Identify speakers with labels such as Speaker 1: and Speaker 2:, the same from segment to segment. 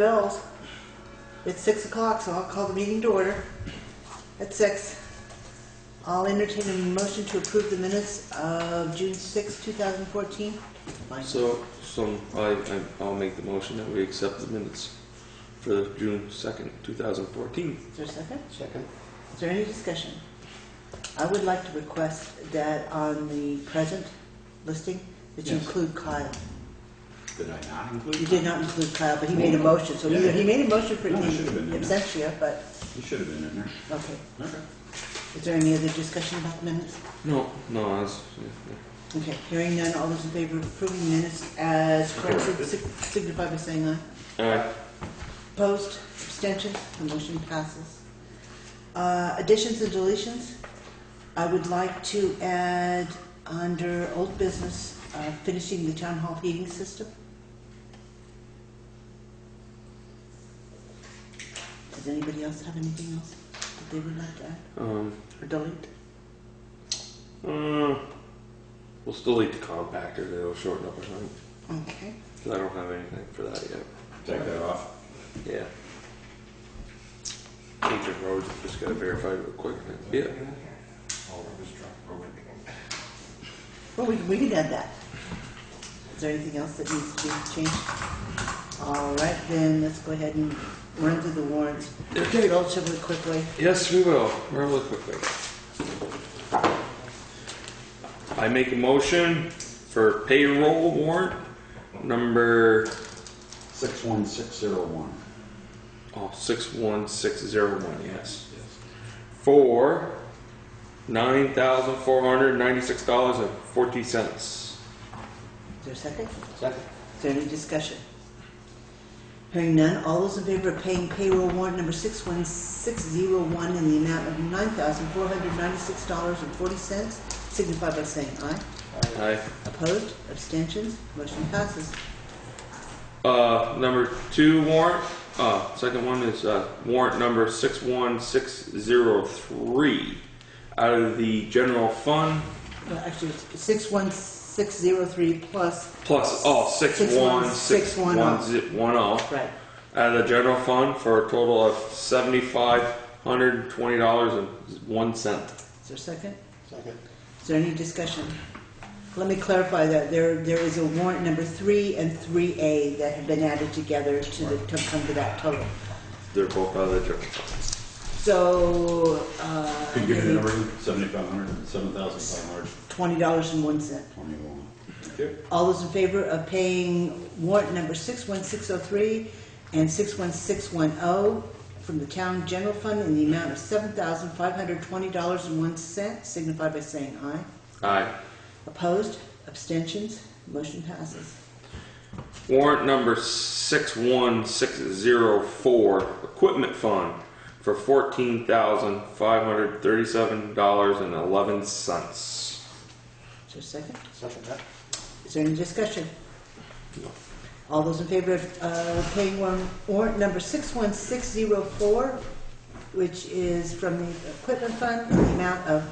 Speaker 1: according to the bills. It's six o'clock, so I'll call the meeting to order at six. I'll entertain a motion to approve the minutes of June 6, two thousand fourteen.
Speaker 2: So, so I, I- I'll make the motion that we accept the minutes for the June second, two thousand fourteen.
Speaker 1: Is there a second?
Speaker 3: Second.
Speaker 1: Is there any discussion? I would like to request that on the present listing, that you
Speaker 3: Yes.
Speaker 1: include Kyle.
Speaker 3: Did I not include?
Speaker 1: You did not include Kyle, but he made a motion, so either he made a motion for
Speaker 3: No, it should have been
Speaker 1: the
Speaker 3: in there.
Speaker 1: absentia, but,
Speaker 3: You should have been in there.
Speaker 1: okay.
Speaker 3: Okay.
Speaker 1: Is there any other discussion about the minutes?
Speaker 2: No, no, I was,
Speaker 1: Okay, hearing none, all those in favor of approving minutes as corrected sig- signify by saying aye.
Speaker 2: Aye.
Speaker 1: Opposed, abstentions, the motion passes. Uh, Additions and deletions, I would like to add under old business, uh, finishing the town hall heating system. Does anybody else have anything else that they would like to add
Speaker 2: um,
Speaker 1: or delete?
Speaker 2: uh, we'll still eat the compactor, it'll shorten up or something,
Speaker 1: Okay.
Speaker 2: 'cause I don't have anything for that yet.
Speaker 3: Take that off.
Speaker 2: Yeah. Agent Road, just gotta verify real quick. Yeah,
Speaker 1: Well, we, we can add that. Is there anything else that needs to be changed? All right, then let's go ahead and run through the warrants.
Speaker 2: Okay.
Speaker 1: Relatively quickly.
Speaker 2: yes, we will, really quickly. I make a motion for payroll warrant number,
Speaker 3: Six one six zero one.
Speaker 2: oh, six one six zero one, yes. For nine thousand four hundred ninety-six dollars and forty cents.
Speaker 1: Is there a second?
Speaker 3: Second.
Speaker 1: Is there any discussion? Hearing none, all those in favor of paying payroll warrant number 61601 in the amount of $9,496.40 signify by saying aye.
Speaker 2: Aye.
Speaker 1: Opposed? Abstentions? Motion passes.
Speaker 2: Uh, number two warrant, uh, second one is, uh, warrant number six one six zero three. Out of the general fund,
Speaker 1: Well, actually, it's 61603 plus,
Speaker 2: plus, oh, six one six one
Speaker 1: 61610.
Speaker 2: zi- one oh.
Speaker 1: right.
Speaker 2: Out of the general fund for a total of seventy-five hundred and twenty dollars and one cent.
Speaker 1: Is there a second?
Speaker 3: Second.
Speaker 1: Is there any discussion? Let me clarify that there, there is a warrant number three and three A that have been added together to the, to come to that total.
Speaker 2: They're both out of the general fund.
Speaker 1: So, uh,
Speaker 3: Could you give me the number? Seventy-five hundred, seven thousand five hundred,
Speaker 1: twenty dollars and one cent.
Speaker 3: twenty-one. Okay.
Speaker 1: All those in favor of paying warrant number six one six oh three and six one six one oh from the town general fund in the amount of seven thousand five hundred twenty dollars and one cent, signify by saying aye.
Speaker 2: Aye.
Speaker 1: Opposed? Abstentions? Motion passes.
Speaker 2: Warrant number six one six zero four, equipment fund for fourteen thousand five hundred thirty-seven dollars and eleven cents.
Speaker 1: Is there a second?
Speaker 3: Second that.
Speaker 1: Is there any discussion?
Speaker 2: No.
Speaker 1: All those in favor of uh, paying warrant- warrant number 61604, which is from the equipment fund, in the amount of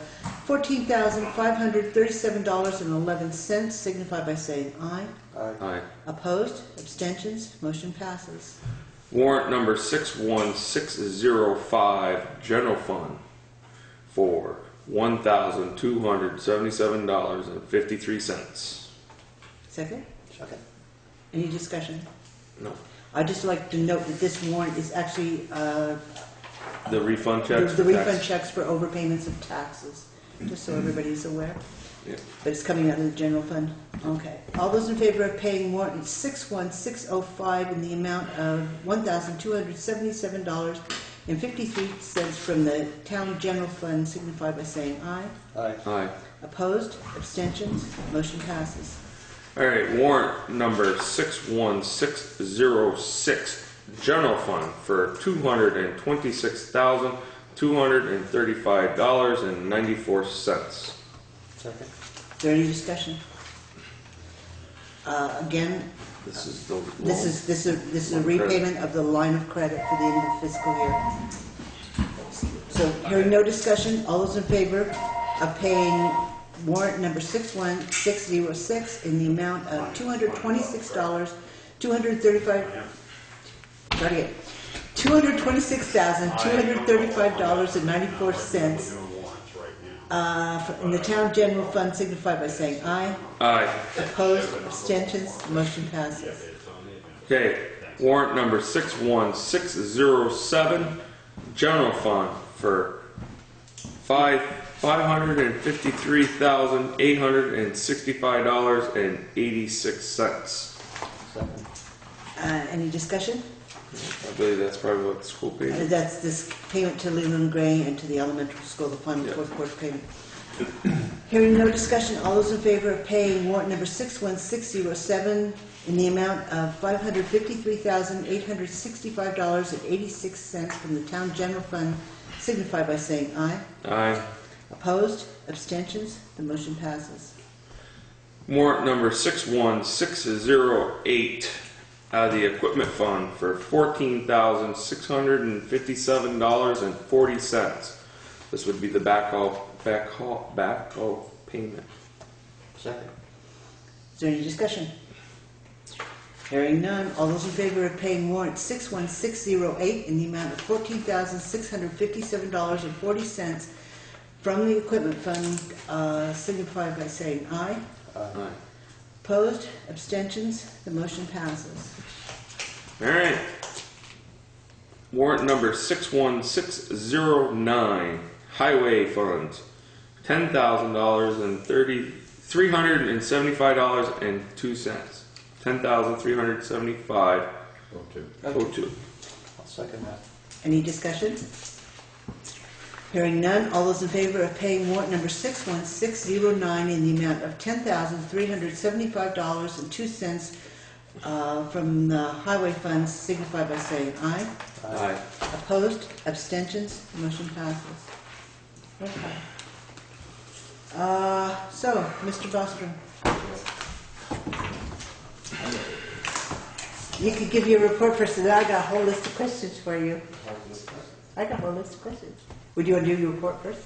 Speaker 1: $14,537.11, signify by saying aye.
Speaker 2: Aye.
Speaker 1: Opposed? Abstentions? Motion passes.
Speaker 2: Warrant number six one six zero five, general fund for one thousand two hundred seventy-seven dollars and fifty-three cents.
Speaker 1: Second?
Speaker 3: Second.
Speaker 1: Any discussion?
Speaker 2: No.
Speaker 1: I'd just like to note that this warrant is actually uh,
Speaker 2: The refund
Speaker 1: the
Speaker 2: checks?
Speaker 1: the
Speaker 2: for tax-
Speaker 1: refund checks for overpayments of taxes, just so everybody's aware.
Speaker 2: Yeah.
Speaker 1: But it's coming out of the general fund? Okay. All those in favor of paying warrant 61605 in the amount of $1,277.53 from the town general fund signify by saying aye.
Speaker 3: Aye.
Speaker 2: Aye.
Speaker 1: Opposed? Abstentions? Motion passes.
Speaker 2: All right, warrant number six one six zero six, general fund for two hundred and twenty-six thousand, two hundred and thirty-five dollars and ninety-four cents.
Speaker 3: Second.
Speaker 1: Is there any discussion? Uh, Again,
Speaker 2: This is the
Speaker 1: this is, this is, this is a repayment of the line of credit for the end of the fiscal year. So hearing no discussion, all those in favor of paying warrant number 61606 in the amount of $226, 235, start $226,235.94 uh, in the town general fund signify by saying aye.
Speaker 2: Aye.
Speaker 1: Opposed, abstentions, motion passes.
Speaker 2: Okay, warrant number six one six zero seven, general fund for five, five hundred and fifty-three thousand, eight hundred and sixty-five dollars and eighty-six cents.
Speaker 1: Uh, any discussion?
Speaker 2: I believe that's probably what the school
Speaker 1: Uh. That's this payment to Leland Gray and to the elementary school, the final
Speaker 2: Yeah.
Speaker 1: fourth quarter payment. Hearing no discussion, all those in favor of paying warrant number 61607 in the amount of $553,865.86 from the town general fund signify by saying aye.
Speaker 2: Aye.
Speaker 1: Opposed? Abstentions? The motion passes.
Speaker 2: Warrant number 61608 out of the equipment fund for fourteen thousand, six hundred and fifty-seven dollars and forty cents. This would be the backhaul, backhaul, backhoe payment.
Speaker 3: Second.
Speaker 1: Is there any discussion? Hearing none, all those in favor of paying warrant 61608 in the amount of $14,657.40 from the equipment fund uh, signify by saying aye.
Speaker 2: Aye.
Speaker 1: Opposed, abstentions, the motion passes.
Speaker 2: Alright. Warrant number six one six zero nine, highway funds, ten thousand dollars and thirty, three hundred and seventy-five dollars and two cents. Ten thousand, three hundred seventy-five, oh,
Speaker 3: Go to.
Speaker 2: oh two.
Speaker 3: I'll second that.
Speaker 1: Any discussion? Hearing none, all those in favor of paying warrant number 61609 in the amount of $10,375.02 uh, from the highway funds signify by saying aye.
Speaker 2: Aye.
Speaker 1: Opposed, abstentions, motion passes. Okay. Uh, So, Mr. Bostrom. You could give your report first, and I got a whole list of questions for you. I got a whole list of questions. Would you want to do your report first?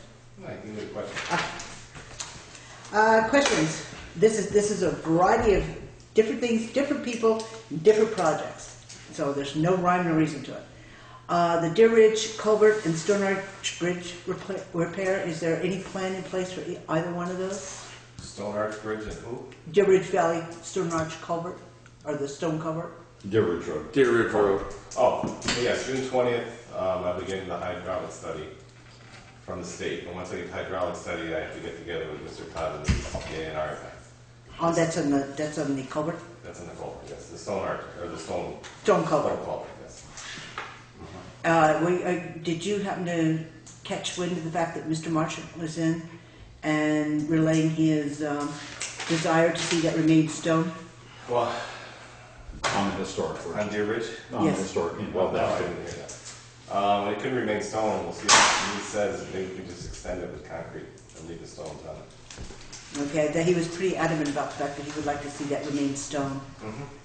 Speaker 1: Uh, questions. This is, this is a variety of different things, different people, different projects. So there's no rhyme or reason to it. Uh, the Deer Ridge Culvert and Stone Arch Bridge repla- repair, is there any plan in place for e- either one of those?
Speaker 4: Stone Arch Bridge and who?
Speaker 1: Deer Ridge Valley Stone Arch Culvert, or the stone culvert?
Speaker 3: Deer Ridge Road.
Speaker 2: Deer Ridge Road.
Speaker 4: Oh, yes, June twentieth, um, I'll be getting the hydraulic study from the state. And once I get the hydraulic study, I have to get together with Mr. Todd and the A and R guy.
Speaker 1: Oh, that's on the, that's on the culvert?
Speaker 4: That's in the culvert, yes, the stone arch, or the stone.
Speaker 1: Stone culvert.
Speaker 4: Stone culvert, yes.
Speaker 1: Uh, we, uh, did you happen to catch wind of the fact that Mr. Marshall was in and relaying his, um, desire to see that remained stone?
Speaker 4: Well,
Speaker 3: On the historic.
Speaker 4: on
Speaker 3: version.
Speaker 4: Deer Ridge?
Speaker 3: On the
Speaker 1: Yes.
Speaker 3: historic,
Speaker 4: Well,
Speaker 3: well,
Speaker 4: no, I
Speaker 3: that's
Speaker 4: didn't hear that. Um, it could remain stone, we'll see what he says, maybe we can just extend it with concrete and leave the stones on it.
Speaker 1: Okay, that he was pretty adamant about the fact that he would like to see that remain stone.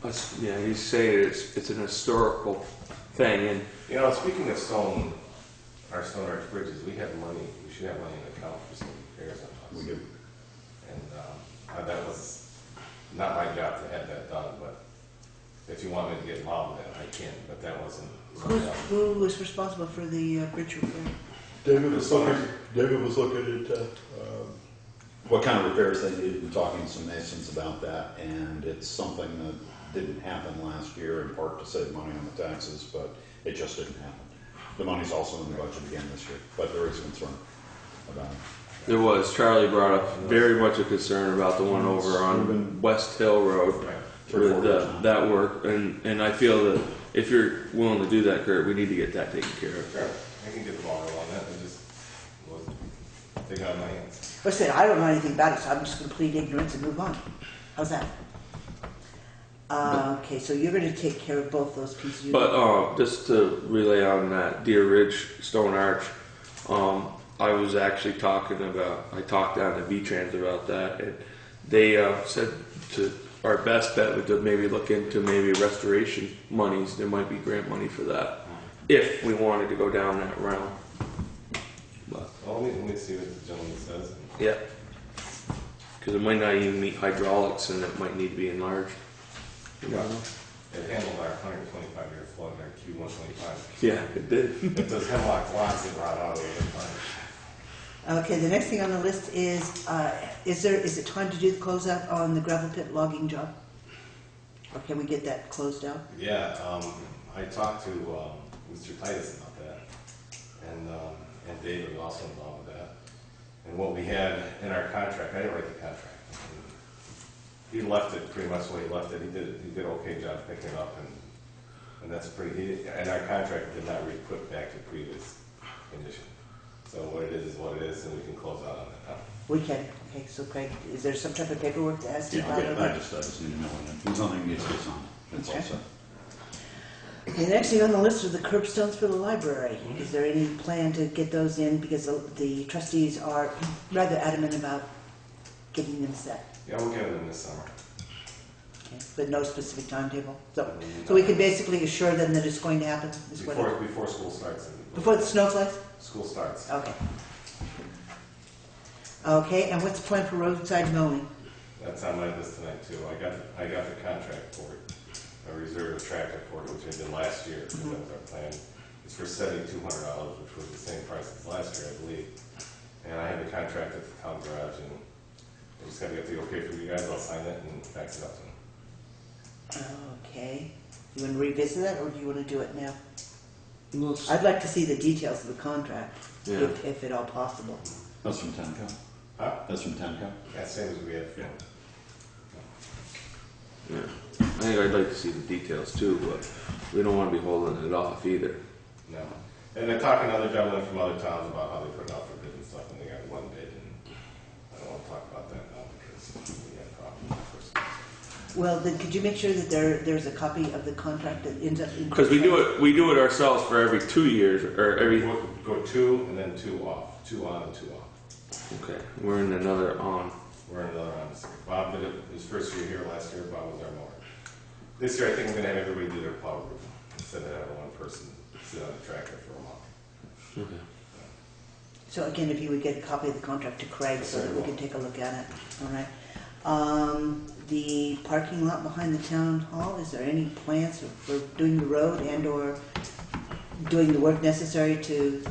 Speaker 2: That's- Yeah, he's saying it's, it's an historical thing and
Speaker 4: You know, speaking of stone, our stone arch bridges, we have money, we should have money in the account for some repairs on
Speaker 3: We
Speaker 4: those.
Speaker 3: do.
Speaker 4: And, um, uh, that was not my job to have that done, but if you want me to get involved in it, I can, but that wasn't.
Speaker 1: Who, who was responsible for the uh, bridge repair?
Speaker 5: David was looking, David was looking at, uh, um,
Speaker 3: What kind of repairs they needed, and talking to some masons about that, and it's something that didn't happen last year, in part to save money on the taxes, but it just didn't happen. The money's also in the budget again this year, but there is concern about it.
Speaker 2: there was, Charlie brought up very much a concern about the one over on West Hill Road.
Speaker 4: Right.
Speaker 3: Three, four
Speaker 2: with
Speaker 3: years
Speaker 2: the,
Speaker 3: now.
Speaker 2: that work, and, and I feel that if you're willing to do that, Kurt, we need to get that taken care of.
Speaker 4: Sure, I can get the ball rolling on that, I just was taking out my hands.
Speaker 1: I said, I don't know anything about it, so I'm just gonna plead ignorance and move on. How's that? Uh, okay, so you're gonna take care of both those pieces. You-
Speaker 2: But, uh, just to relay on that Deer Ridge Stone Arch, um, I was actually talking about, I talked down to V-Trans about that, and they, uh, said to, our best bet would to maybe look into maybe restoration monies, there might be grant money for that, if we wanted to go down that route. But,
Speaker 4: Well, let me, let me see what the gentleman says.
Speaker 2: yeah. Cause it might not even meet hydraulics and it might need to be enlarged. You know?
Speaker 4: It handled our hundred and twenty-five year flood, our Q one twenty-five.
Speaker 2: Yeah, it did.
Speaker 4: If those hemlock lots that rot out, it'll be fine.
Speaker 1: Okay, the next thing on the list is, uh, is there, is it time to do the closeout on the gravel pit logging job? Or can we get that closed out?
Speaker 4: Yeah, um, I talked to, um, Mr. Titus about that, and, um, and David was also involved with that. And what we had in our contract, I didn't write the contract. He left it pretty much the way he left it, he did, he did okay job picking it up, and, and that's pretty, he, and our contract did not re-put back to previous condition. So what it is, is what it is, and we can close out on that now.
Speaker 1: We can, okay, so Craig, is there some type of paperwork that has to be
Speaker 3: Yeah, I'll
Speaker 1: filed?
Speaker 3: get, I just, I just need to know when, it- something needs to be signed, that's all
Speaker 1: Okay.
Speaker 3: set.
Speaker 1: The next thing on the list are the curbstones for the library. Is there any plan to get those in, because the- the trustees are rather adamant about getting them set?
Speaker 4: Yeah, we'll get them this summer.
Speaker 1: Okay, But no specific timetable? So, mm-hmm. so we can basically assure them that it's going to happen this
Speaker 4: Before,
Speaker 1: winter?
Speaker 4: before school starts.
Speaker 1: Before the snow flies?
Speaker 4: School starts.
Speaker 1: Okay. Okay, and what's the plan for roadside mowing?
Speaker 4: That's on my list tonight too. I got, I got the contract for it, a reserve tractor for it, which I did last year, because that was our plan. It's for seventy-two hundred dollars, which was the same price as last year, I believe. And I have the contract at the town garage, and I just gotta get the okay from you guys, I'll sign it and fax it up to them.
Speaker 1: Okay, you want to revisit that, or do you want to do it now?
Speaker 2: Looks-
Speaker 1: I'd like to see the details of the contract,
Speaker 2: Yeah.
Speaker 1: if, if at all possible.
Speaker 3: That's from Tenco,
Speaker 4: Huh?
Speaker 3: that's from Tenco.
Speaker 4: Yeah, same as we had.
Speaker 3: Yeah.
Speaker 2: Yeah, I think I'd like to see the details too, but we don't wanna be holding it off either.
Speaker 4: No. And they're talking to other gentlemen from other towns about how they put it out for bid and stuff, and they got one bid, and I don't wanna talk about that now, because we had problems first.
Speaker 1: Well, then could you make sure that there, there's a copy of the contract that ends up in?
Speaker 2: Cause we do it, we do it ourselves for every two years, or every,
Speaker 4: Go go two and then two off, two on and two off.
Speaker 2: okay, we're in another on.
Speaker 4: We're in another round. Bob did it his first year here last year, Bob was our mower. This year, I think I'm gonna have everybody do their plow group, instead of having one person sit on the tractor for a month.
Speaker 2: Okay.
Speaker 1: So again, if you would get a copy of the contract to Craig so that we can take a look at it, all right? Um, the parking lot behind the town hall, is there any plans for doing the road and or doing the work necessary to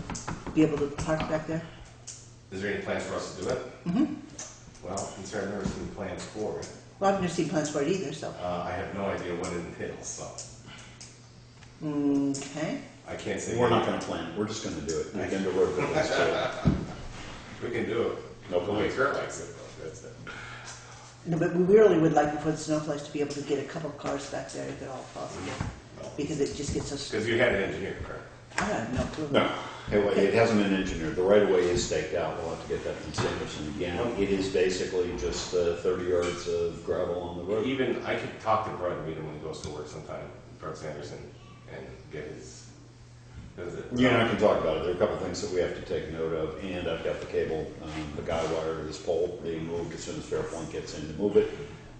Speaker 1: be able to park back there?
Speaker 4: Is there any plans for us to do it?
Speaker 1: Mm-hmm.
Speaker 4: Well, I'm sorry, I've never seen plans for it.
Speaker 1: Well, I've never seen plans for it either, so,
Speaker 4: Uh, I have no idea what it entails, so
Speaker 1: okay.
Speaker 4: I can't say.
Speaker 3: We're not gonna plan it, we're just gonna do it, we're gonna road buildings too.
Speaker 4: We can do it.
Speaker 3: No
Speaker 4: Nobody
Speaker 3: plans.
Speaker 4: here likes it, though, that's it.
Speaker 1: No, but we really would like before the snow flies to be able to get a couple of cars back there if at all possible, because it just gets so,
Speaker 4: Because you had an engineer, correct?
Speaker 1: I have no clue.
Speaker 3: No, Hey, wait, it hasn't been engineered, the right of way is staked out, we'll have to get that from Sanderson again. It is basically just uh, thirty yards of gravel on the road.
Speaker 4: Even, I could talk to Brett and meet him when he goes to work sometime, Brett Sanderson, and get his, does it?
Speaker 3: You and I can talk about it, there are a couple of things that we have to take note of, and I've got the cable, um, the guy wire to this pole being moved as soon as Fairpoint gets in to move it,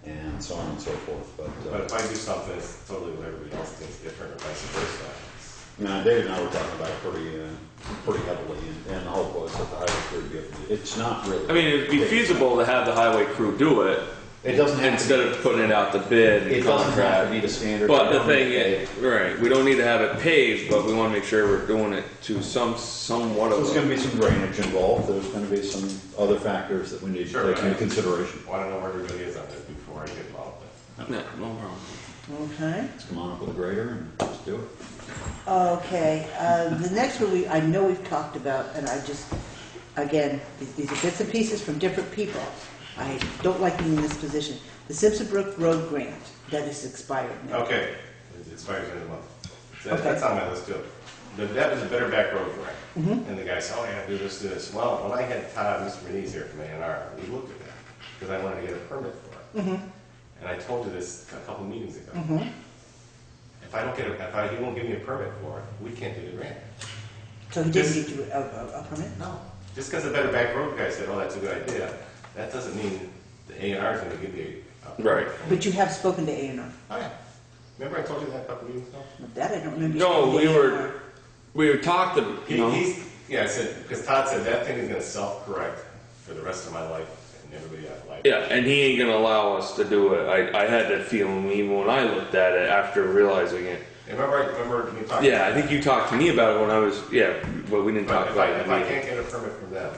Speaker 3: and so on and so forth, but,
Speaker 4: But
Speaker 3: uh,
Speaker 4: if I do something that's totally what everybody else thinks different, or vice versa,
Speaker 3: now, David and I were talking about it pretty, uh, pretty heavily, and, and the hope was that the highway crew would get, it's not really.
Speaker 2: I mean, it'd be feasible to have the highway crew do it,
Speaker 3: It doesn't have to,
Speaker 2: instead of putting it out the bid
Speaker 3: it
Speaker 2: and
Speaker 3: doesn't have to
Speaker 2: contract.
Speaker 3: be the standard.
Speaker 2: But the thing is, right, we don't need to have it paved, but we wanna make sure we're doing it to some, somewhat of
Speaker 3: There's gonna be some drainage involved, there's gonna be some other factors that we need to
Speaker 4: Sure,
Speaker 3: take into
Speaker 4: right.
Speaker 3: consideration.
Speaker 4: I wanna know where everybody is on this before I get involved.
Speaker 2: Yeah, no problem.
Speaker 1: Okay.
Speaker 3: Let's come on up with a grader and let's do it.
Speaker 1: Okay, uh, the next one we, I know we've talked about, and I just, again, these- these are bits and pieces from different people. I don't like being in this position. The Simpson Brook Road Grant, that is expired now.
Speaker 4: Okay, it expires in a month. That-
Speaker 1: Okay.
Speaker 4: That's on my list too. But that was a Better Back Road grant.
Speaker 1: Mhm.
Speaker 4: And the guy said, oh yeah, do this, do this. Well, when I had Todd, Mr. Menees here from A and R, we looked at that, because I wanted to get a permit for it.
Speaker 1: Mhm,
Speaker 4: And I told you this a couple meetings ago.
Speaker 1: mhm.
Speaker 4: If I don't get, a if I, he won't give me a permit for it, we can't do the grant.
Speaker 1: So he didn't
Speaker 4: Just-
Speaker 1: give you a, a, a permit?
Speaker 4: No. Just because the Better Back Road guy said, oh, that's a good idea, that doesn't mean the A and R is gonna give you a.
Speaker 2: Right.
Speaker 1: But you have spoken to A and R.
Speaker 4: Oh, yeah. Remember I told you that a couple meetings ago?
Speaker 1: That I don't remember.
Speaker 2: No, we were, we were talked, to-
Speaker 4: He,
Speaker 2: you know,
Speaker 4: he's, yeah, I said, because Todd said that thing is gonna self-correct for the rest of my life, and everybody got like.
Speaker 2: Yeah, and he ain't gonna allow us to do it. I, I had that feeling even when I looked at it after realizing it.
Speaker 4: Remember, I- remember we talked.
Speaker 2: Yeah, I think you talked to me about it when I was, yeah, but we didn't talk
Speaker 4: But if
Speaker 2: about
Speaker 4: I,
Speaker 2: it.
Speaker 4: if I can't get a permit from them,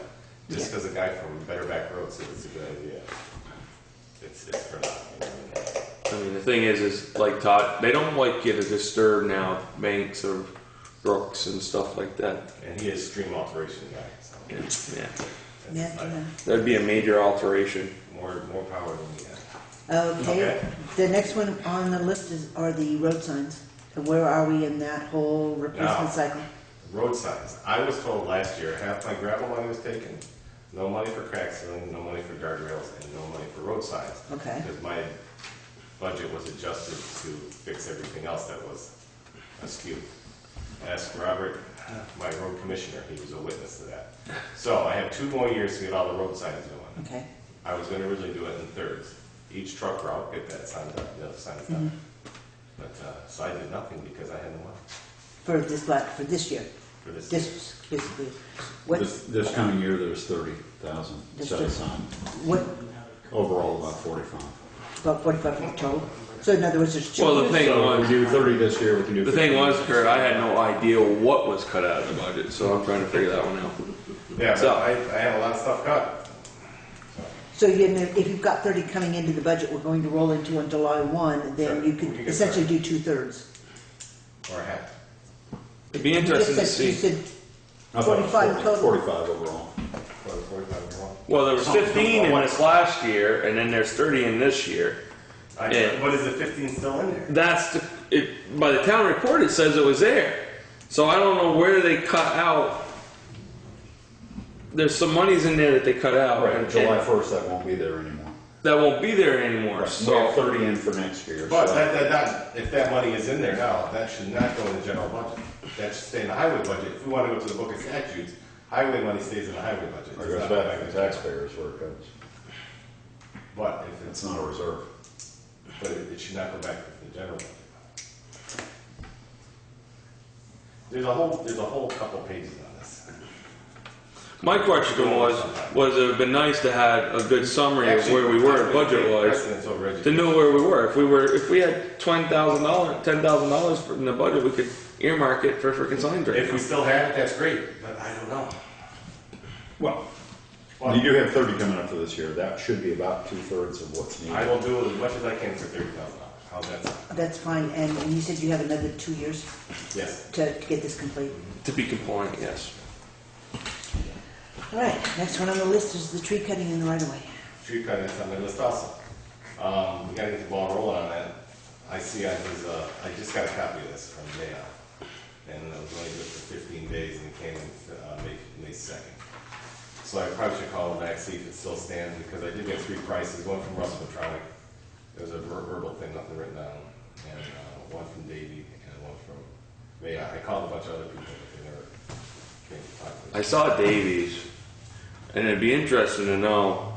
Speaker 4: just because a guy from Better Back Road said it's a good idea, it's, it's for naught, you know what I mean?
Speaker 2: The thing is, is like Todd, they don't like you to disturb now banks or brooks and stuff like that.
Speaker 4: And he is stream alteration guy, so.
Speaker 2: Yeah, yeah.
Speaker 1: Yeah,
Speaker 4: that's like
Speaker 1: yeah.
Speaker 2: that'd be a major alteration.
Speaker 4: More, more power than we have.
Speaker 1: Okay,
Speaker 4: Okay.
Speaker 1: the next one on the list is, are the road signs. And where are we in that whole
Speaker 4: Now.
Speaker 1: replacement cycle?
Speaker 4: Road signs, I was told last year, half my gravel money was taken, no money for crack sealing, no money for guardrails, and no money for road signs.
Speaker 1: Okay.
Speaker 4: Because my budget was adjusted to fix everything else that was askew. Ask Robert, my road commissioner, he was a witness to that. So I have two more years to get all the road signs going.
Speaker 1: Okay,
Speaker 4: I was gonna originally do it in thirds. Each truck route, get that signed up, the other signed up.
Speaker 1: Mhm.
Speaker 4: But, uh, so I did nothing because I had no money
Speaker 1: for this, black for this year,
Speaker 4: for this.
Speaker 1: this, basically.
Speaker 3: This,
Speaker 1: What's,
Speaker 3: this coming year, there's thirty thousand
Speaker 1: This
Speaker 3: set
Speaker 1: year.
Speaker 3: aside.
Speaker 1: what,
Speaker 3: Overall, about forty-five.
Speaker 1: about forty-five for total? So in other words, there's two.
Speaker 2: Well, the thing
Speaker 3: So we
Speaker 2: was,
Speaker 3: do thirty this year, we can do.
Speaker 2: the thing
Speaker 3: 15
Speaker 2: was, Kurt. I had no idea what was cut out of the budget, so I'm trying to figure that one out.
Speaker 4: Yeah, but
Speaker 2: So-
Speaker 4: I, I had a lot of stuff cut.
Speaker 1: So you know, if you've got thirty coming into the budget, we're going to roll into on July one,
Speaker 4: Sure,
Speaker 1: then you
Speaker 4: we
Speaker 1: could
Speaker 4: can get
Speaker 1: essentially do two-thirds.
Speaker 4: Or half.
Speaker 2: It'd be interesting to
Speaker 1: just said- you
Speaker 2: see.
Speaker 1: said
Speaker 3: I thought it was
Speaker 1: 45 total.
Speaker 3: Forty-five overall.
Speaker 4: Or forty-five or more.
Speaker 2: Well, there was 15 in this last year, and then there's 30 in this year.
Speaker 4: I,
Speaker 2: Yeah.
Speaker 4: what is the fifteen still in there?
Speaker 2: That's the, it, by the town report, it says it was there. So I don't know where they cut out. There's some monies in there that they cut out.
Speaker 3: Right,
Speaker 2: and-
Speaker 3: July first, that won't be there anymore.
Speaker 2: That won't be there anymore,
Speaker 3: We have
Speaker 2: so.
Speaker 3: thirty in for next year.
Speaker 4: But
Speaker 3: so-
Speaker 4: that, that, that, if that money is in there now, that should not go in the general budget. That should stay in the highway budget. If we wanna go to the book of statutes, highway money stays in the highway budget.
Speaker 3: It
Speaker 4: It's
Speaker 3: goes
Speaker 4: not
Speaker 3: back to the taxpayers where it goes.
Speaker 4: But if
Speaker 3: It's
Speaker 4: it's,
Speaker 3: not a reserve.
Speaker 4: but it, it should not go back to the general budget. There's a whole, there's a whole couple pages on this.
Speaker 2: My question was, was it would been nice to have a good summary of where we were budget wise, to know where we were. If we were, if we had twenty thousand dollars, ten thousand dollars in the budget, we could earmark it for freaking signs right
Speaker 4: If we
Speaker 2: now.
Speaker 4: still have it, that's great, but I don't know.
Speaker 3: Well,
Speaker 4: Well-
Speaker 3: you do have thirty coming up for this year. That should be about two-thirds of what's needed.
Speaker 4: I
Speaker 3: needed.
Speaker 4: will do as much as I can for thirty thousand dollars. How's that sound?
Speaker 1: That's fine, and and you said you have another two years
Speaker 4: Yes.
Speaker 1: to, to get this complete.
Speaker 2: To be compliant, yes.
Speaker 1: All right, next one on the list is the tree cutting in the right of way.
Speaker 4: Tree cutting is on the list also. Um, we gotta get the ball rolling on that. I see on his, uh, I just got a copy of this from Mayo. And it was only good for fifteen days and it came in, uh, May, May second. So I probably should call him back, see if it still stands, because I did get three prices, one from Russell Metronic. it was a ver- verbal thing, nothing written down, and, uh, one from Davey, and one from Mayo. I called a bunch of other people, but they never came to talk to me.
Speaker 2: I saw Davey's, and it'd be interesting to know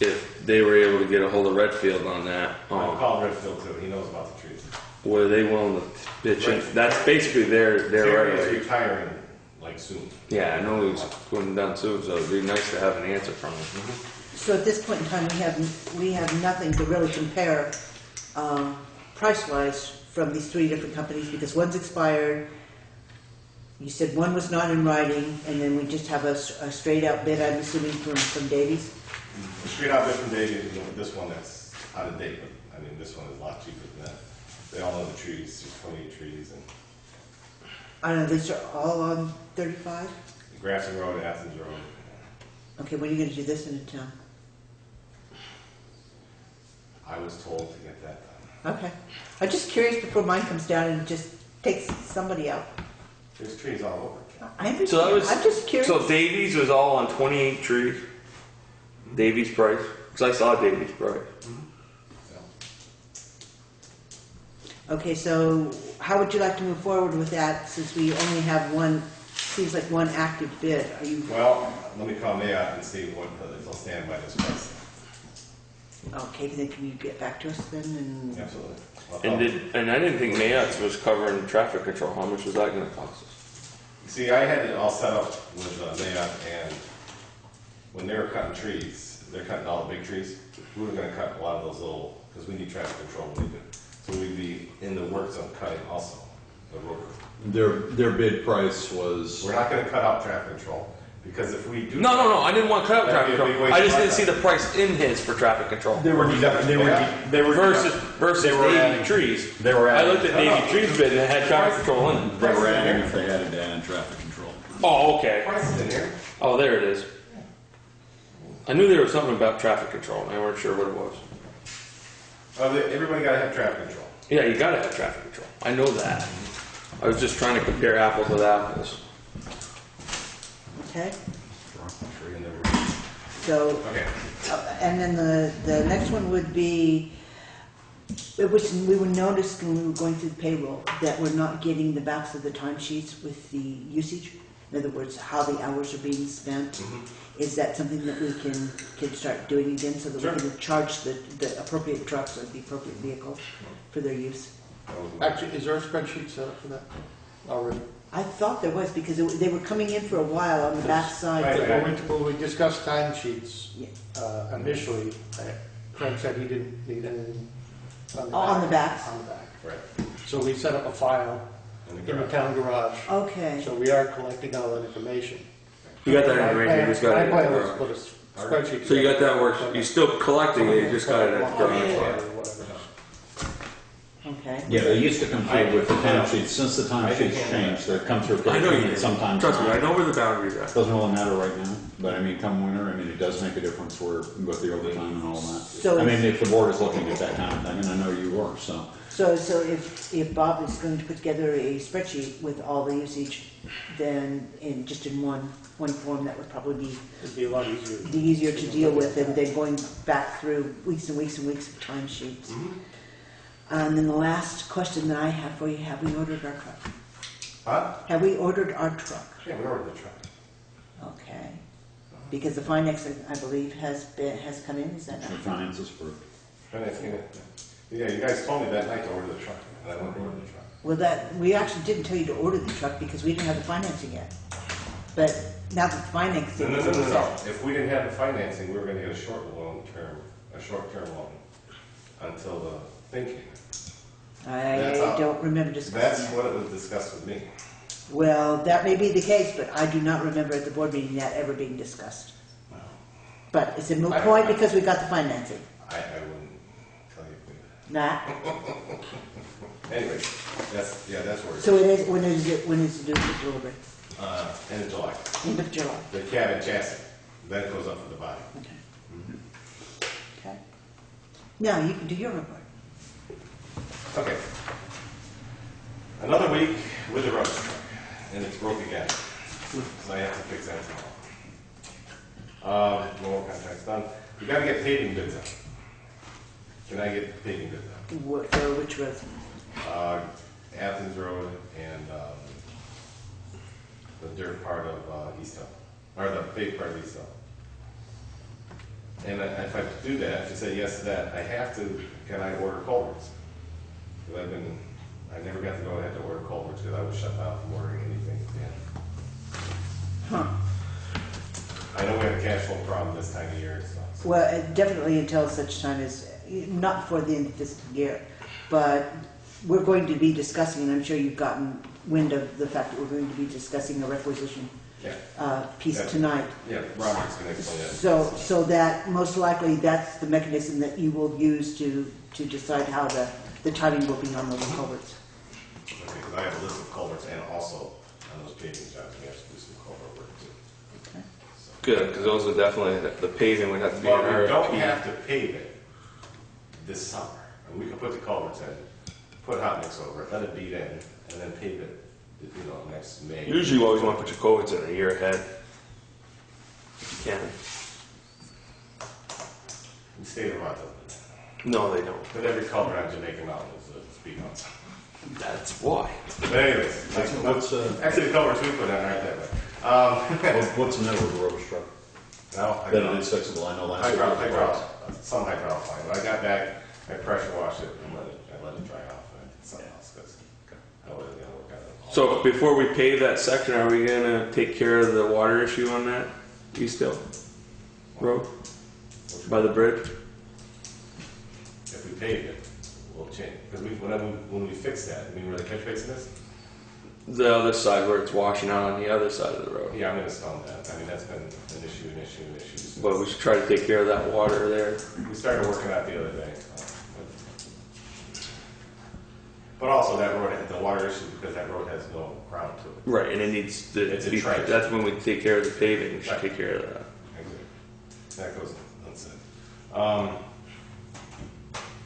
Speaker 2: if they were able to get a hold of Redfield on that.
Speaker 4: I
Speaker 2: Um,
Speaker 4: called Redfield too, he knows about the trees.
Speaker 2: were they willing to pitch in? That's basically their their
Speaker 4: Terry
Speaker 2: right
Speaker 4: is
Speaker 2: way.
Speaker 4: retiring, like soon.
Speaker 2: Yeah, I know he's going down soon, so it'd be nice to have an answer from him.
Speaker 1: So at this point in time, we have, we have nothing to really compare, um, price-wise from these three different companies, because one's expired. You said one was not in writing, and then we just have a straight-out bid, I'm assuming, from, from Davey's?
Speaker 4: The Straight out bid from Davey, you know, this one that's out of date, but, I mean, this one is a lot cheaper than that. They all know the trees, there's twenty-eight trees, and
Speaker 1: I don't know, these are all on thirty-five?
Speaker 4: the Grafton Road, Athens Road.
Speaker 1: Okay, when are you gonna do this in a town?
Speaker 4: I was told to get that done.
Speaker 1: Okay. I'm just curious before mine comes down and just takes somebody out.
Speaker 4: There's trees all over.
Speaker 1: I understand,
Speaker 2: So that was.
Speaker 1: I'm just curious.
Speaker 2: So Davey's was all on 28 trees. Mm-hmm. Davey's price, because I saw Davey's price.
Speaker 4: So,
Speaker 1: Okay, so how would you like to move forward with that, since we only have one, seems like one active bid? Are you,
Speaker 4: Well, let me call Mayock and see what, if they'll stand by this price.
Speaker 1: okay, then can you get back to us then and?
Speaker 4: Absolutely. I'll
Speaker 2: And did and I didn't think Mayox was covering traffic control. How much was that going to cost us?
Speaker 4: See, I had it all set up with uh, Mayock, and when they were cutting trees, they're cutting all the big trees. We were gonna cut a lot of those little, because we need traffic control we do. So we'd be in the work zone cutting also, the road.
Speaker 3: Their, their bid price was,
Speaker 4: We're not gonna cut out traffic control, because if we do.
Speaker 2: No, no, no, I didn't want to
Speaker 4: That'd
Speaker 2: traffic
Speaker 4: be a big
Speaker 2: control. I just
Speaker 4: of
Speaker 2: didn't see the price in his for traffic control.
Speaker 3: they were, they were, they were.
Speaker 2: Versus, versus
Speaker 3: They were
Speaker 2: Davey
Speaker 3: adding-
Speaker 2: Trees.
Speaker 3: They were
Speaker 2: I
Speaker 3: adding,
Speaker 2: looked at Davey Trees bid and it had traffic control in it.
Speaker 3: they were adding if they added to add traffic control.
Speaker 2: Oh, okay.
Speaker 4: Price is in here.
Speaker 2: Oh, there it is. I knew there was something about traffic control, and I weren't sure what it was.
Speaker 4: Oh, they- everybody gotta have traffic control.
Speaker 2: Yeah, you gotta have traffic control. I know that. I was just trying to compare apples with apples.
Speaker 1: Okay,
Speaker 4: And then-
Speaker 1: so,
Speaker 4: Okay,
Speaker 1: uh, and then the, the next one would be, which we were notice when we were going through the payroll, that we're not getting the backs of the timesheets with the usage. In other words, how the hours are being spent. Is that something that we can, can start doing again so that we
Speaker 4: Sure.
Speaker 1: can charge the, the appropriate trucks or the appropriate vehicles for their use?
Speaker 4: that was-
Speaker 5: Actually, is there a spreadsheet set up for that already?
Speaker 1: I thought there was, because it- they were coming in for a while on the backside.
Speaker 4: Right.
Speaker 5: When we, when we discussed timesheets,
Speaker 1: Yeah.
Speaker 5: uh, initially, uh, Frank said he didn't need anything on the
Speaker 1: Oh,
Speaker 5: back.
Speaker 1: on the backs.
Speaker 5: On the back.
Speaker 4: Right.
Speaker 5: So we set up a file
Speaker 4: In the
Speaker 5: in the
Speaker 4: garage.
Speaker 5: town garage.
Speaker 1: Okay,
Speaker 5: So we are collecting all that information.
Speaker 2: You got that
Speaker 5: My
Speaker 2: information, you just got
Speaker 5: My
Speaker 2: it.
Speaker 5: plan was to put a s- spreadsheet.
Speaker 2: So you got that work, you're still collecting it, you just got it at the
Speaker 5: Or
Speaker 2: garage.
Speaker 5: whatever.
Speaker 1: Okay.
Speaker 3: Yeah, they used to come through with the time sheets, since the time sheets changed, they've come through.
Speaker 2: I know you did.
Speaker 3: Sometimes.
Speaker 2: Trust me. I know where the boundaries are.
Speaker 3: Doesn't really matter right now, but I mean, come winter, I mean, it does make a difference where, with the overtime and all that.
Speaker 1: So
Speaker 3: I mean, if the board is looking at that kind of thing, and I know you were, so.
Speaker 1: So, so if, if Bob is going to put together a spreadsheet with all the usage, then in, just in one, one form, that would probably be,
Speaker 5: It'd be a lot easier.
Speaker 1: be easier to deal with than, than going back through weeks and weeks and weeks of timesheets. Mm-hmm. Uh, and then the last question that I have for you, have we ordered our truck?
Speaker 4: Huh?
Speaker 1: Have we ordered our truck?
Speaker 4: Yeah, we ordered the truck.
Speaker 1: Okay. Because the Finex, I- I believe, has been, has come in, is that
Speaker 3: The
Speaker 1: not?
Speaker 3: finances for,
Speaker 4: And I think, yeah, you guys told me that night to order the truck, and I went and ordered the truck.
Speaker 1: Well, that, we actually didn't tell you to order the truck because we didn't have the financing yet. But now that the
Speaker 4: No,
Speaker 1: financing
Speaker 4: no,
Speaker 1: is
Speaker 4: no, no, no. If we didn't have the financing, we were gonna get a short loan term, a short-term loan until the thinking.
Speaker 1: I
Speaker 4: all.
Speaker 1: don't remember discussing
Speaker 4: That's
Speaker 1: that.
Speaker 4: what it was discussed with me.
Speaker 1: Well, that may be the case, but I do not remember at the board meeting that ever being discussed. But it's a moot
Speaker 4: I-
Speaker 1: point because we got the financing.
Speaker 4: I, I wouldn't tell you.
Speaker 1: Nah,
Speaker 4: Anyway, that's, yeah, that's where.
Speaker 1: so it is, when is it, when is it due for delivery?
Speaker 4: Uh, end of July,
Speaker 1: End of July.
Speaker 4: the cab and chassis, then it goes up for the body.
Speaker 1: Okay. Okay. Now, you can do your report.
Speaker 4: Okay. Another week with the rubbish truck, and it's broke again. So I have to fix that tomorrow. Um, more contracts done. We gotta get paving bids out. Can I get paving bids out?
Speaker 1: What, for which road?
Speaker 4: Uh, Athens Road and, um, the dirt part of, uh, East Hill, or the paved part of East Hill. And I- if I do that, if you say yes to that, I have to, can I order culverts? Because I've been, I never got to go ahead to order culverts because I was shut down from ordering anything at the end.
Speaker 1: Huh.
Speaker 4: I know we have a cash flow problem this time of year and stuff. so-
Speaker 1: Well, definitely until such time as, not before the end of this year, but we're going to be discussing, and I'm sure you've gotten wind of the fact that we're going to be discussing a requisition
Speaker 4: Yeah,
Speaker 1: uh, piece
Speaker 4: Yeah.
Speaker 1: tonight.
Speaker 4: yeah, Robert's gonna explain that.
Speaker 1: So, so that, most likely, that's the mechanism that you will use to, to decide how the, the timing will be on those culverts.
Speaker 4: Okay, because I have a list of culverts and also on those paving jobs, we have to do some culvert work too.
Speaker 1: Okay.
Speaker 2: Good, because those are definitely, the paving would have to be an
Speaker 4: But we don't
Speaker 2: RFP.
Speaker 4: have to pave it this summer. And we can put the culverts in, put hot mix over it, let it beat in, and then pave it, you know, next May.
Speaker 2: Usually you always want to put your culverts in a year ahead. If you can.
Speaker 4: The state of Vermont doesn't.
Speaker 2: No, they don't.
Speaker 4: But every culvert on Jamaica Mountain is a speed bump.
Speaker 2: That's why.
Speaker 4: But anyways, like,
Speaker 3: what's, uh,
Speaker 4: actually the culverts we put in aren't that bad. Um,
Speaker 3: what- what's the matter with the rubbish truck?
Speaker 4: no, I
Speaker 3: That
Speaker 4: don't.
Speaker 3: it is fixable, I know last year.
Speaker 4: Hydraulic, hydraulic, some hydraulic line. When I got back, I pressure washed it and let it, I let it dry off and I did something else because I wasn't gonna work on it.
Speaker 2: So before we pave that section, are we gonna take care of the water issue on that East Hill Road? by the bridge?
Speaker 4: If we pave it, we'll change, because we, when when we fix that, I mean, where the catch basin is,
Speaker 2: The other side where it's washing out on the other side of the road.
Speaker 4: yeah, I'm gonna stone that. I mean, that's been an issue, an issue, an issue. since-
Speaker 2: But we should try to take care of that water there.
Speaker 4: We started working on it the other day. but- also that road, had the water issue, because that road has no crown to it.
Speaker 2: Right, and it needs to
Speaker 4: It's a
Speaker 2: be,
Speaker 4: trench.
Speaker 2: that's when we take care of the paving, we should
Speaker 4: Right.
Speaker 2: take care of that.
Speaker 4: That goes unsaid. Um,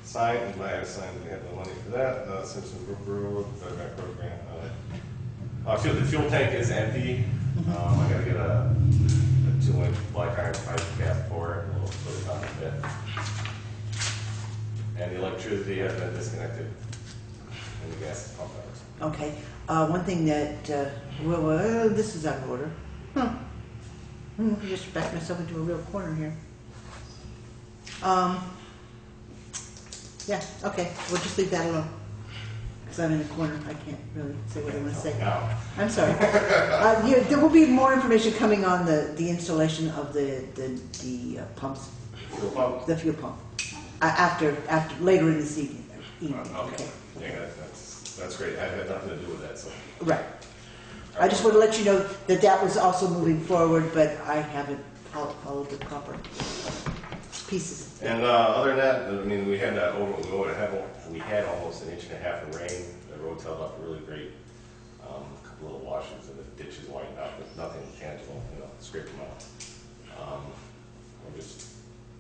Speaker 4: sign, I have signed, we have the money for that, uh, Simpson Brook Road, the grant. uh, Uh, fuel, the fuel tank is empty, um, I gotta get a, a two inch black iron pipe cap for it, we'll put it on the bed. And the electricity has been disconnected, and the gas is pumped out.
Speaker 1: Okay, uh, one thing that, uh, well, well, this is out of order. Hmm, I just backed myself into a real corner here. Um, yeah, okay, we'll just leave that alone. Because I'm in a corner, I can't really say what I want to say.
Speaker 4: Now,
Speaker 1: I'm sorry. Uh, yeah, there will be more information coming on the, the installation of the, the, the uh, pumps,
Speaker 4: fuel pump?
Speaker 1: the fuel pump, uh, after, after, later in this evening. evening,
Speaker 4: Uh, Okay, yeah, that- that's, that's great, I had nothing to do with that, so.
Speaker 1: Right. I just want to let you know that that was also moving forward, but I haven't fol- followed the proper pieces.
Speaker 4: And uh, other than that, I mean, we had that over, we would have, we had almost an inch and a half of rain. The roads held up really great. Um, a couple little washes and the ditches lined up, but nothing tangible, you know, scrape them out. Um, we're just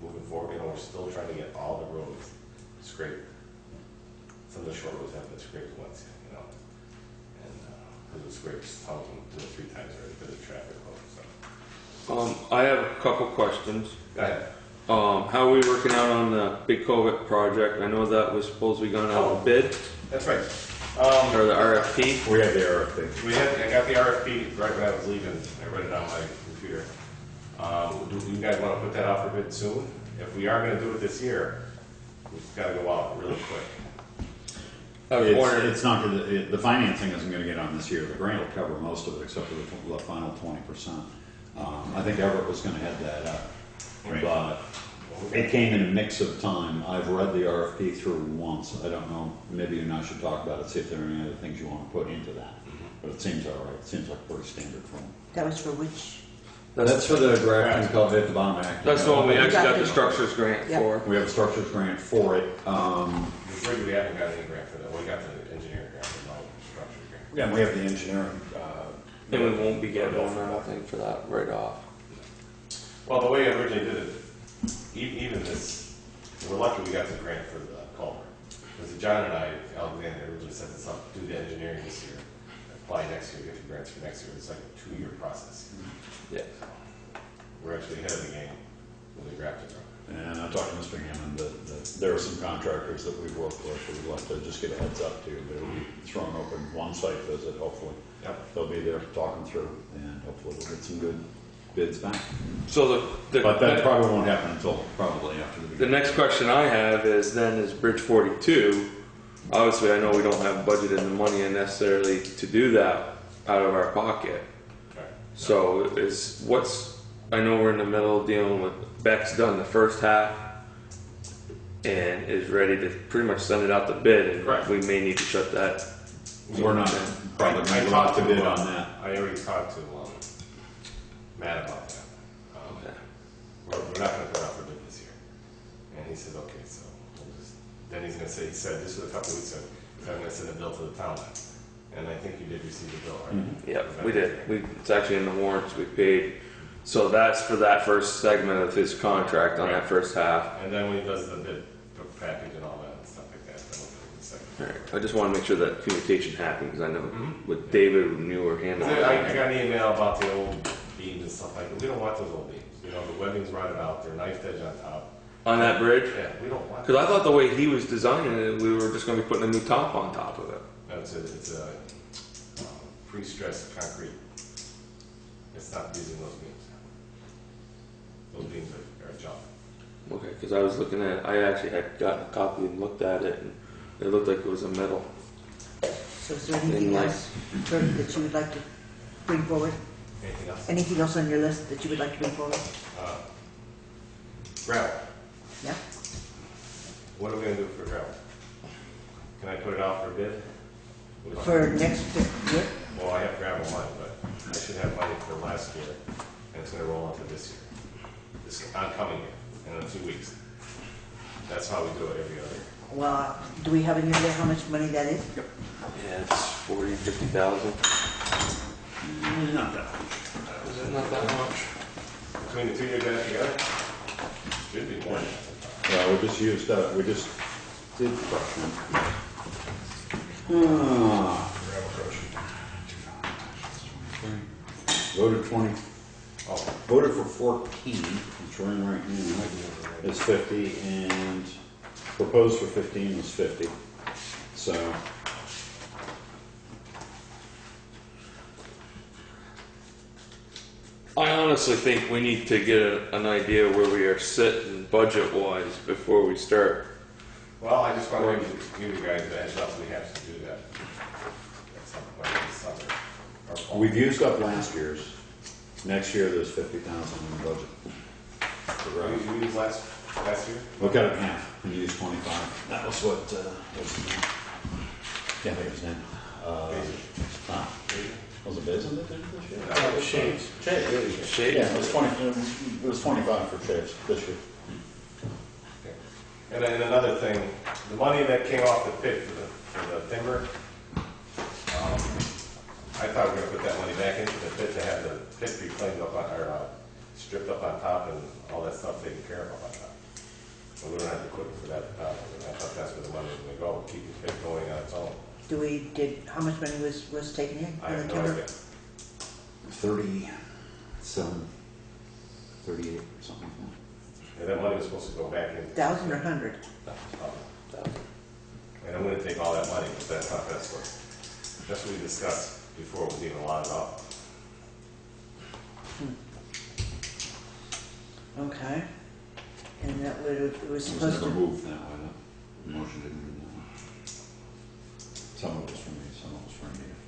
Speaker 4: moving forward, you know, we're still trying to get all the roads scraped. Some of the short roads haven't been scraped once, you know. And, uh, because the scrapes, them two or three times already because of traffic, so.
Speaker 2: Um, I have a couple questions.
Speaker 4: Go ahead.
Speaker 2: Um, how are we working out on the big culvert project? I know that was supposed to be going out to bid,
Speaker 4: That's right. Um,
Speaker 2: or the RFP.
Speaker 3: We have the RFP.
Speaker 4: We had, I got the RFP right when I was leaving, I read it on my computer. Um, do you guys wanna put that out for bid soon? If we are gonna do it this year, we've gotta go out really quick.
Speaker 2: I
Speaker 3: It's,
Speaker 2: wondering,
Speaker 3: it's not, gonna- it- the financing isn't gonna get on this year, the grant will cover most of it, except for the, tw- the final twenty percent. Um, I think Everett was gonna head that up,
Speaker 4: Right.
Speaker 3: but it came in a mix of time. I've read the RFP through once, I don't know, maybe you and I should talk about it, see if there are any other things you wanna put into that. But it seems all right, it seems like pretty standard form.
Speaker 1: That was for which?
Speaker 2: that's,
Speaker 3: That's for the Grafton Culvert at the bottom act.
Speaker 2: that's the one we actually got the structures grant
Speaker 1: Yeah.
Speaker 2: for.
Speaker 3: We have a structures grant for it, um,
Speaker 4: The we haven't got any grant for that, we got the engineering grant, but no structure grant.
Speaker 3: yeah, and we have the engineering, uh,
Speaker 2: And we won't be getting one, I don't think, for that right off.
Speaker 4: Well, the way I originally did it, e- even this, we're lucky we got the grant for the culvert. Because John and I, Alexander, originally set this up, to do the engineering this year, apply next year, get the grants for next year, it's like a two-year process.
Speaker 2: Yeah.
Speaker 4: We're actually ahead of the game with the Grafton Road.
Speaker 3: And I talked to Mr. Hammond that, that there are some contractors that we've worked with who would like to just give a heads up to. They'll be throwing open one site visit, hopefully.
Speaker 4: Yep.
Speaker 3: They'll be there talking through and hopefully we'll get some good bids back.
Speaker 2: So the, the.
Speaker 3: But that probably won't happen until probably after the
Speaker 2: The
Speaker 3: beginning.
Speaker 2: next question I have is then is Bridge 42. Obviously, I know we don't have budgeted the money necessarily to do that out of our pocket.
Speaker 4: Right.
Speaker 2: So is what's I know we're in the middle dealing with Beck's done the first half and is ready to pretty much send it out the bid and
Speaker 4: Correct.
Speaker 2: we may need to shut that.
Speaker 3: We're not probably
Speaker 4: I
Speaker 3: going to
Speaker 4: talked
Speaker 3: to bid on that.
Speaker 4: I already talked to, um, Matt about that. Um,
Speaker 2: Okay.
Speaker 4: We're, we're not gonna put out for bid this year. And he said, okay, so we'll just, then he's gonna say, he said, this was a couple weeks ago, said, I'm gonna send a bill to the town. And I think you did receive the bill, right?
Speaker 3: Mhm.
Speaker 2: Yep, we did. We, it's actually in the warrants we paid. So that's for that first segment of his contract on that first half.
Speaker 4: And then when he does the bid package and all that and stuff like that, then we'll do the second.
Speaker 2: Alright, I just wanna make sure that communication because I know
Speaker 4: Mhm.
Speaker 2: with David, we knew we're handling
Speaker 4: I, I got an email about the old beams and stuff like that. We don't want those old beams. You know, the webbing's rotted out, they're knife edge on top.
Speaker 2: On that bridge?
Speaker 4: Yeah, we don't want.
Speaker 2: Because I thought the way he was designing it, we were just gonna be putting a new top on top of it.
Speaker 4: No, it's a, it's a um, pre-stressed concrete. It's not using those beams. Those beams are, are junk.
Speaker 2: Okay, because I was looking at, I actually had gotten a copy and looked at it, and it looked like it was a metal.
Speaker 1: So is there anything
Speaker 2: like-
Speaker 1: else Kurt, that you would like to bring forward?
Speaker 4: Anything else?
Speaker 1: Anything else on your list that you would like to bring forward?
Speaker 4: Uh, Gravel.
Speaker 1: Yeah,
Speaker 4: What are we gonna do for gravel? Can I put it out for a bid?
Speaker 1: for next year?
Speaker 4: Well, I have gravel money, but I should have money for last year, and it's gonna roll into this year. This oncoming year, in two weeks. That's how we do it every other year.
Speaker 1: Well, do we have any idea how much money that is?
Speaker 2: Yeah, it's forty, fifty thousand.
Speaker 3: Not that.
Speaker 2: Is it not that much?
Speaker 4: Between the two years that together, should be more.
Speaker 3: Yeah, we just used, uh, we just did crushing. Ah. Voted twenty,
Speaker 4: Oh,
Speaker 3: voted for fourteen, it's running right now, is fifty, and proposed for fifteen was fifty, so.
Speaker 2: I honestly think we need to get a, an idea where we are sitting budget wise before we start.
Speaker 4: well, I just wanted to give you guys a heads up, we have to do that. At some point this summer. or fall.
Speaker 3: We've used up last year's, next year there's fifty thousand in the budget. For
Speaker 4: You
Speaker 3: roads.
Speaker 4: you used last, last year?
Speaker 3: We cut it in half, we used twenty-five. That was what, uh, was his name? Can't think of his name. Uh, huh? Was it Basil that did it this year?
Speaker 5: Uh, Shades.
Speaker 2: Shade?
Speaker 3: Yeah, it was twenty, it was twenty-five for Chase this year.
Speaker 4: And then another thing, the money that came off the pit for the, for the timber, um, I thought we were gonna put that money back into the pit to have the pit be cleaned up on, or, uh, stripped up on top and all that stuff taken care of on top. But we don't have the equipment for that, uh, and I thought that's where the money was gonna go, keep the pit going on its own.
Speaker 1: Do we, did, how much money was, was taken in?
Speaker 4: I
Speaker 1: for
Speaker 4: have
Speaker 1: the
Speaker 4: no
Speaker 1: timber?
Speaker 4: idea.
Speaker 3: Thirty-seven, thirty-eight, something like
Speaker 4: And that money was supposed to go back in.
Speaker 1: Thousand or hundred?
Speaker 4: And I'm gonna take all that money, but that's not, that's what, that's what we discussed before it was even allotted off. Hmm.
Speaker 1: Okay. And that would, it was
Speaker 3: that. It was
Speaker 1: supposed
Speaker 3: never
Speaker 1: to,
Speaker 3: moved that way, the motion didn't move that way. Some of it was for me, some of it was for Anita.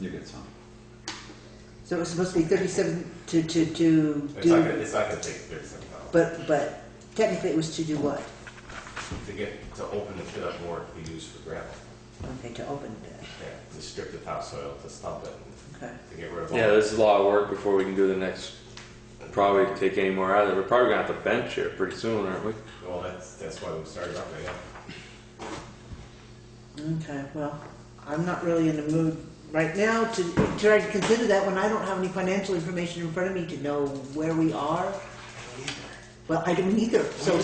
Speaker 3: You get some.
Speaker 1: so it was supposed to be thirty-seven to, to, to
Speaker 4: It's not gonna,
Speaker 1: do,
Speaker 4: it's not gonna take thirty-seven thousand.
Speaker 1: but, but technically it was to do what?
Speaker 4: To get, to open the pit up more to be used for gravel.
Speaker 1: Okay, to open it,
Speaker 4: Yeah, to strip the topsoil, to stump it,
Speaker 1: okay.
Speaker 4: to get rid of all.
Speaker 2: Yeah, this is a lot of work before we can do the next, probably take any more out of it. We're probably gonna have to bench it pretty soon, aren't we?
Speaker 4: Well, that's, that's why we started up there, yeah.
Speaker 1: Okay, well, I'm not really in the mood right now to try to consider that when I don't have any financial information in front of me to know where we are. Well, I don't either, so.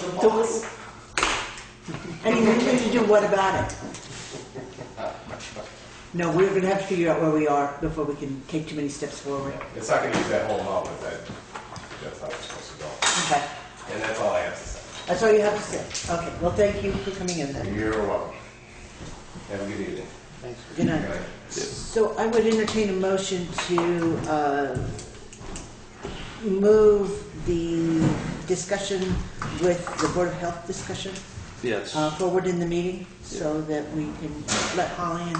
Speaker 1: mean, we need to do what about it? No, we're gonna have to figure out where we are before we can take too many steps forward.
Speaker 4: It's not gonna use that whole amount, but that, that's how it's supposed to go.
Speaker 1: Okay,
Speaker 4: And that's all I have to say.
Speaker 1: that's all you have to say. Okay, well, thank you for coming in then.
Speaker 4: You're welcome. Have a good evening.
Speaker 5: Thanks.
Speaker 1: Good night.
Speaker 4: Good.
Speaker 1: So I would entertain a motion to uh, move the discussion with the Board of Health discussion
Speaker 2: Yes.
Speaker 1: uh, forward in the meeting so that we can let Holly and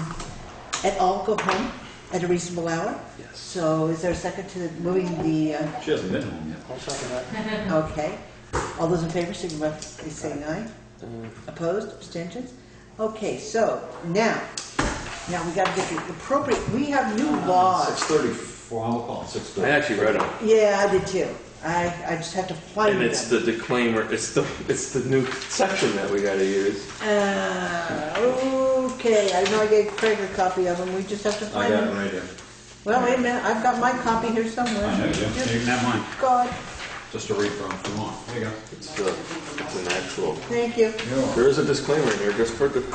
Speaker 1: et al. go home at a reasonable hour.
Speaker 2: Yes.
Speaker 1: So is there a second to moving the, uh,
Speaker 3: She hasn't been home yet.
Speaker 5: I'll second that.
Speaker 1: okay. All those in favor, signify by saying aye.
Speaker 2: Uh,
Speaker 1: Opposed, abstentions? Okay, so now, now we gotta get the appropriate, we have new
Speaker 3: Six
Speaker 1: laws.
Speaker 3: thirty-four, I'll call it six
Speaker 2: I
Speaker 3: thirty.
Speaker 2: actually read them.
Speaker 1: Yeah, I did too. I, I just have to find
Speaker 2: And
Speaker 1: them.
Speaker 2: it's the disclaimer, it's the, it's the new section that we gotta use.
Speaker 1: Uh, okay, I know I gave Craig a copy of them, we just have to
Speaker 3: I
Speaker 1: find
Speaker 3: got it
Speaker 1: them.
Speaker 3: right here.
Speaker 1: Well, wait a minute, I've got my copy here somewhere.
Speaker 3: I know you do. You
Speaker 1: Just-
Speaker 3: can have mine,
Speaker 1: God,
Speaker 3: just to read from if you want. There you go.
Speaker 2: It's the, it's an actual,
Speaker 1: thank you.
Speaker 2: there is a disclaimer in here just for the.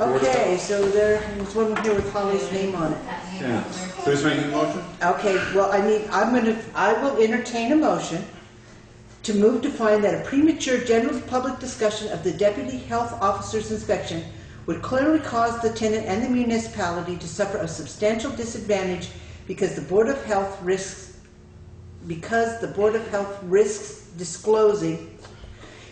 Speaker 1: Okay, so there was one here with Holly's name on it.
Speaker 3: Yeah. Who's making the motion?
Speaker 1: Okay, well, I mean, I'm gonna, I will entertain a motion to move to find that a premature general public discussion of the deputy health officer's inspection would clearly cause the tenant and the municipality to suffer a substantial disadvantage because the Board of Health risks, because the Board of Health risks disclosing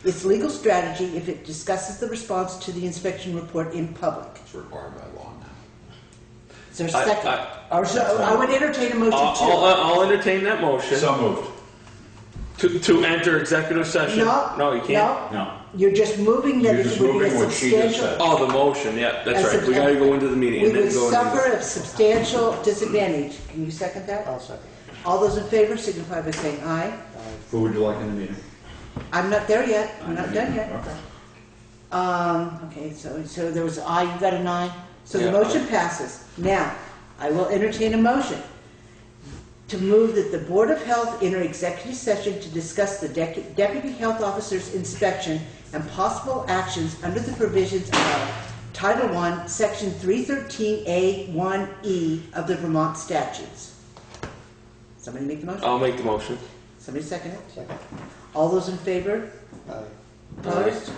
Speaker 1: its legal strategy if it discusses the response to the inspection report in public.
Speaker 3: It's required by law now.
Speaker 1: Is there a
Speaker 2: I-
Speaker 1: second?
Speaker 2: I-
Speaker 1: Or so, I would entertain a motion
Speaker 2: I'll,
Speaker 1: too.
Speaker 2: I'll, I'll entertain that motion.
Speaker 3: So moved.
Speaker 2: To, to enter executive session?
Speaker 1: No.
Speaker 2: No, you can't?
Speaker 1: No,
Speaker 3: No,
Speaker 1: you're just moving that
Speaker 3: You're
Speaker 1: it
Speaker 3: just
Speaker 1: would be a
Speaker 3: moving what she just
Speaker 1: substantial.
Speaker 3: said.
Speaker 2: Oh, the motion, yeah, that's
Speaker 1: a
Speaker 2: right. We gotta go into the meeting
Speaker 1: We
Speaker 2: and then
Speaker 1: would
Speaker 2: go into.
Speaker 1: suffer a substantial disadvantage. Can you second that?
Speaker 5: I'll second.
Speaker 1: All those in favor signify by saying aye.
Speaker 3: who would you like in the meeting?
Speaker 1: I'm not there yet. I'm not done yet.
Speaker 3: Okay.
Speaker 1: Um, okay, so, so there was aye, you got an aye? So the
Speaker 2: Yeah.
Speaker 1: motion passes. Now, I will entertain a motion to move that the Board of Health enter executive session to discuss the dec- deputy health officer's inspection and possible actions under the provisions of Title I, Section 313A1E E of the Vermont statutes. Somebody make the motion?
Speaker 2: I'll make the motion.
Speaker 1: Somebody second it?
Speaker 5: Second.
Speaker 1: All those in favor?
Speaker 5: Aye.
Speaker 1: Opposed?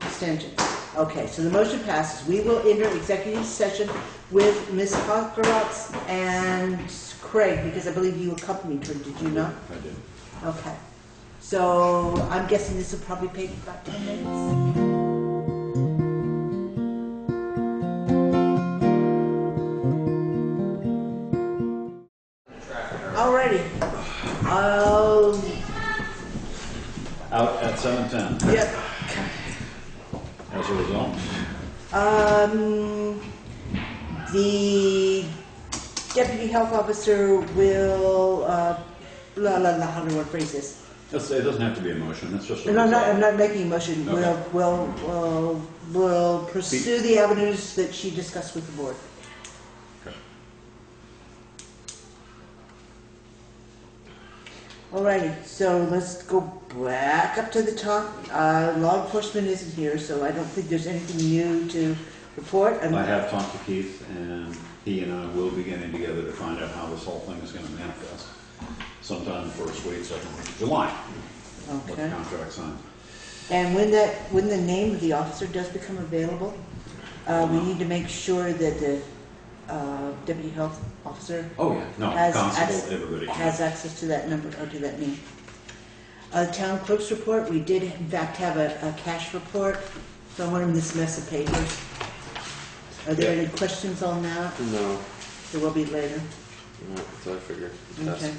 Speaker 1: Abstentions? Okay, so the motion passes. We will enter executive session with Ms. Pankratz and Craig, because I believe you accompanied her, did you not?
Speaker 3: I did.
Speaker 1: Okay. So I'm guessing this will probably take about 10 minutes.
Speaker 3: Seven ten,
Speaker 1: yep.
Speaker 3: as a result.
Speaker 1: Um, the deputy health officer will, uh, la la blah, how do I phrase this?
Speaker 3: It doesn't have to be a motion, it's just a
Speaker 1: No, I'm not, I'm
Speaker 3: result.
Speaker 1: not making a motion. We'll, we'll, we'll, we'll pursue the avenues that she discussed with the board. Alrighty, so let's go back up to the top. Uh, law enforcement isn't here, so I don't think there's anything new to report. I'm-
Speaker 3: I have talked to Keith, and he and I will be getting together to find out how this whole thing is gonna manifest. Sometime the first week, second week of July, the
Speaker 1: Okay.
Speaker 3: contract signed.
Speaker 1: And when that, when the name of the officer does become available, uh, we need to make sure that the, uh, deputy health officer
Speaker 3: Oh, yeah. No,
Speaker 1: has,
Speaker 3: constable,
Speaker 1: ac-
Speaker 3: everybody.
Speaker 1: has access to that number, or to that name. Uh, town clerk's report, we did in fact have a, a cash report, so I want to this mess of papers. Are there any questions on that?
Speaker 2: No,
Speaker 1: There will be later.
Speaker 2: no, that's what I figured. That's-
Speaker 1: Okay.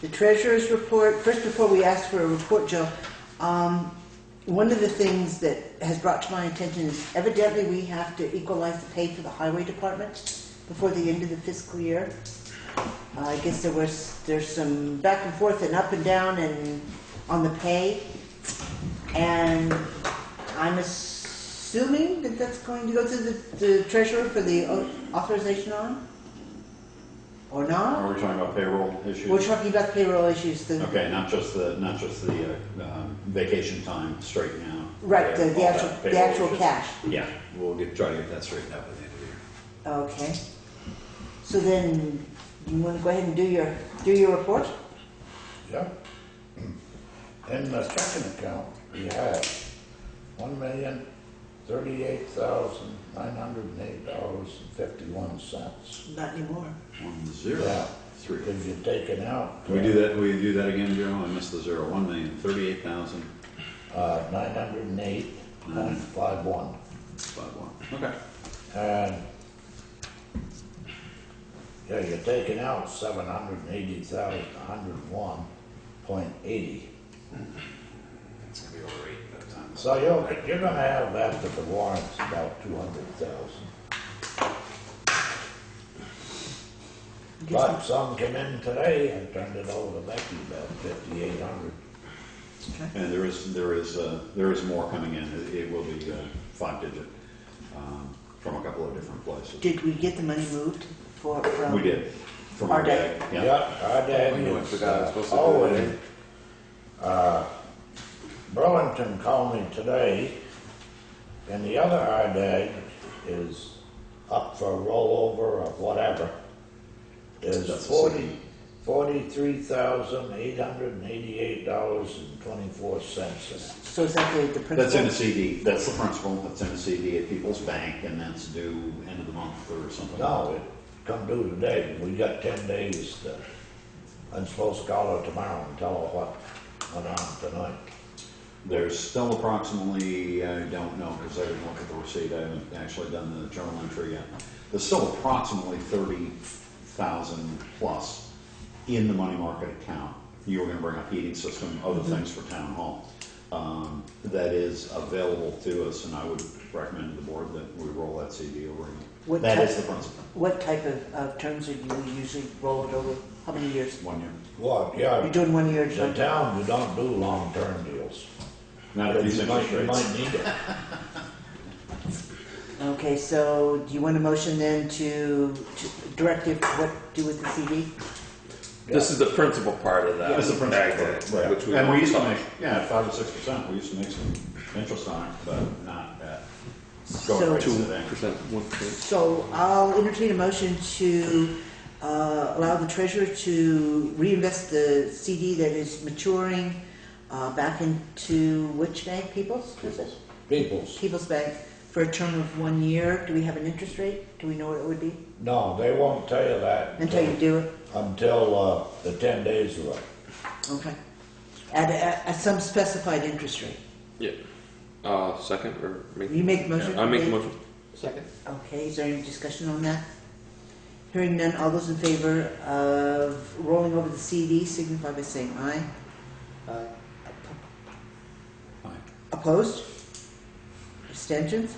Speaker 1: The treasurer's report, first before we ask for a report, Joe, um, one of the things that has brought to my attention is evidently we have to equalize the pay for the highway department before the end of the fiscal year. Uh, I guess there was, there's some back and forth and up and down and on the pay. And I'm assuming that that's going to go to the, the treasurer for the authorization on? Or not?
Speaker 3: Are we talking about payroll issues?
Speaker 1: We're talking about payroll issues, the,
Speaker 3: Okay, not just the, not just the uh, um, vacation time straightened out.
Speaker 1: right, the, the
Speaker 3: All
Speaker 1: actual,
Speaker 3: that
Speaker 1: the
Speaker 3: payroll
Speaker 1: actual
Speaker 3: issues.
Speaker 1: cash.
Speaker 3: Yeah, we'll get, try to get that straightened out by the end of the year.
Speaker 1: Okay. So then, you wanna go ahead and do your, do your report?
Speaker 6: Yeah. In the checking account, we have one million, thirty-eight thousand, nine hundred and eight dollars and fifty-one cents.
Speaker 1: Not anymore.
Speaker 3: One, zero,
Speaker 6: Yeah.
Speaker 3: three.
Speaker 6: Because you're taking out.
Speaker 3: Can we do that, will you do that again, Joe? I missed the zero. One million, thirty-eight thousand,
Speaker 6: Uh, nine hundred and eight point five one.
Speaker 3: five one. Okay.
Speaker 6: And, yeah, you're taking out seven hundred and eighty thousand, hundred and one point eighty.
Speaker 3: It's gonna be over eight by the time.
Speaker 6: So you're, you're gonna have after the warrants about two hundred thousand. But some came in today and turned it over to Becky about fifty-eight hundred.
Speaker 3: And there is, there is, uh, there is more coming in. It- It will be uh, five digit, um, from a couple of different places.
Speaker 1: Did we get the money moved for, from?
Speaker 3: We did. From
Speaker 1: Our
Speaker 3: our
Speaker 1: day.
Speaker 3: day,
Speaker 6: Yeah,
Speaker 3: yeah.
Speaker 6: our dad
Speaker 2: Oh, I
Speaker 6: is,
Speaker 2: forgot I was supposed to do it.
Speaker 6: and, uh, Burlington called me today, and the other our dad is up for rollover or whatever. Is
Speaker 3: That's a
Speaker 6: forty,
Speaker 3: CD.
Speaker 6: forty-three thousand, eight hundred and eighty-eight dollars and twenty-four cents.
Speaker 1: So is that the, the principal?
Speaker 3: That's in a CD, that's the principal, that's in a CD at People's Bank, and that's due end of the month or something.
Speaker 6: No, it come due today, we got ten days to, I'm supposed to call her tomorrow and tell her what went on tonight.
Speaker 3: There's still approximately, I don't know, because I didn't look at the receipt, I haven't actually done the journal entry yet. There's still approximately thirty thousand plus in the money market account you were gonna bring up heating system, other things for town hall. Um, that is available to us, and I would recommend to the board that we roll that CD over.
Speaker 1: What
Speaker 3: That
Speaker 1: type-
Speaker 3: is the principle,
Speaker 1: What type of, of terms do you usually roll it over? How many years?
Speaker 3: one year.
Speaker 6: What, yeah,
Speaker 1: You're
Speaker 6: yeah,
Speaker 1: doing one year at a
Speaker 6: the
Speaker 1: time?
Speaker 6: town, you don't do long-term deals.
Speaker 3: Not at these
Speaker 6: you might,
Speaker 3: interest
Speaker 6: you
Speaker 3: rates.
Speaker 6: might need it.
Speaker 1: Okay, so do you want a motion then to, to directive what do with the CD?
Speaker 2: This is the principal part of that.
Speaker 3: That's the principle,
Speaker 2: Ag,
Speaker 3: right.
Speaker 2: Which we.
Speaker 3: And we used to make, yeah, five or six percent, we used to make some interest on it, but not at
Speaker 1: So-
Speaker 3: rates
Speaker 2: Two
Speaker 3: today.
Speaker 2: percent, one percent.
Speaker 1: So I'll entertain a motion to uh, allow the treasurer to reinvest the CD that is maturing uh, back into which bank, People's, is it?
Speaker 6: Peoples,
Speaker 1: People's Bank, for a term of one year. Do we have an interest rate? Do we know what it would be?
Speaker 6: no, they won't tell you that.
Speaker 1: Until you do it?
Speaker 6: Until, uh, the ten days are up.
Speaker 1: Okay. At, at, at some specified interest rate.
Speaker 2: Yeah. Uh, second or make?
Speaker 1: You make the motion?
Speaker 2: I make the
Speaker 1: Dave?
Speaker 2: motion.
Speaker 5: Second?
Speaker 1: Okay, is there any discussion on that? Hearing none, all those in favor of rolling over the CD signify by saying aye.
Speaker 5: Aye.
Speaker 3: Aye.
Speaker 1: Opposed? Abstentions?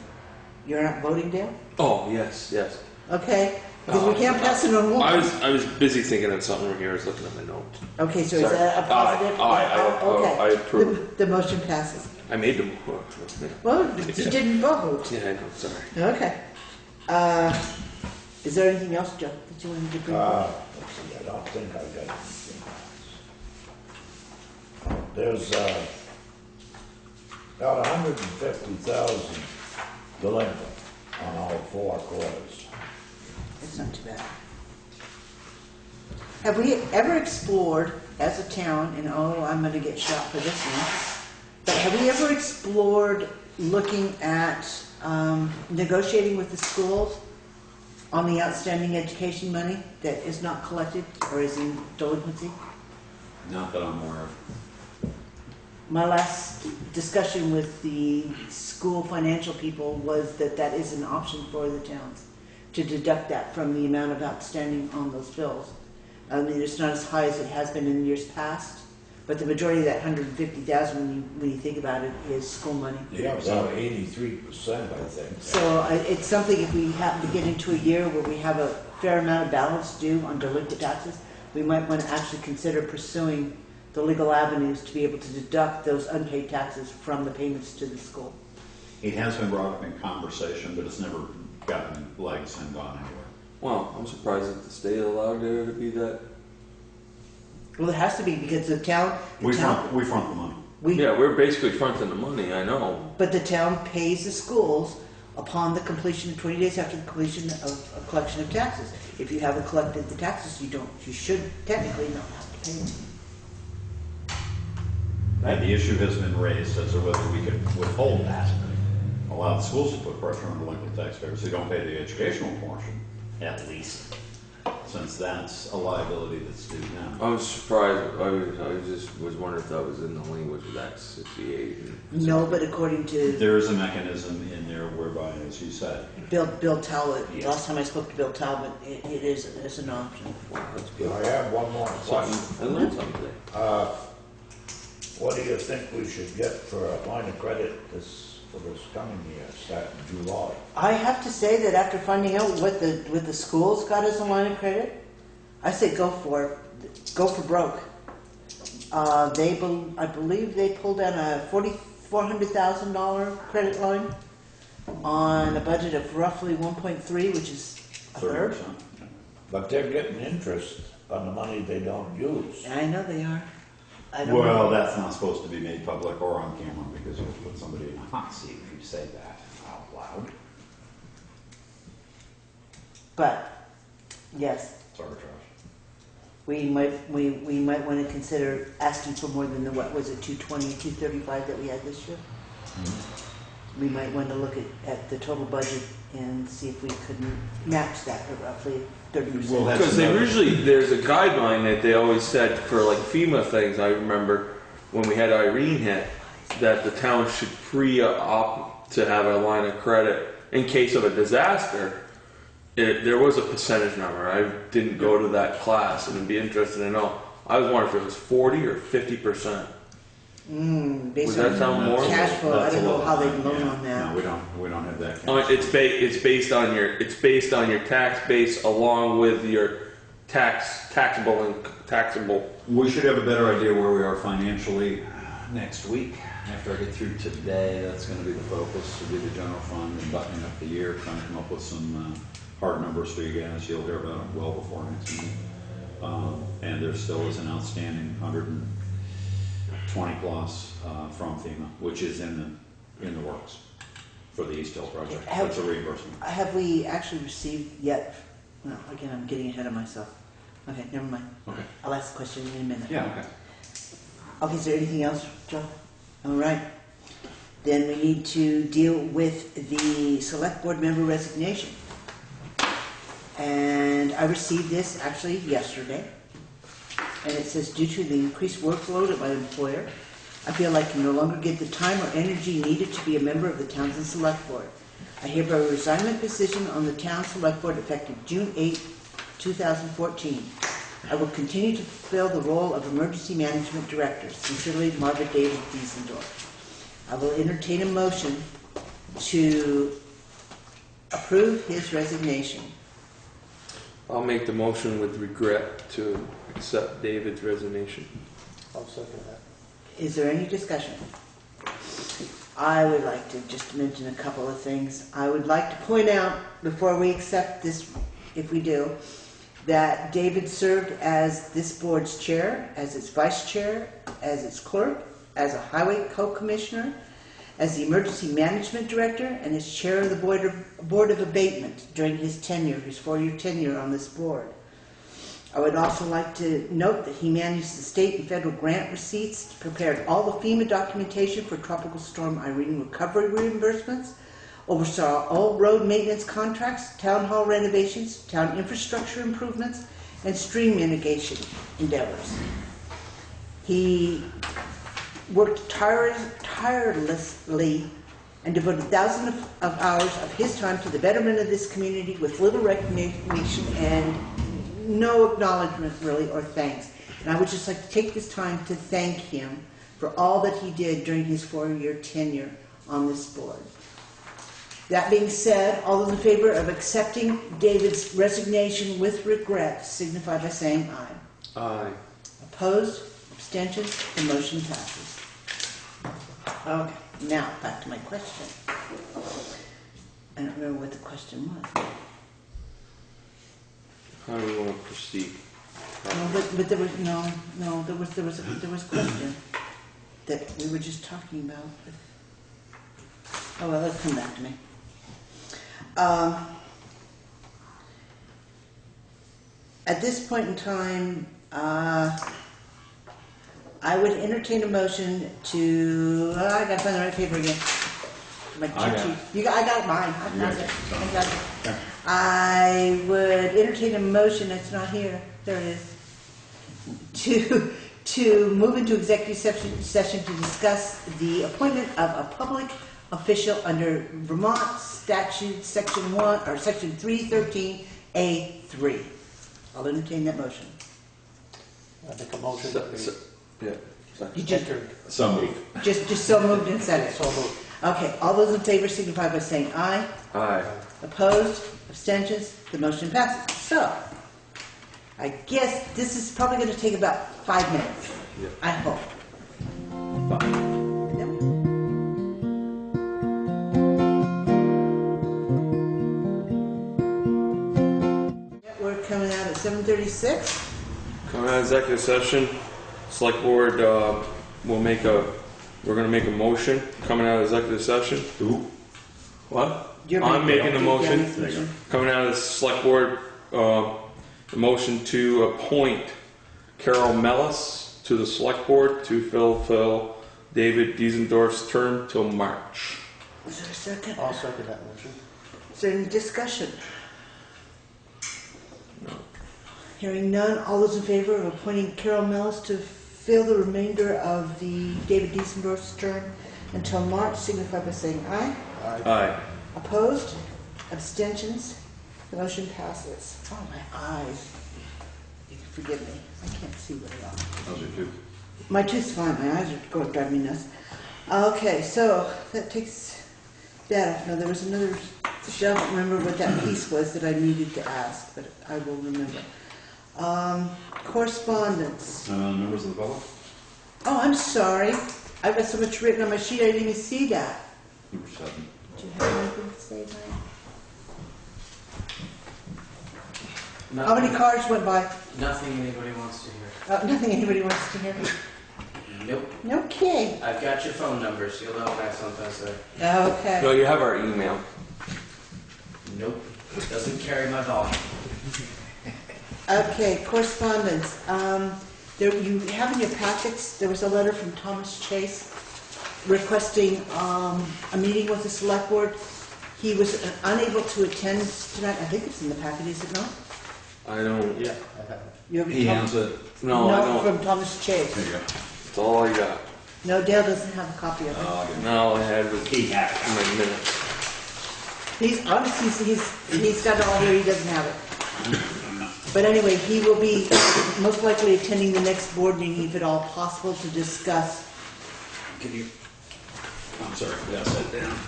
Speaker 1: You're not voting, Dale?
Speaker 2: Oh, yes, yes.
Speaker 1: Okay, because we
Speaker 2: Oh,
Speaker 1: can't pass it on
Speaker 2: I
Speaker 1: one.
Speaker 2: was, I was busy thinking of something here, I was looking at my notes.
Speaker 1: Okay, so is
Speaker 2: Sorry.
Speaker 1: that a positive?
Speaker 2: Aye, aye, I-
Speaker 1: Oh, okay.
Speaker 2: I approve.
Speaker 1: The the motion passes.
Speaker 2: I made them. Yeah,
Speaker 1: Well, you didn't vote.
Speaker 2: Yeah, I know, sorry.
Speaker 1: Okay. Uh, Is there anything else, Joe, that you wanted to bring
Speaker 6: Uh,
Speaker 1: up?
Speaker 6: let's see, I don't think I got anything else. There's, uh, about a hundred and fifty thousand delinquent on all four quarters.
Speaker 1: It's not too bad. Have we ever explored, as a town, and oh, I'm gonna get shot for this one, but have we ever explored looking at um, negotiating with the schools on the outstanding education money that is not collected or is in delinquency?
Speaker 3: Not that I'm aware of.
Speaker 1: My last discussion with the school financial people was that that is an option for the towns, to deduct that from the amount of outstanding on those bills. I mean, it's not as high as it has been in years past, but the majority of that hundred and fifty thousand, when you, when you think about it, is school money.
Speaker 6: Yeah, about eighty-three percent, I think.
Speaker 1: So I, it's something, if we happen to get into a year where we have a fair amount of balance due on delinquent taxes, we might want to actually consider pursuing the legal avenues to be able to deduct those unpaid taxes from the payments to the school.
Speaker 3: It has been brought up in conversation, but it's never gotten legs and gone anywhere.
Speaker 2: Well, I'm surprised that the state allowed there to be that.
Speaker 1: Well, it has to be because the town, the
Speaker 3: We
Speaker 1: town,
Speaker 3: front, we front the money.
Speaker 1: we,
Speaker 2: Yeah, we're basically fronting the money, I know.
Speaker 1: but the town pays the schools upon the completion, twenty days after the completion of a collection of taxes. If you haven't collected the taxes, you don't, you should technically not have to pay them.
Speaker 3: And the issue has been raised as to whether we could withhold that, allow the schools to put pressure on the delinquent taxpayers who don't pay the educational portion, at least, since that's a liability that's due now.
Speaker 2: I was surprised, I was, I just was wondering if that was in the language of Act sixty-eight. and-
Speaker 1: No, but according to
Speaker 3: There is a mechanism in there whereby, as you said,
Speaker 1: Bill, Bill Talbot,
Speaker 3: Yes.
Speaker 1: last time I spoke to Bill Talbot, it, it is, it's an option.
Speaker 2: Wow, that's good.
Speaker 6: I have one more question.
Speaker 2: I learned something.
Speaker 6: Uh, what do you think we should get for a line of credit this, for this coming year, starting July?
Speaker 1: I have to say that after finding out what the, what the schools got as a line of credit, I say go for go for broke. Uh, they, bel- I believe they pulled out a forty, four hundred thousand dollar credit line on a budget of roughly one point three, which is a third.
Speaker 6: But they're getting interest on the money they don't use.
Speaker 1: I know they are. I don't
Speaker 3: Well,
Speaker 1: know.
Speaker 3: that's not supposed to be made public or on camera, because you'll put somebody in a hot seat if you say that out loud.
Speaker 1: But, yes,
Speaker 3: It's arbitrage.
Speaker 1: We might, we, we might want to consider asking for more than the, what was it, 220, 235 that we had this year? Mm-hmm. We might want to look at, at the total budget and see if we couldn't match that at roughly 30%.
Speaker 3: We'll have-
Speaker 2: Because they usually, there's a guideline that they always set for like FEMA things, I remember when we had Irene hit, that the town should pre-op to have a line of credit in case of a disaster. It, there was a percentage number, I didn't go to that class and it'd be interesting to know. I was wondering if it was forty or fifty percent.
Speaker 1: Mm, based
Speaker 2: Would that
Speaker 1: on
Speaker 2: sound more?
Speaker 1: cash flow, I
Speaker 3: That's a
Speaker 1: don't know
Speaker 3: little
Speaker 1: how they
Speaker 3: high,
Speaker 1: loan
Speaker 3: yeah.
Speaker 1: on that.
Speaker 3: No, we don't, we don't have that. Cash.
Speaker 2: it's ba- it's based on your, it's based on your tax base along with your tax, taxable and taxable.
Speaker 3: We should have a better idea where we are financially next week. After I get through today, that's gonna be the focus, will be the general fund and buttoning up the year, trying to come up with some, uh, hard numbers for you guys. You'll hear about it well before next meeting. Um, and there still is an outstanding hundred and twenty plus, uh, from FEMA, which is in the, in the works for the East Hill project.
Speaker 1: Have-
Speaker 3: That's a reimbursement.
Speaker 1: Have we actually received yet, no, again, I'm getting ahead of myself. Okay, never mind.
Speaker 3: Okay.
Speaker 1: I'll ask the question in a minute.
Speaker 3: Yeah, okay.
Speaker 1: Okay, is there anything else, Joe? All right. Then we need to deal with the select board member resignation. And I received this actually yesterday. And it says, due to the increased workload at my employer, I feel I can no longer get the time or energy needed to be a member of the Townshend Select Board. I hereby resign my position on the Town Select Board effective June 8, 2014. I will continue to fulfill the role of Emergency Management Director. Sincerely, Margaret David Diesendorf. I will entertain a motion to approve his resignation.
Speaker 2: I'll make the motion with regret to accept David's resignation.
Speaker 5: I'll second that.
Speaker 1: Is there any discussion? I would like to just mention a couple of things. I would like to point out, before we accept this, if we do, that David served as this board's chair, as its vice chair, as its clerk, as a highway co-commissioner, as the emergency management director, and as chair of the board of, board of abatement during his tenure, his four-year tenure on this board. I would also like to note that he managed the state and federal grant receipts, prepared all the FEMA documentation for Tropical Storm Irene recovery reimbursements, oversaw all road maintenance contracts, town hall renovations, town infrastructure improvements, and stream mitigation endeavors. He worked tire- tirelessly and devoted thousands of, of hours of his time to the betterment of this community with little recognition and no acknowledgement really or thanks. And I would just like to take this time to thank him for all that he did during his four-year tenure on this board. That being said, all those in favor of accepting David's resignation with regret signify by saying aye.
Speaker 2: Aye.
Speaker 1: Opposed, abstentions, the motion passes. Okay, now back to my question. I don't remember what the question was.
Speaker 2: How do we want to proceed?
Speaker 1: No, but, but there was, no, no, there was, there was, a- there was a question that we were just talking about. Oh, well, it'll come back to me. Um, At this point in time, uh, I would entertain a motion to, oh, I gotta find the right paper again. My
Speaker 3: I
Speaker 1: cheat
Speaker 3: got
Speaker 1: sheet.
Speaker 3: it.
Speaker 1: You got, I got mine, I
Speaker 3: You
Speaker 1: got
Speaker 3: got
Speaker 1: it,
Speaker 3: it.
Speaker 1: I got it. I would entertain a motion, it's not here, there it is, to, to move into executive session, session to discuss the appointment of a public official under Vermont statute, section one, or section three thirteen A three. I'll entertain that motion.
Speaker 5: I make a motion
Speaker 2: Se-
Speaker 5: that we
Speaker 2: se- Yeah. second.
Speaker 1: You just.
Speaker 3: So moved.
Speaker 1: just, just so moved and seconded.
Speaker 5: So moved.
Speaker 1: Okay, all those in favor signify by saying aye.
Speaker 2: Aye.
Speaker 1: Opposed, abstentions, the motion passes. So, I guess this is probably gonna take about five minutes,
Speaker 2: Yeah.
Speaker 1: I hope. We're coming out at seven thirty-six.
Speaker 2: Coming out of executive session, select board, uh, will make a, we're gonna make a motion coming out of executive session.
Speaker 3: Ooh,
Speaker 2: What?
Speaker 1: You're
Speaker 2: I'm making the motion,
Speaker 1: make the motion.
Speaker 2: coming out of the select board, uh, the motion to appoint Carol Mellis to the select board to fulfill David Diesendorf's term till March.
Speaker 1: Is there a second?
Speaker 5: I'll second that motion.
Speaker 1: Is there any discussion? Hearing none, all those in favor of appointing Carol Mellis to fill the remainder of the David Diesendorf's term until March, signify by saying aye.
Speaker 5: Aye.
Speaker 2: Aye.
Speaker 1: Opposed? Abstentions? The motion passes. Oh, my eyes. You can forgive me, I can't see very well.
Speaker 3: How's your tooth?
Speaker 1: My tooth's fine, my eyes are going driving me nuts. Okay, so that takes that off. Now, there was another, I don't remember what that piece was that I needed to ask, but I will remember. Um, correspondence.
Speaker 3: Uh, members of the public?
Speaker 1: Oh, I'm sorry. I've got so much written on my sheet, I didn't even see that.
Speaker 3: Number seven.
Speaker 1: Do you have anything to say, Mike? How many cars went by?
Speaker 7: Nothing anybody wants to hear.
Speaker 1: Uh, nothing anybody wants to hear.
Speaker 7: Nope.
Speaker 1: Okay.
Speaker 7: I've got your phone number, so you'll know when I sometimes say,
Speaker 1: Okay.
Speaker 2: No, you have our email.
Speaker 7: nope. Doesn't carry my volume.
Speaker 1: Okay, correspondence. Um, there, you have in your packets, there was a letter from Thomas Chase requesting, um, a meeting with the select board. He was uh, unable to attend tonight. I think it's in the packet, is it not?
Speaker 2: I don't,
Speaker 5: Yeah, I have.
Speaker 1: You have
Speaker 3: He
Speaker 1: Tom-
Speaker 3: has it.
Speaker 2: no, I
Speaker 1: No,
Speaker 2: don't.
Speaker 1: from Thomas Chase.
Speaker 3: There you go.
Speaker 2: That's all I got.
Speaker 1: No, Dale doesn't have a copy of it.
Speaker 3: Uh, I'll give you-
Speaker 2: No, I had was
Speaker 3: He has it.
Speaker 2: my minutes.
Speaker 1: He's, honestly, he's, he's, he's got it all here, he doesn't have it. But anyway, he will be most likely attending the next board meeting, if at all possible, to discuss.
Speaker 3: Can you? I'm sorry, yeah, sit down.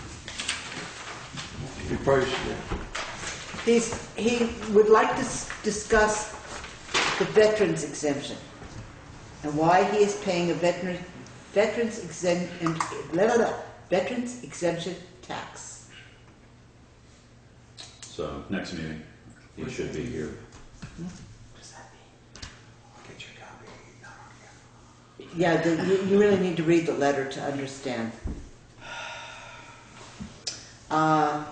Speaker 2: You probably should.
Speaker 1: He's, he would like to s- discuss the veterans exemption and why he is paying a veteran, veterans exempt, and, blah, blah, blah, veterans exemption tax.
Speaker 3: So, next meeting, he should be here.
Speaker 1: Yeah, the, you, you really need to read the letter to understand. Uh,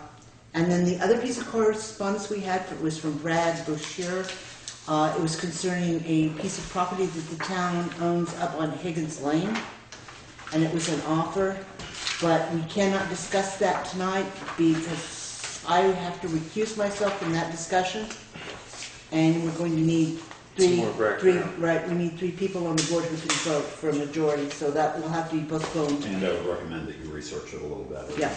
Speaker 1: and then the other piece of correspondence we had was from Brad Boucher. Uh, it was concerning a piece of property that the town owns up on Higgins Lane. And it was an offer, but we cannot discuss that tonight because I have to recuse myself from that discussion. And we're going to need three,
Speaker 2: more
Speaker 1: three,
Speaker 2: background.
Speaker 1: right, we need three people on the board who can vote for a majority, so that will have to be postponed.
Speaker 3: And I would recommend that you research it a little better.
Speaker 1: Yeah,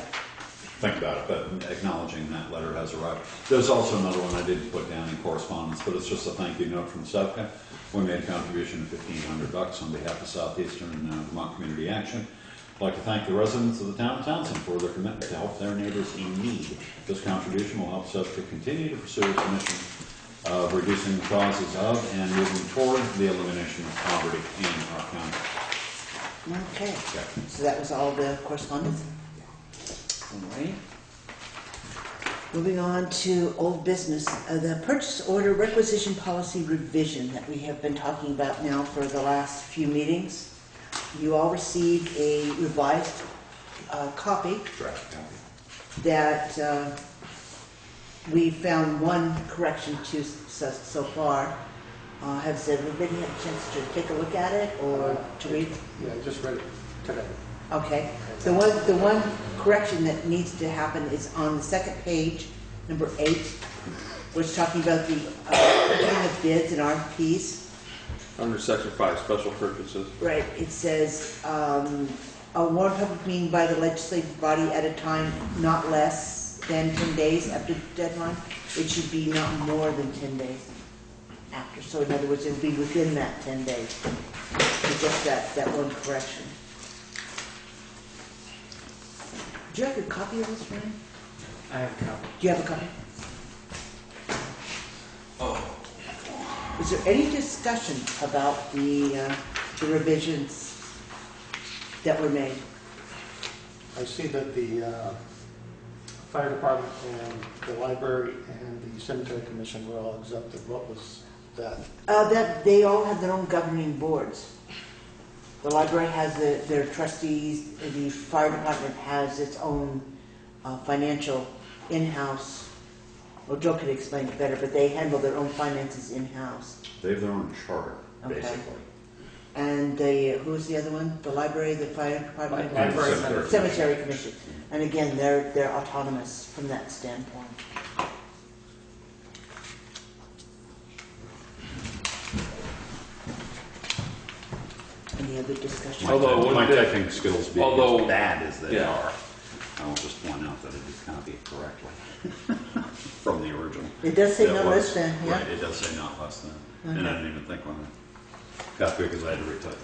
Speaker 3: Think about it, but acknowledging that letter has arrived. There's also another one I didn't put down in correspondence, but it's just a thank you note from SEVCA. We made a contribution of fifteen hundred bucks on behalf of Southeastern uh, Vermont Community Action. I'd like to thank the residents of the town of Townshend for their commitment to help their neighbors in need. This contribution will help SEVCA continue to pursue its mission of reducing the causes of and moving toward the elimination of poverty in our county.
Speaker 1: okay.
Speaker 3: Okay.
Speaker 1: So that was all the correspondence? All right. Moving on to old business, uh, the purchase order requisition policy revision that we have been talking about now for the last few meetings. You all received a revised uh, copy
Speaker 3: Draft copy.
Speaker 1: that uh, we found one correction to so, so far. Uh, Has everybody had a chance to take a look at it or to read?
Speaker 5: Yeah, I just read it today.
Speaker 1: Okay, the one, the one correction that needs to happen is on the second page, number eight, where it's talking about the, uh, putting of bids and RFPs.
Speaker 2: Under section five, special purchases.
Speaker 1: Right, it says, um, a warrant public meeting by the legislative body at a time not less than ten days after the deadline. It should be not more than ten days after, so in other words, it'll be within that ten days. So just that, that one correction. Do you have a copy of this, Ryan?
Speaker 7: I have a copy.
Speaker 1: Do you have a copy? Oh. Is there any discussion about the, uh, the revisions that were made?
Speaker 5: I see that the uh, fire department and the library and the cemetery commission were all exempted. What was that?
Speaker 1: Uh, that, they all have their own governing boards. The library has the, their trustees, the fire department has its own, uh, financial in-house. Well, Joe could explain it better, but they handle their own finances in-house.
Speaker 3: They have their own charter,
Speaker 1: Okay.
Speaker 3: basically.
Speaker 1: And the, who's the other one? The library, the fire department?
Speaker 3: And the
Speaker 7: Library,
Speaker 3: cemetery.
Speaker 1: Cemetery Commission. And again, they're, they're autonomous from that standpoint. Any other discussion?
Speaker 2: Although,
Speaker 3: My
Speaker 2: wouldn't
Speaker 3: my
Speaker 2: it-
Speaker 3: typing skills being
Speaker 2: although-
Speaker 3: as bad as they
Speaker 2: yeah.
Speaker 3: are, I will just point out that it did copy it correctly from the original.
Speaker 1: It does say
Speaker 3: That
Speaker 1: no
Speaker 3: was-
Speaker 1: less than, yeah.
Speaker 3: Right, it does say not less than, and I didn't even think when I copied it because I had to retype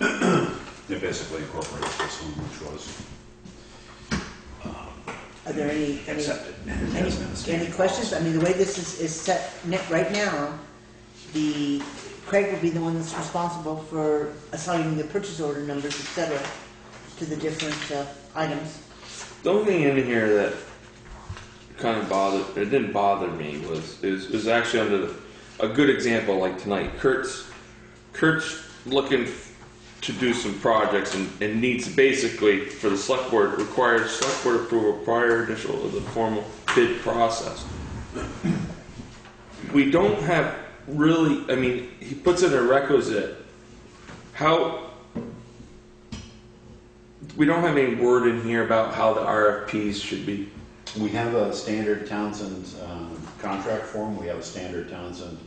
Speaker 3: that. It basically incorporates this one, which was
Speaker 1: Are there any, any,
Speaker 3: accepted. It
Speaker 1: any,
Speaker 3: has been a
Speaker 1: any questions? I mean, the way this is, is set ne- right now, the, Craig will be the one that's responsible for assigning the purchase order numbers, et cetera, to the different, uh, items.
Speaker 2: The only thing in here that kind of bothered, it didn't bother me was, is, was actually under the, a good example like tonight. Kurt's, Kurt's looking to do some projects and, and needs basically for the select board, requires select board approval prior initial of the formal bid process. We don't have really, I mean, he puts in a requisite. How, we don't have any word in here about how the RFPs should be.
Speaker 3: We have a standard Townshend um, contract form, we have a standard Townshend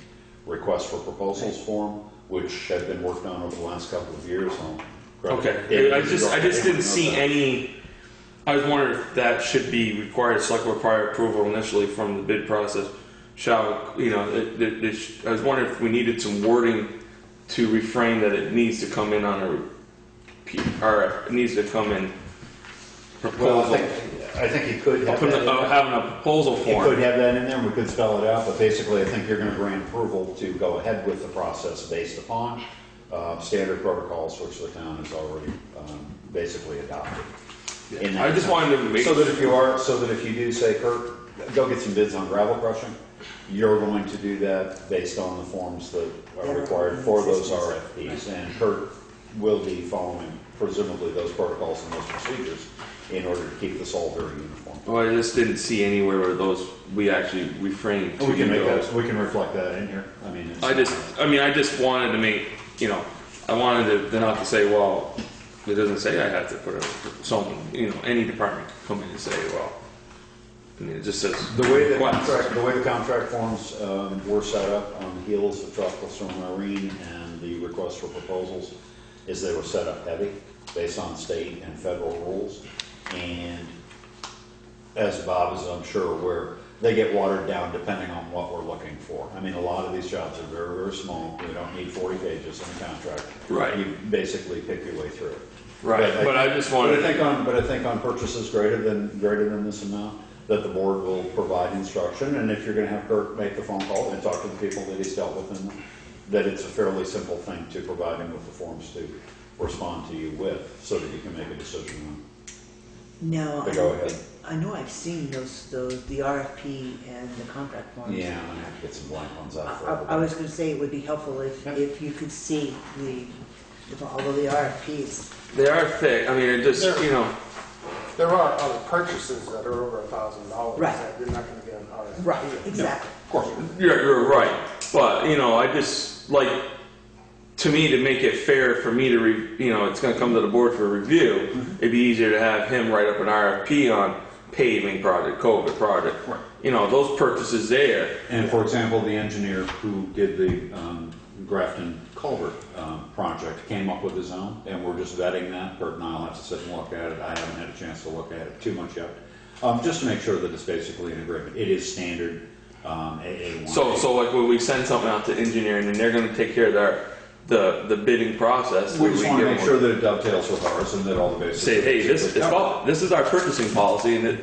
Speaker 3: request for proposals form, which have been worked on over the last couple of years. I'll-
Speaker 2: Okay, I just, I just didn't see
Speaker 3: that.
Speaker 2: any, I was wondering if that should be required, select board prior approval initially from the bid process. Shall, you know, it, it, it sh- I was wondering if we needed some wording to refrain that it needs to come in on a, P- or it needs to come in
Speaker 3: Well,
Speaker 2: proposal.
Speaker 3: I think, I think you could have
Speaker 2: put
Speaker 3: that
Speaker 2: the-
Speaker 3: in there.
Speaker 2: having a proposal
Speaker 3: You
Speaker 2: form.
Speaker 3: could have that in there, and we could spell it out, but basically, I think you're gonna grant approval to go ahead with the process based upon uh, standard protocols, which the town has already um, basically adopted. in
Speaker 2: I just
Speaker 3: sense.
Speaker 2: wanted to make.
Speaker 3: So that if you are, so that if you do say, Kurt, go get some bids on gravel crushing, you're going to do that based on the forms that are required for those RFPs. And Kurt will be following presumably those protocols and those procedures in order to keep this all very uniform.
Speaker 2: Well, I just didn't see anywhere where those, we actually refrained to
Speaker 3: We can make that, we can reflect that in here, I mean. it's-
Speaker 2: I just, I mean, I just wanted to make, you know, I wanted to, to not to say, well, it doesn't say I have to put a, someone, you know, any department could come in and say, well, I mean, it just says.
Speaker 3: The way the
Speaker 2: request.
Speaker 3: contract, the way the contract forms um, were set up on the heels of Tropical Storm Irene and the request for proposals is they were set up heavy based on state and federal rules. And as Bob is, I'm sure aware, they get watered down depending on what we're looking for. I mean, a lot of these jobs are very, very small. We don't need 40 pages in a contract.
Speaker 2: Right.
Speaker 3: You basically pick your way through it.
Speaker 2: Right, but I just
Speaker 3: But I think on, but I think on purchases greater than, greater than this amount, that the board will provide instruction, and if you're gonna have Kurt make the phone call and talk to the people that he's dealt with, and that it's a fairly simple thing to provide him with the forms to respond to you with, so that you can make a decision
Speaker 1: No,
Speaker 3: But
Speaker 1: I-
Speaker 3: go ahead.
Speaker 1: I know I've seen those, those, the RFP and the contract forms.
Speaker 3: Yeah, I'm gonna have to get some blank ones
Speaker 1: I,
Speaker 3: out for
Speaker 1: I- I
Speaker 3: everybody.
Speaker 1: was gonna say it would be helpful if,
Speaker 3: Yep.
Speaker 1: if you could see the, if- although the RFPs,
Speaker 2: they are thick, I mean, it just, you know,
Speaker 5: There are other purchases that are over a thousand dollars
Speaker 1: Right.
Speaker 5: that you're not gonna get an RFP.
Speaker 1: right, exactly.
Speaker 3: Of course.
Speaker 2: you're, you're right, but, you know, I just, like, to me, to make it fair for me to, re, you know, it's gonna come to the board for review,
Speaker 3: Mm-hmm.
Speaker 2: it'd be easier to have him write up an RFP on paving project, culvert project.
Speaker 3: Right.
Speaker 2: You know, those purchases there,
Speaker 3: And for example, the engineer who did the um, Grafton culvert um, project came up with his own, and we're just vetting that. Bert and I'll have to sit and look at it. I haven't had a chance to look at it too much yet. Um, Just to make sure that it's basically an agreement. It is standard um, AA1.
Speaker 2: So, so like when we send something out to engineering and they're gonna take care of their, the, the bidding process.
Speaker 3: We just want to
Speaker 2: give
Speaker 3: make
Speaker 2: them-
Speaker 3: sure that it dovetails with ours and that all the bases.
Speaker 2: Say,
Speaker 3: are
Speaker 2: hey, this,
Speaker 3: basically
Speaker 2: it's
Speaker 3: covered.
Speaker 2: this is our purchasing policy and that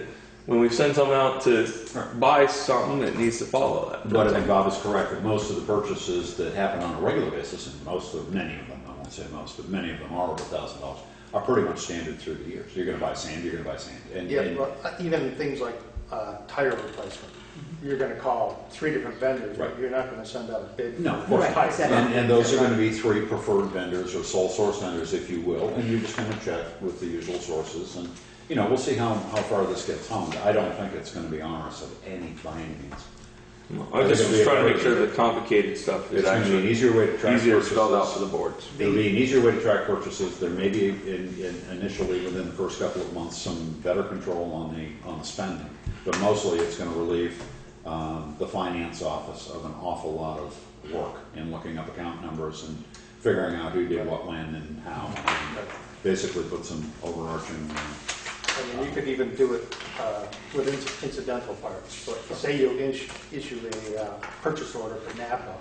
Speaker 2: when we send someone out to buy something, it needs to follow that.
Speaker 3: But I think Bob is correct, that most of the purchases that happen on a regular basis, and most of, many of them, I won't say most, but many of them are over a thousand dollars, are pretty much standard through the years. You're gonna buy sand, you're gonna buy sand. And-
Speaker 5: Yeah,
Speaker 3: and-
Speaker 5: but uh, even things like uh, tire replacement, you're gonna call three different vendors, but
Speaker 3: Right.
Speaker 5: you're not gonna send out a bid.
Speaker 3: No, of
Speaker 5: for
Speaker 3: course
Speaker 1: Right,
Speaker 5: tires.
Speaker 1: exactly.
Speaker 3: And, and those are gonna be three preferred vendors or sole source vendors, if you will, and you're just gonna check with the usual sources and, you know, we'll see how, how far this gets honed. I don't think it's gonna be onerous of any, by any means.
Speaker 2: I just was trying to make sure the complicated stuff is
Speaker 3: It's gonna be an
Speaker 2: actually
Speaker 3: easier way to track
Speaker 2: easier
Speaker 3: purchases.
Speaker 2: spelled out for the boards.
Speaker 3: It'll be an easier way to track purchases. There may be in, in initially within the first couple of months, some better control on the, on the spending. But mostly it's gonna relieve, um, the finance office of an awful lot of work in looking up account numbers and figuring out who did what when and how. and Basically put some overarching uh,
Speaker 5: I mean, you could even do it uh, with inc- incidental parts. So say you issue issue a uh, purchase order for Napa,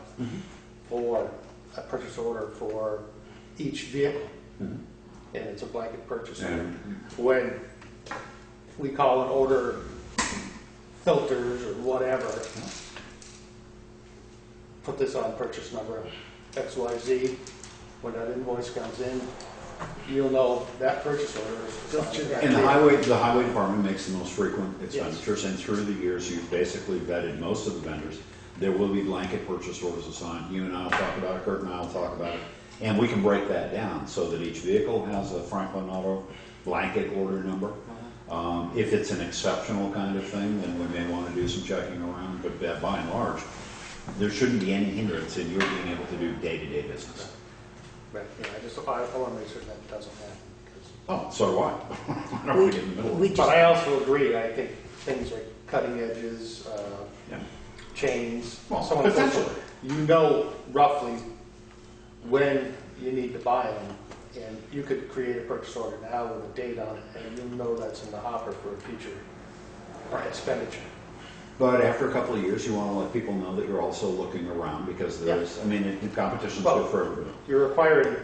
Speaker 5: or a purchase order for each vehicle, and it's a blanket purchase order. When we call an order filters or whatever, put this on purchase number XYZ, when that invoice comes in, you'll know that purchase order is.
Speaker 1: Go through that.
Speaker 3: And the highway, the highway department makes the most frequent expenditures, and through the years, you've basically vetted most of the vendors. There will be blanket purchase orders assigned, you and I will talk about it, Kurt and I will talk about it, and we can break that down so that each vehicle has a Franklin Auto blanket order number. Uh-huh. Um, if it's an exceptional kind of thing, then we may wanna do some checking around, but by- by and large, there shouldn't be any hindrance in your being able to do day-to-day business.
Speaker 5: But, yeah, I just, I, I want to make sure that doesn't happen. 'cause-
Speaker 3: Oh, so do I. I don't wanna get in the middle of it.
Speaker 1: We
Speaker 5: But
Speaker 1: just,
Speaker 5: I also agree, I think things like cutting edges, uh,
Speaker 3: Yeah.
Speaker 5: chains,
Speaker 3: Well,
Speaker 5: so on and so forth.
Speaker 3: potentially.
Speaker 5: You know roughly when you need to buy them, and you could create a purchase order now with a date on it, and you know that's in the hopper for a future expenditure.
Speaker 3: But after a couple of years, you want to let people know that you're also looking around because there's, I mean, the competition's good for everybody.
Speaker 5: You're requiring,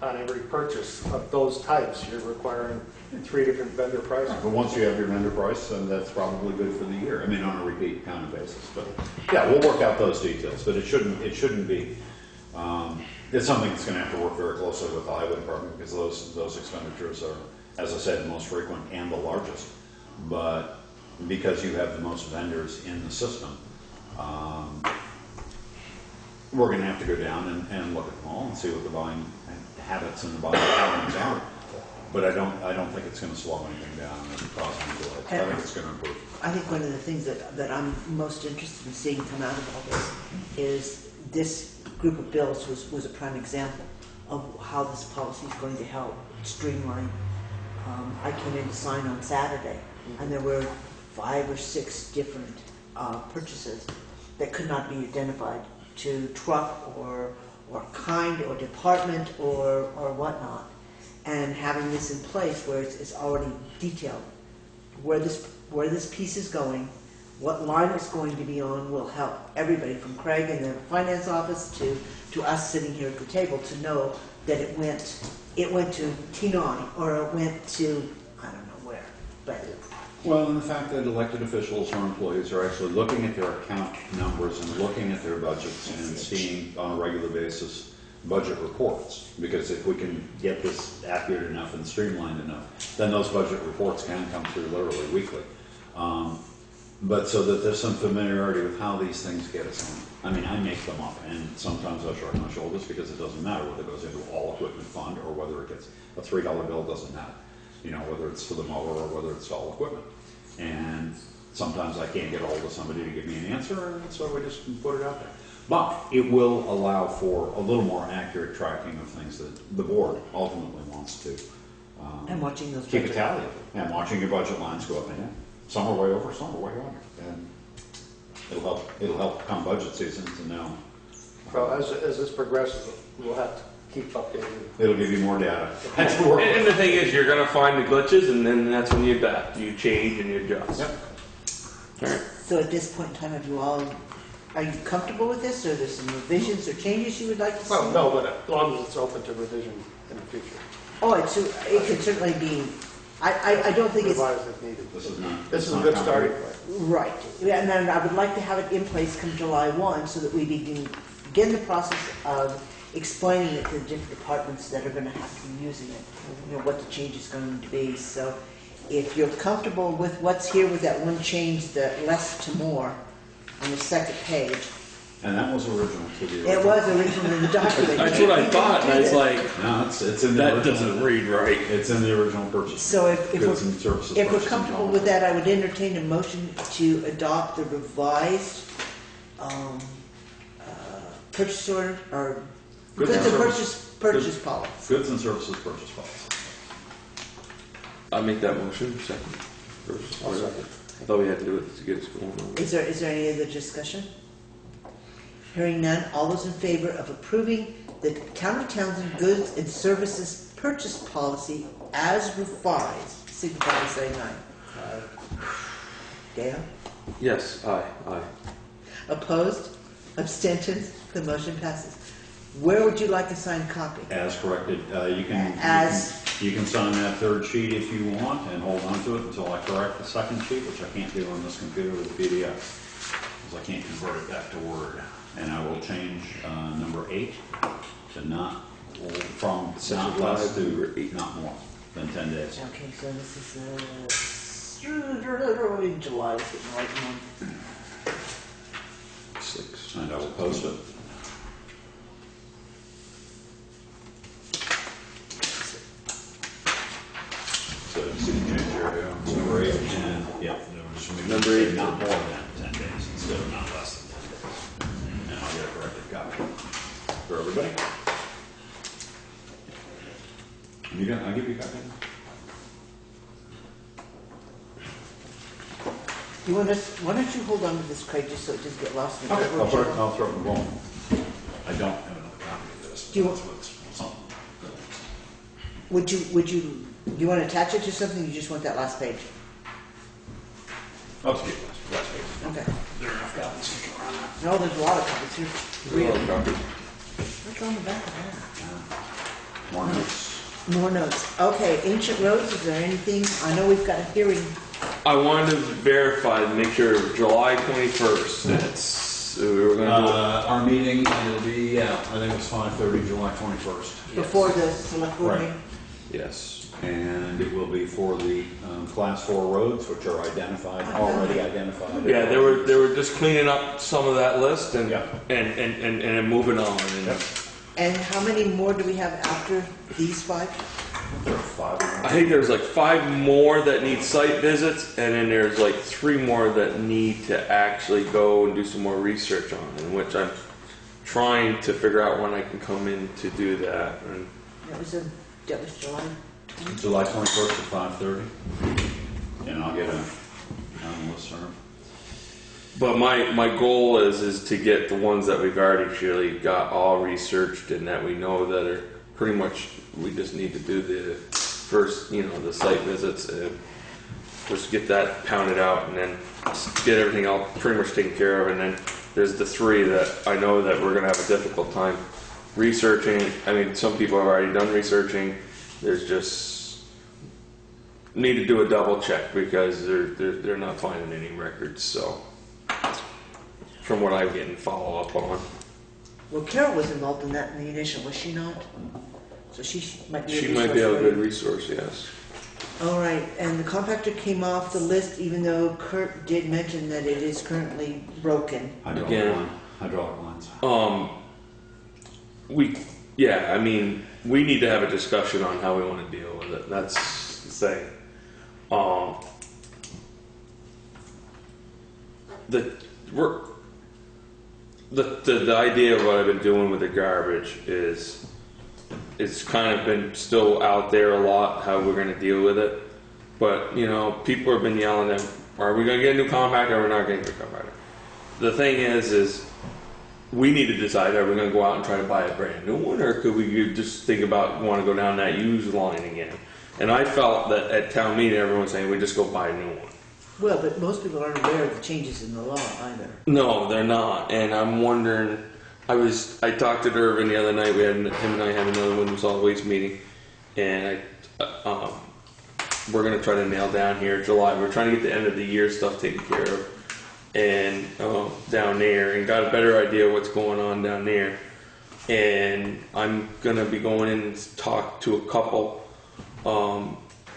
Speaker 5: on every purchase of those types, you're requiring three different vendor prices.
Speaker 3: But once you have your vendor price, then that's probably good for the year. I mean, on a repeat kind of basis. But yeah, we'll work out those details, but it shouldn't, it shouldn't be. Um, It's something that's going to have to work very closely with the highway department because those, those expenditures are, as I said, the most frequent and the largest. But because you have the most vendors in the system, um, we're gonna have to go down and, and look at them all and see what the buying habits and the buying patterns are. But I don't, I don't think it's gonna slow anything down or cause any delays. I think it's gonna improve.
Speaker 1: I think one of the things that, that I'm most interested in seeing come out of all this is this group of bills was, was a prime example of how this policy is going to help streamline. Um, I came in to sign on Saturday, and there were five or six different, uh, purchases that could not be identified to truck or, or kind or department or, or whatnot. And having this in place where it's, it's already detailed, where this, where this piece is going, what line it's going to be on will help everybody from Craig in the finance office to, to us sitting here at the table to know that it went, it went to Tenon or it went to, I don't know where, but
Speaker 3: Well, and the fact that elected officials or employees are actually looking at their account numbers and looking at their budgets and seeing on a regular basis budget reports. Because if we can get this accurate enough and streamlined enough, then those budget reports can come through literally weekly. Um, But so that there's some familiarity with how these things get assigned. I mean, I make them up and sometimes I shrug my shoulders because it doesn't matter whether it goes into all equipment fund or whether it gets, a three dollar bill doesn't matter. You know, whether it's for the mower or whether it's all equipment. And sometimes I can't get a hold of somebody to give me an answer, and so we just put it out there. But it will allow for a little more accurate tracking of things that the board ultimately wants to. um,
Speaker 1: I'm watching those.
Speaker 3: Keep a
Speaker 1: budget-
Speaker 3: tally of and watching your budget lines go up and down. Some are way over, some are way under. And it'll help, it'll help come budget season to know.
Speaker 5: Well, as, as this progresses, we'll have to keep updating.
Speaker 3: It'll give you more data. That's what
Speaker 2: And,
Speaker 3: we're-
Speaker 2: and the thing is, you're gonna find the glitches, and then that's when you adapt, you change and you adjust.
Speaker 3: Yep.
Speaker 2: Alright,
Speaker 1: So at this point in time, have you all, are you comfortable with this, or there's some revisions or changes you would like to see?
Speaker 5: Well, no, but as long as it's open to revision in the future,
Speaker 1: Oh, it's, it could certainly be, I, I, I don't think it's,
Speaker 5: revised if needed.
Speaker 3: This is not.
Speaker 5: This is a good starting point.
Speaker 1: right, Yeah, and then I would like to have it in place come July one, so that we begin, begin the process of explaining it to the different departments that are gonna have to be using it, you know, what the change is going to be, so if you're comfortable with what's here with that one change, the less to more, on the second page,
Speaker 3: And that was original to the original.
Speaker 1: it was originally in the document.
Speaker 2: that's what I thought, and I was like,
Speaker 3: No, it's, it's in the
Speaker 2: that
Speaker 3: original.
Speaker 2: doesn't read right.
Speaker 3: It's in the original purchase.
Speaker 1: So if, if
Speaker 3: Goods
Speaker 1: we're,
Speaker 3: and services.
Speaker 1: if we're
Speaker 3: purchasing
Speaker 1: comfortable with that, I would entertain a motion to adopt the revised, um, uh, purchase order, or
Speaker 3: Goods
Speaker 1: goods
Speaker 3: and
Speaker 1: and
Speaker 3: services.
Speaker 1: purchase, purchase policy.
Speaker 3: Goods and services purchase policy.
Speaker 2: I make that motion, second. First,
Speaker 5: I'll
Speaker 2: whatever. I thought we had to do it to get us going on.
Speaker 1: Is there, is there any other discussion? Hearing none, all those in favor of approving the Town of Townshend goods and services purchase policy as revised, signify by saying aye. Dale?
Speaker 2: Yes, aye, aye.
Speaker 1: Opposed? Abstentions? The motion passes. Where would you like a signed copy?
Speaker 3: As corrected, uh, you can. you can- You can sign that third sheet if you want and hold on to it until I correct the second sheet, which I can't do on this computer with PDF. Because I can't convert it back to Word. And I will change, uh, number eight to not, from not less to
Speaker 2: eight.
Speaker 3: not more than ten days.
Speaker 1: Okay, so this is, uh, July, is it the right month?
Speaker 2: Six.
Speaker 3: And I will post it. So you see the change area, number eight, and, yeah,
Speaker 2: Number eight.
Speaker 3: Not more than ten days, instead of not less than ten days. And I'll get a corrected copy for everybody. You got, I'll give you a copy.
Speaker 1: You want us, why don't you hold on to this, Craig, just so it doesn't get lost in the.
Speaker 3: Okay, I'll put it. I'll throw it in the roll. I don't have another copy of this.
Speaker 1: Do you
Speaker 3: That's what's- something.
Speaker 1: Would you, would you, do you want to attach it to something, you just want that last page?
Speaker 3: I'll just give last, last page.
Speaker 1: Okay.
Speaker 3: There are enough copies.
Speaker 1: No, there's a lot of copies here. Three of them.
Speaker 2: Copy.
Speaker 1: What's on the back of that?
Speaker 3: More notes.
Speaker 1: More notes. Okay, ancient roads, is there anything, I know we've got a hearing,
Speaker 2: I wanted to verify, to make sure July twenty-first, that's, we were gonna do.
Speaker 3: Uh, our meeting, it'll be, yeah, I think it's five thirty, July twenty-first.
Speaker 1: before the select board
Speaker 3: Right.
Speaker 1: meeting.
Speaker 2: Yes.
Speaker 3: And it will be for the, um, class four roads, which are identified, already identified.
Speaker 2: Yeah, they were, they were just cleaning up some of that list and,
Speaker 3: Yeah.
Speaker 2: and, and, and, and moving on. and-
Speaker 3: Yep.
Speaker 1: And how many more do we have after these five?
Speaker 3: There are five.
Speaker 2: I think there's like five more that need site visits, and then there's like three more that need to actually go and do some more research on, in which I'm trying to figure out when I can come in to do that. And
Speaker 1: That was in, that was July.
Speaker 3: July twenty-first at five thirty. And I'll get a, on the list.
Speaker 2: But my, my goal is is to get the ones that we've already actually got all researched and that we know that are pretty much we just need to do the first you know the site visits and just get that pounded out and then get everything else pretty much taken care of and then there's the three that I know that we're gonna have a difficult time researching. I mean some people have already done researching. There's just need to do a double check because they're they're, they're not finding any records so from what I'm getting follow up on.
Speaker 1: Well, Carol was involved in that in the initial, was she not? So she sh- might be a
Speaker 2: She might be a
Speaker 1: resource
Speaker 2: good
Speaker 1: for
Speaker 2: resource, yes.
Speaker 1: All right, and the compactor came off the list even though Kurt did mention that it is currently broken.
Speaker 3: Hydraulic
Speaker 2: Again.
Speaker 3: line, hydraulic lines.
Speaker 2: Um, we, yeah, I mean, we need to have a discussion on how we want to deal with it. That's the thing. Um, the we're the, the the idea of what I've been doing with the garbage is it's kind of been still out there a lot how we're going to deal with it. But you know, people have been yelling at, "Are we going to get a new compactor? Or we're not getting a new compactor?" The thing is, is we need to decide: Are we going to go out and try to buy a brand new one, or could we just think about want to go down that used line again? And I felt that at town meeting, everyone's saying we just go buy a new one.
Speaker 1: Well, but most people aren't aware of the changes in the law either.
Speaker 2: No, they're not. And I'm wondering. I was. I talked to Irvin the other night. We had him and I had another Windham Solid Waste meeting, and I, uh, um, we're gonna try to nail down here July. We're trying to get the end of the year stuff taken care of, and um, down there, and got a better idea what's going on down there. And I'm gonna be going in and talk to a couple. Um,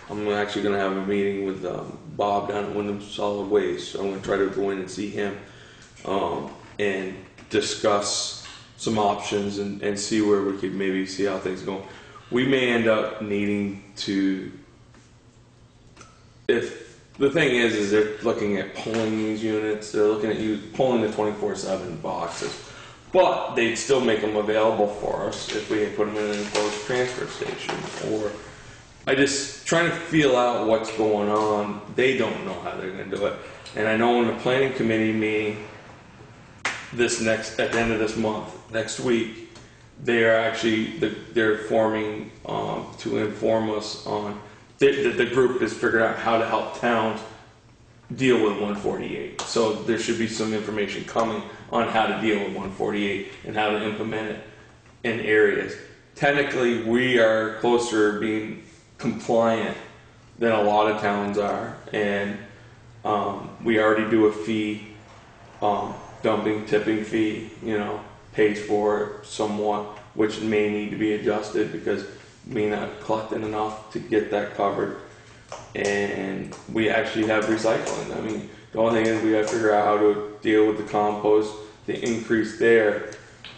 Speaker 2: I'm actually gonna have a meeting with um, Bob down at Windham Solid Waste. So I'm gonna try to go in and see him um, and discuss some options and, and see where we could maybe see how things go. We may end up needing to, if the thing is, is they're looking at pulling these units, they're looking at you pulling the 24/7 boxes, but they'd still make them available for us if we had put them in an enclosed transfer station. Or I just trying to feel out what's going on. They don't know how they're going to do it, and I know in the planning committee meeting this next at the end of this month, next week, they are actually they're forming um, to inform us on the, the, the group is figuring out how to help towns deal with 148. So there should be some information coming on how to deal with 148 and how to implement it in areas. Technically, we are closer being compliant than a lot of towns are, and um, we already do a fee, um, dumping tipping fee, you know, pays for it somewhat, which may need to be adjusted because we not collecting enough to get that covered. And we actually have recycling. I mean, the only thing is we gotta figure out how to deal with the compost, the increase there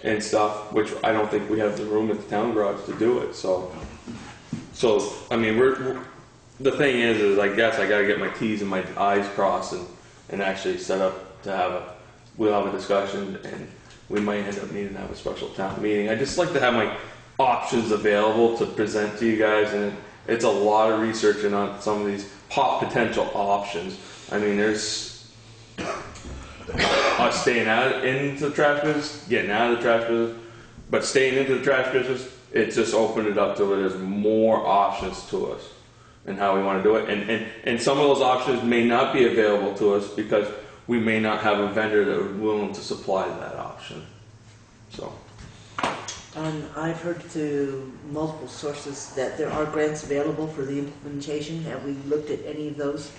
Speaker 2: and stuff, which I don't think we have the room at the town garage to do it, so. So, I mean, we're, we're- the thing is, is I guess I gotta get my Ts and my Is crossed and, and actually set up to have a, we'll have a discussion and we might end up needing to have a special town meeting. I just like to have my options available to present to you guys and it's a lot of researching on some of these pot potential options. I mean, there's us staying out into the trash business, getting out of the trash business, but staying into the trash business, it just opened it up to where there's more options to us and how we want to do it. And, and, and some of those options may not be available to us because we may not have a vendor that would willing to supply that option. So,
Speaker 1: Um, I've heard through multiple sources that there are grants available for the implementation. Have we looked at any of those?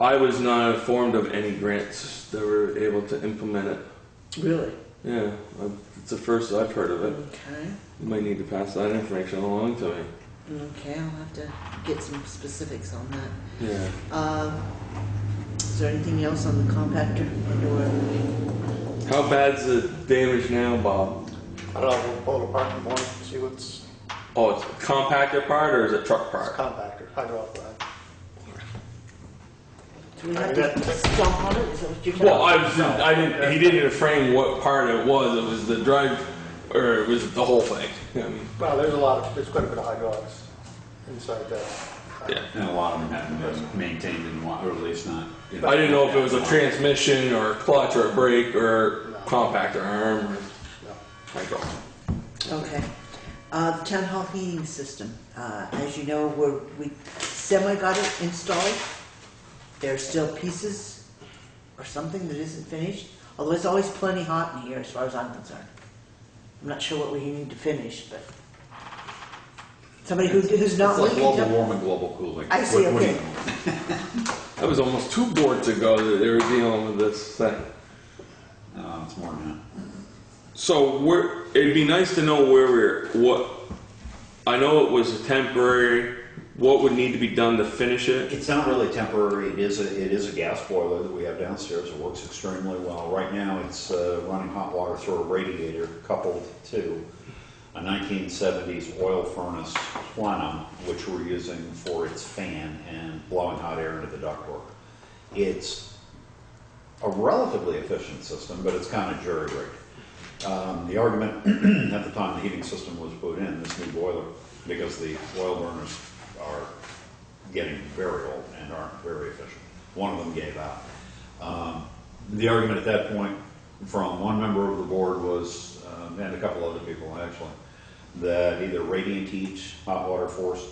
Speaker 2: I was not informed of any grants that were able to implement it.
Speaker 1: Really?
Speaker 2: Yeah, I- it's the first I've heard of it.
Speaker 1: Okay,
Speaker 2: You might need to pass that information along to me.
Speaker 1: okay, I'll have to get some specifics on that.
Speaker 2: Yeah.
Speaker 1: Um, is there anything else on the compactor? Or,
Speaker 2: How bad's the damage now, Bob?
Speaker 5: I don't know, we'll pull it apart in the morning, see what's,
Speaker 2: Oh, it's a compactor part or is it truck
Speaker 5: it's
Speaker 2: part?
Speaker 5: compactor, hydraulic line.
Speaker 1: do we have to stomp on it? Is that what you're
Speaker 2: Well, I
Speaker 1: telling
Speaker 2: was, I didn't, he didn't frame what part it was. It was the drive, or it was the whole thing. I mean,
Speaker 5: Well, there's a lot of, there's quite a bit of hydraulics inside that.
Speaker 2: yeah.
Speaker 3: And a lot of them haven't been maintained in, wa- or at least not. you know,
Speaker 2: I didn't know if it was a transmission or a clutch or a brake or compactor arm or
Speaker 5: No.
Speaker 2: hydraulic.
Speaker 1: Okay. Uh, the town hall heating system, uh, as you know, we're, we semi got it installed. There are still pieces or something that isn't finished, although it's always plenty hot in here as far as I'm concerned. I'm not sure what we need to finish, but somebody who, who's not
Speaker 3: It's like
Speaker 1: leaking.
Speaker 3: global
Speaker 1: tell-
Speaker 3: warming, global cooling.
Speaker 1: I see,
Speaker 3: What- what do you
Speaker 1: okay.
Speaker 3: know?
Speaker 2: That was almost two boards ago that they were dealing with this thing.
Speaker 3: Uh, it's more than that.
Speaker 2: So it'd be nice to know where we're, what, I know it was a temporary, what would need to be done to finish it?
Speaker 3: It's not really temporary, it is a, it is a gas boiler that we have downstairs, it works extremely well. Right now, it's uh, running hot water through a radiator coupled to a 1970s oil furnace plenum, which we're using for its fan and blowing hot air into the ductwork. It's a relatively efficient system, but it's kind of jury-rigged. Um, the argument at the time the heating system was put in, this new boiler, because the oil burners are getting very old and aren't very efficient. One of them gave out. Um, the argument at that point from one member of the board was, um, and a couple other people actually, that either radiant heat, hot water forced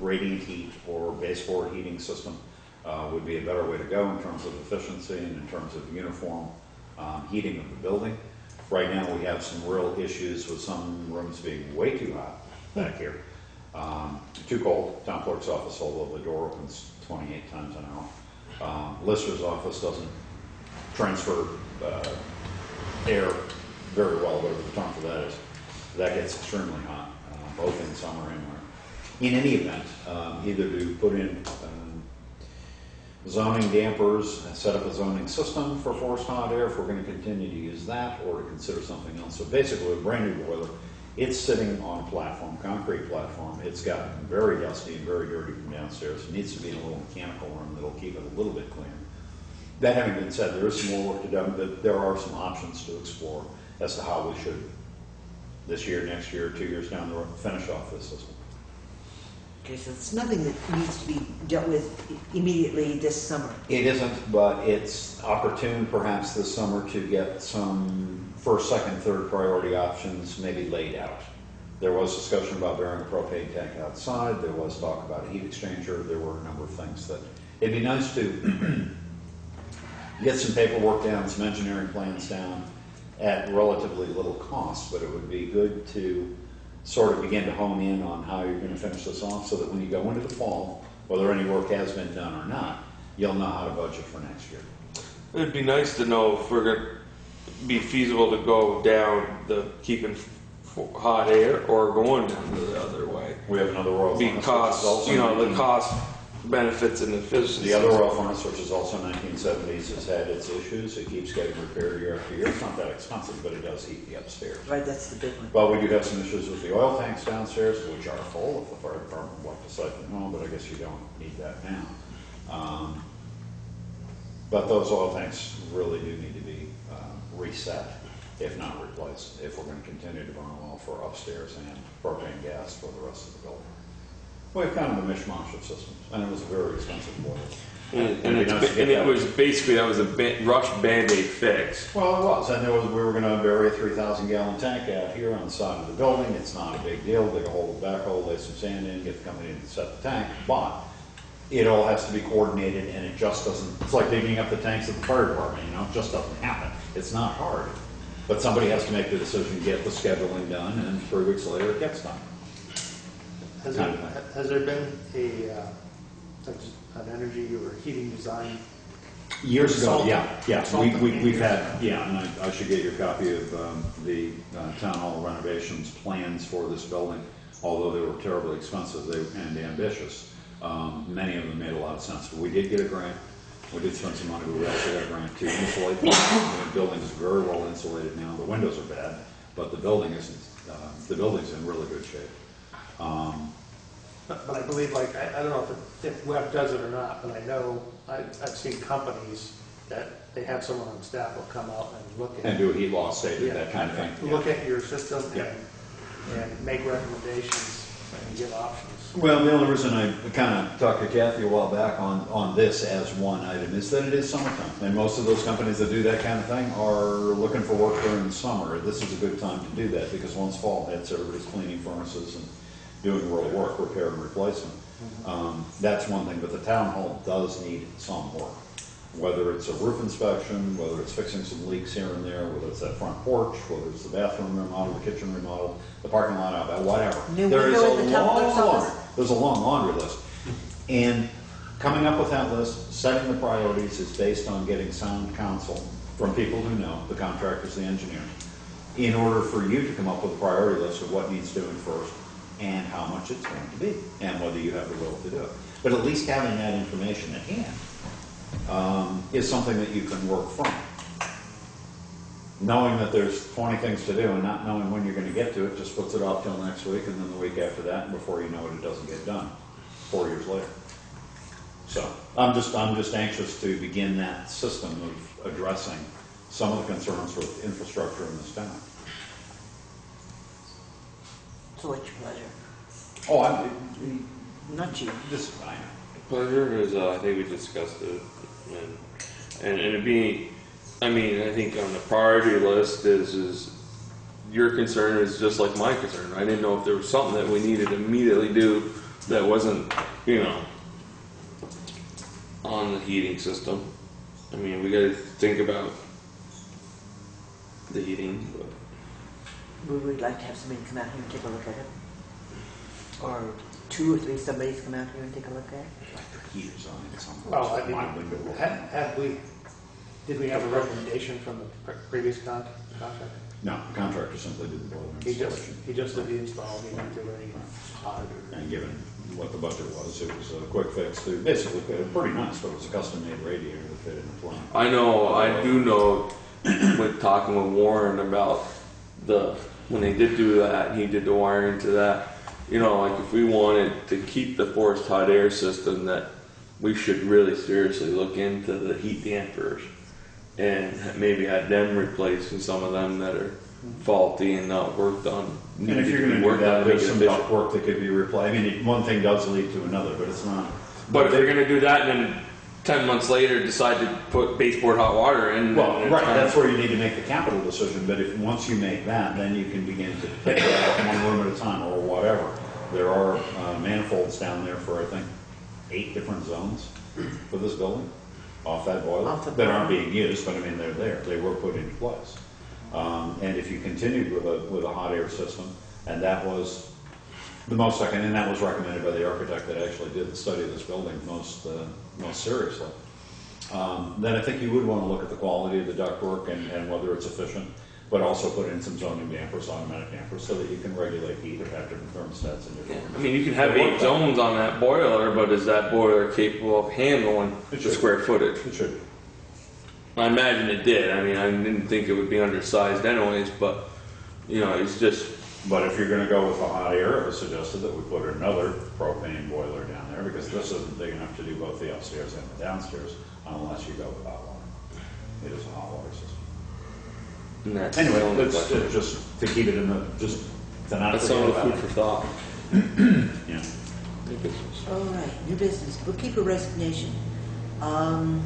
Speaker 3: radiant heat, or baseboard heating system uh, would be a better way to go in terms of efficiency and in terms of uniform um, heating of the building. Right now, we have some real issues with some rooms being way too hot back here. Um, Too cold, town clerk's office, although the door opens 28 times an hour. Um, Lister's office doesn't transfer uh, air very well, whatever the term for that is. That gets extremely hot, uh, both in summer and winter. In any event, um, either to put in um, zoning dampers, and set up a zoning system for forced hot air, if we're gonna continue to use that, or to consider something else. So basically, a brand new boiler, it's sitting on a platform, concrete platform, it's gotten very dusty and very dirty from downstairs, it needs to be in a little mechanical room that'll keep it a little bit cleaner. That having been said, there is some more work to do, but there are some options to explore as to how we should, this year, next year, two years down the road, finish off this system.
Speaker 1: So it's nothing that needs to be dealt with immediately this summer.
Speaker 3: It isn't, but it's opportune perhaps this summer to get some first, second, third priority options maybe laid out. There was discussion about burying a propane tank outside, there was talk about a heat exchanger, there were a number of things that, it'd be nice to get some paperwork down, some engineering plans down at relatively little cost, but it would be good to sort of begin to hone in on how you're gonna finish this off, so that when you go into the fall, whether any work has been done or not, you'll know how to budget for next year.
Speaker 2: It'd be nice to know if we're gonna be feasible to go down the keeping f- hot air or going down the other way.
Speaker 3: We have another oil furnace. which is
Speaker 2: Because, you know, the cost benefits and efficiency.
Speaker 3: The other oil furnace, which is also nineteen seventies, has had its issues. It keeps getting repaired year after year. It's not that expensive, but it does heat the upstairs.
Speaker 1: Right, that's the big one.
Speaker 3: But we do have some issues with the oil tanks downstairs, which are full if the fire department would like to siphon them, but I guess you don't need that now. Um, But those oil tanks really do need to be um, reset, if not replaced, if we're gonna continue to burn oil for upstairs and propane gas for the rest of the building. We have kind of a mishmash of systems, and it was a very expensive boiler.
Speaker 2: And,
Speaker 3: It'd
Speaker 2: and
Speaker 3: be
Speaker 2: it's,
Speaker 3: nice
Speaker 2: and it was basically, that was a ba- rush Band-Aid fix.
Speaker 3: Well, it was, and there was, we were gonna bury a three thousand gallon tank out here on the side of the building, it's not a big deal, dig a hole, backhoe, lay some sand in, get the company to set the tank, but it all has to be coordinated, and it just doesn't, it's like digging up the tanks at the fire department, you know, it just doesn't happen, it's not hard. But somebody has to make the decision, get the scheduling done, and three weeks later, it gets done.
Speaker 5: Has there, has there been a, uh, an energy or heating design?
Speaker 3: Years ago, yeah, yeah, we, we, we've had, yeah, and I, I should get you a copy of, um, the, uh, town hall renovations plans for this building. Although they were terribly expensive, they, and ambitious, um, many of them made a lot of sense. But we did get a grant, we did spend some money, but we also got a grant to insulate. The the building is very well insulated now, the windows are bad, but the building isn't, uh, the building's in really good shape. Um,
Speaker 5: But but I believe, like, I, I don't know if, it- if Webb does it or not, but I know, I, I've seen companies that they have someone on staff will come out and look
Speaker 3: and do a heat loss stated, that kind of thing.
Speaker 5: Look at your system
Speaker 3: Yeah.
Speaker 5: and, and make recommendations and give options.
Speaker 3: Well, the only reason I kind of talked to Kathy a while back on, on this as one item is that it is summertime. And most of those companies that do that kind of thing are looking for work during the summer. This is a good time to do that because once fall hits, everybody's cleaning furnaces and doing real work, repair and replacement. Um, That's one thing, but the town hall does need some work. Whether it's a roof inspection, whether it's fixing some leaks here and there, whether it's that front porch, whether it's the bathroom remodel, the kitchen remodel, the parking lot out, whatever.
Speaker 1: New
Speaker 3: There is
Speaker 1: window
Speaker 3: a
Speaker 1: the town
Speaker 3: long
Speaker 1: clerk's office?
Speaker 3: laundry- There's a long laundry list. And coming up with that list, setting the priorities is based on getting sound counsel from people who know, the contractors, the engineers, in order for you to come up with a priority list of what needs doing first and how much it's going to be, and whether you have the will to do it. But at least having that information at hand um, is something that you can work from. Knowing that there's 20 things to do and not knowing when you're going to get to it just puts it off till next week and then the week after that, and before you know it, it doesn't get done, four years later. So I'm just, I'm just anxious to begin that system of addressing some of the concerns with infrastructure in this town.
Speaker 1: So what's your pleasure?
Speaker 3: Oh, I'm,
Speaker 1: Not you.
Speaker 3: this, I know.
Speaker 2: Pleasure is, uh, I think we discussed it, and, and and it being, I mean, I think on the priority list is, is your concern is just like my concern. I didn't know if there was something that we needed to immediately do that wasn't, you know, on the heating system. I mean, we gotta think about the heating, but
Speaker 1: We would like to have somebody come out here and take a look at it. Or two or three somebody's come out here and take a look at it.
Speaker 3: Heaters on it, some,
Speaker 5: Well, I
Speaker 3: my
Speaker 5: mean,
Speaker 3: window will.
Speaker 5: had, had we, did we have a recommendation from the pre- previous con- contractor?
Speaker 3: No, the contractor simply did the boiler
Speaker 5: He just,
Speaker 3: installation.
Speaker 5: he just did the install, he didn't do any audit or.
Speaker 3: And given what the budget was, it was a quick fix to, basically, fit- pretty nice, but it was a custom-made radiator that fit in the plant.
Speaker 2: I know, I do know, with talking with Warren about the, when they did do that, he did the wiring to that, you know, like if we wanted to keep the forced hot air system, that we should really seriously look into the heat dampers and maybe have them replaced and some of them that are faulty and not worked on.
Speaker 3: And if you're gonna do
Speaker 2: worked on
Speaker 3: that,
Speaker 2: to
Speaker 3: there's
Speaker 2: it
Speaker 3: some
Speaker 2: efficient.
Speaker 3: ductwork that could be replaced, I mean, one thing does lead to another, but it's not.
Speaker 2: But if they're gonna do that, then ten months later decide to put baseboard hot water in.
Speaker 3: Well, right,
Speaker 2: it's kind of-
Speaker 3: that's where you need to make the capital decision, but if, once you make that, then you can begin to pick it up one room at a time, or whatever. There are uh, manifolds down there for, I think, eight different zones for this building, off that boiler,
Speaker 1: Off the
Speaker 3: that aren't being used, but I mean, they're there, they were put into place. Um, and if you continued with a, with a hot air system, and that was the most second, and that was recommended by the architect that actually did the study of this building most, uh, most seriously, um, then I think you would want to look at the quality of the ductwork and, and whether it's efficient, but also put in some zoning dampers, automatic dampers, so that you can regulate heat or have different thermostats and
Speaker 2: Yeah,
Speaker 3: different.
Speaker 2: I mean, you can have eight zones on that boiler, but is that boiler capable of handling
Speaker 3: It
Speaker 2: the
Speaker 3: should.
Speaker 2: square footage?
Speaker 3: It should.
Speaker 2: I imagine it did. I mean, I didn't think it would be undersized anyways, but, you know, it's just,
Speaker 3: But if you're gonna go with the hot air, it was suggested that we put another propane boiler down there, because this isn't big enough to do both the upstairs and the downstairs, unless you go with hot water. It is a hot water system.
Speaker 2: and that's the
Speaker 3: Anyway,
Speaker 2: only
Speaker 3: it's,
Speaker 2: question.
Speaker 3: it's just to keep it in the, just to not
Speaker 2: That's some
Speaker 3: forget
Speaker 2: of the
Speaker 3: about
Speaker 2: food
Speaker 3: it.
Speaker 2: for thought.
Speaker 3: Yeah.
Speaker 2: New business.
Speaker 1: All right, new business, bookkeeper resignation. Um,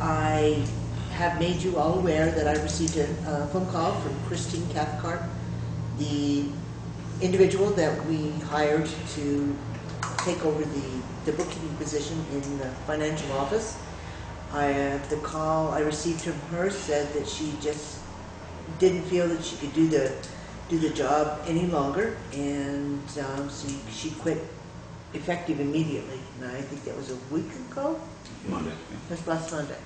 Speaker 1: I have made you all aware that I received a uh, phone call from Christine Cathcart, the individual that we hired to take over the, the bookkeeping position in the financial office. I, uh, the call I received from her said that she just didn't feel that she could do the, do the job any longer, and, um, so she quit effective immediately, and I think that was a week ago,
Speaker 3: Monday.
Speaker 1: that's last Monday.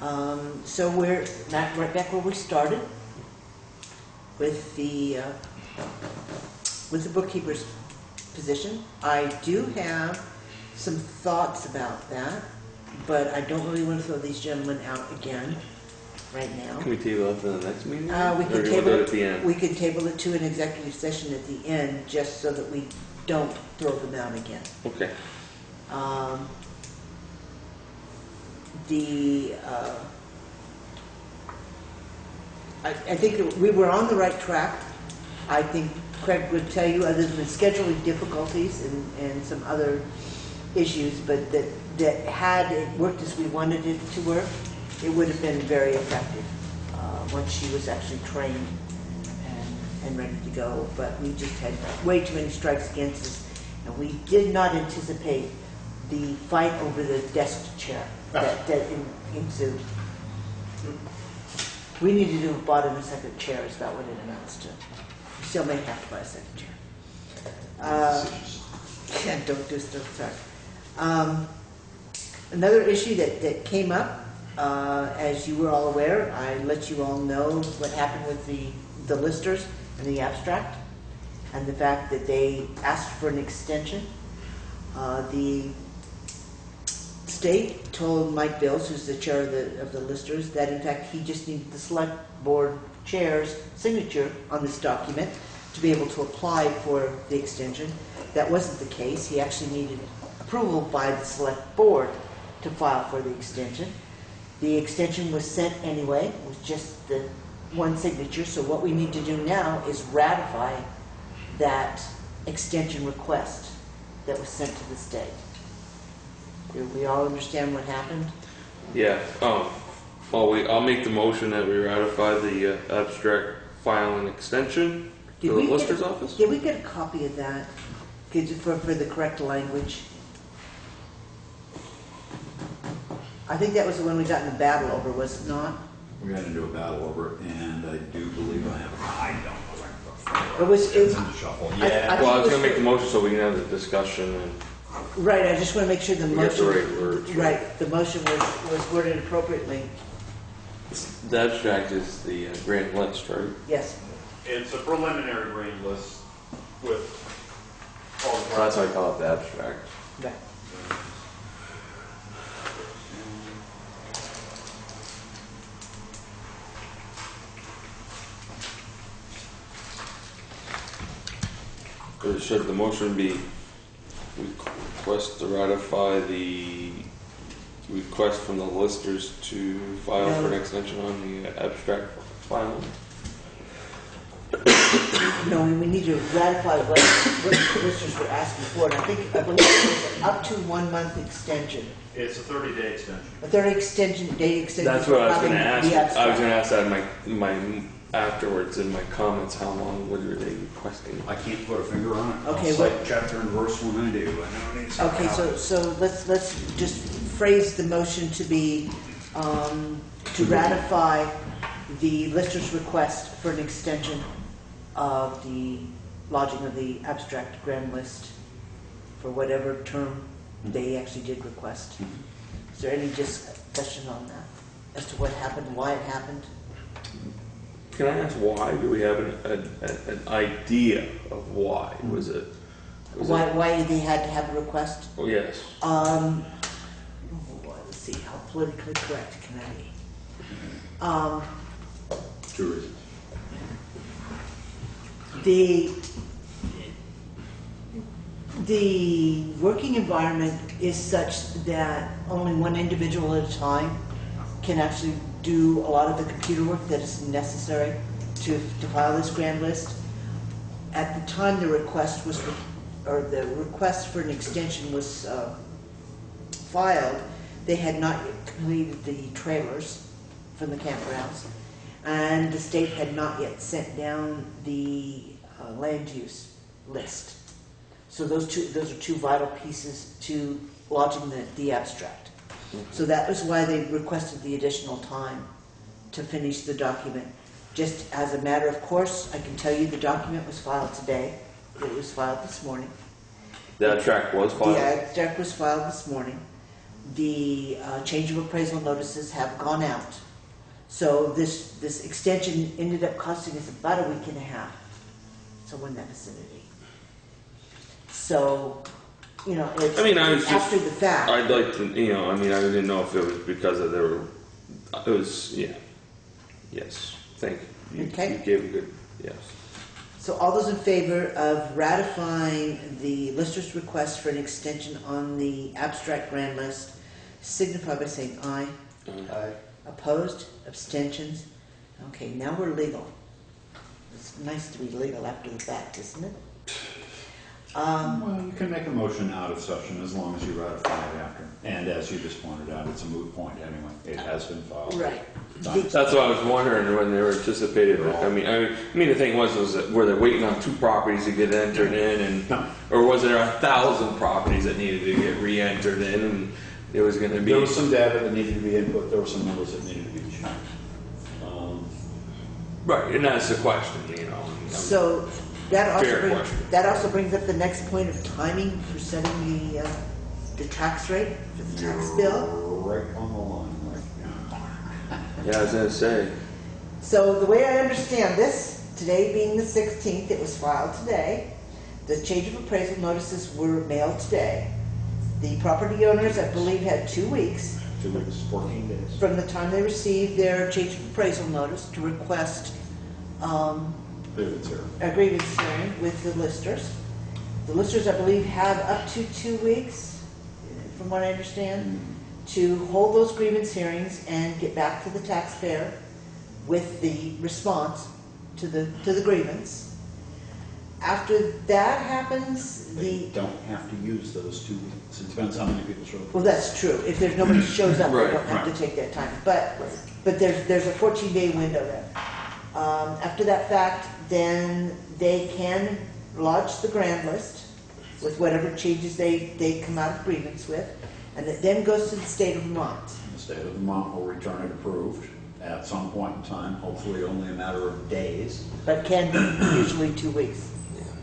Speaker 1: Um, so we're back, right back where we started with the, uh, with the bookkeeper's position. I do have some thoughts about that, but I don't really want to throw these gentlemen out again right now.
Speaker 2: Can we table that for the next meeting?
Speaker 1: Uh, we
Speaker 2: Or
Speaker 1: could
Speaker 2: do you want
Speaker 1: table
Speaker 2: that
Speaker 1: it,
Speaker 2: at the end?
Speaker 1: we could table it to an executive session at the end, just so that we don't throw them out again.
Speaker 2: Okay.
Speaker 1: Um, The, uh, I, I think that we were on the right track. I think Craig would tell you, other than the scheduling difficulties and, and some other issues, but that, that had it worked as we wanted it to work, it would have been very effective, uh, once she was actually trained and, and ready to go. But we just had way too many strikes against us, and we did not anticipate the fight over the desk chair that, that ensued. We needed to have bought in a second chair, is about what it amounts to. Still may have to buy a chair. Uh, yeah, don't do stuff, sorry. Um, Another issue that, that came up, uh, as you were all aware, I let you all know what happened with the, the listers and the abstract, and the fact that they asked for an extension. Uh, The state told Mike Bills, who's the chair of the, of the listers, that in fact he just needed the select board chair's signature on this document to be able to apply for the extension. That wasn't the case. He actually needed approval by the select board to file for the extension. The extension was sent anyway, it was just the one signature, so what we need to do now is ratify that extension request that was sent to the state. Do we all understand what happened?
Speaker 2: Yeah, um, well, we, I'll make the motion that we ratify the uh, abstract filing extension
Speaker 1: Did
Speaker 2: for the
Speaker 1: we get-
Speaker 2: lister's office?
Speaker 1: Did we get a copy of that, Could you- for, for the correct language? I think that was the one we got in a battle over, was it not?
Speaker 3: We got into a battle over it, and I do believe I have, I don't know. if I can
Speaker 1: It was- it-
Speaker 3: It's in the shuffle,
Speaker 1: I-
Speaker 3: yeah.
Speaker 1: I-
Speaker 2: Well, I was
Speaker 1: think
Speaker 2: gonna make the motion so we can have the discussion and,
Speaker 1: Right, I just want to make sure the
Speaker 2: We got the
Speaker 1: motion.
Speaker 2: right words, right.
Speaker 1: Right, the motion was, was worded appropriately,
Speaker 2: the abstract is the uh, grand list, right?
Speaker 1: yes.
Speaker 3: It's a preliminary green list with all the.
Speaker 2: So that's why I call it the abstract.
Speaker 1: Right.
Speaker 2: Should the motion be request to ratify the request from the listers to file for an extension on the abstract filing?
Speaker 1: no, we need to ratify what, what the commissioners were asking for, and I think, I believe it was up to one month extension.
Speaker 3: It's a thirty-day extension.
Speaker 1: A third extension, date extension.
Speaker 2: That's what I was gonna ask. I was gonna ask that in my, my, afterwards in my comments, how long were they requesting?
Speaker 3: I can't put a finger on it.
Speaker 1: Okay,
Speaker 3: I'll
Speaker 1: what-
Speaker 3: cite chapter and verse when I do. I know it needs to
Speaker 1: Okay, so,
Speaker 3: happen.
Speaker 1: so let's, let's just phrase the motion to be, um, to ratify the lister's request for an extension of the lodging of the abstract grand list for whatever term they actually did request. Is there any discussion on that, as to what happened, why it happened?
Speaker 2: Can I ask why? Do we have an, an, an idea of why? Was it? was
Speaker 1: Why,
Speaker 2: It,
Speaker 1: why they had to have a request?
Speaker 2: oh, yes.
Speaker 1: Um, oh, let's see, how politically correct can I be? Um,
Speaker 3: Two reasons.
Speaker 1: the, the working environment is such that only one individual at a time can actually do a lot of the computer work that is necessary to, to file this grand list. At the time the request was, or the request for an extension was, uh, filed, they had not yet completed the trailers from the campgrounds, and the state had not yet sent down the uh, land use list. So those two, those are two vital pieces to lodging the, the abstract. So that was why they requested the additional time to finish the document. Just as a matter of course, I can tell you the document was filed today. It was filed this morning.
Speaker 2: That track was filed?
Speaker 1: Yeah, the abstract was filed this morning. The uh, change of appraisal notices have gone out. So this, this extension ended up costing us about a week and a half, somewhere in that vicinity. So, you know, it's
Speaker 2: I mean, I was just-
Speaker 1: after the fact.
Speaker 2: I'd like to, you know, I mean, I didn't know if it was because of their, it was, yeah. Yes, thank you. You-
Speaker 1: Okay.
Speaker 2: You gave a good, yes.
Speaker 1: So all those in favor of ratifying the lister's request for an extension on the abstract grand list signify by saying aye.
Speaker 5: I-
Speaker 1: Opposed? Abstentions? Okay, now we're legal. It's nice to be legal after the fact, isn't it? Um,
Speaker 3: Well, you can make a motion out of session as long as you ratify it after. And as you just pointed out, it's a moot point anyway. It has been filed.
Speaker 1: right. The-
Speaker 2: That's what I was wondering when they were anticipated. I mean, I, I mean, the thing was, was that were they waiting on two properties to get entered in, and
Speaker 3: No.
Speaker 2: or was there a thousand properties that needed to get re-entered in, and it was going to be?
Speaker 3: There was some data that needed to be input, there were some numbers that needed to be changed. Um,
Speaker 2: right, and that's the question, you know.
Speaker 1: So that also
Speaker 2: Fair
Speaker 1: brings,
Speaker 2: question.
Speaker 1: that also brings up the next point of timing for setting the, uh, the tax rate for the tax bill.
Speaker 3: Right on the line, right, yeah.
Speaker 2: Yeah, I was going to say.
Speaker 1: So the way I understand this, today being the 16th, it was filed today. The change of appraisal notices were mailed today. The property owners, I believe, had two weeks
Speaker 3: Two weeks, fourteen days.
Speaker 1: from the time they received their change of appraisal notice to request um,
Speaker 3: David's here.
Speaker 1: a grievance hearing with the listers. The listers, I believe, have up to two weeks, from what I understand, to hold those grievance hearings and get back to the taxpayer with the response to the, to the grievance. After that happens,
Speaker 3: They
Speaker 1: the,
Speaker 3: don't have to use those two weeks. It depends how many people show up.
Speaker 1: well, that's true. If there's nobody shows up, they
Speaker 2: Right,
Speaker 1: don't have to
Speaker 3: right.
Speaker 1: take that time. But, but there's, there's a 14-day window there. Um, After that fact, then they can lodge the grand list with whatever changes they, they come out of grievance with, and it then goes to the state of Vermont.
Speaker 3: The state of Vermont will return it approved at some point in time, hopefully only a matter of days.
Speaker 1: But can be usually two weeks.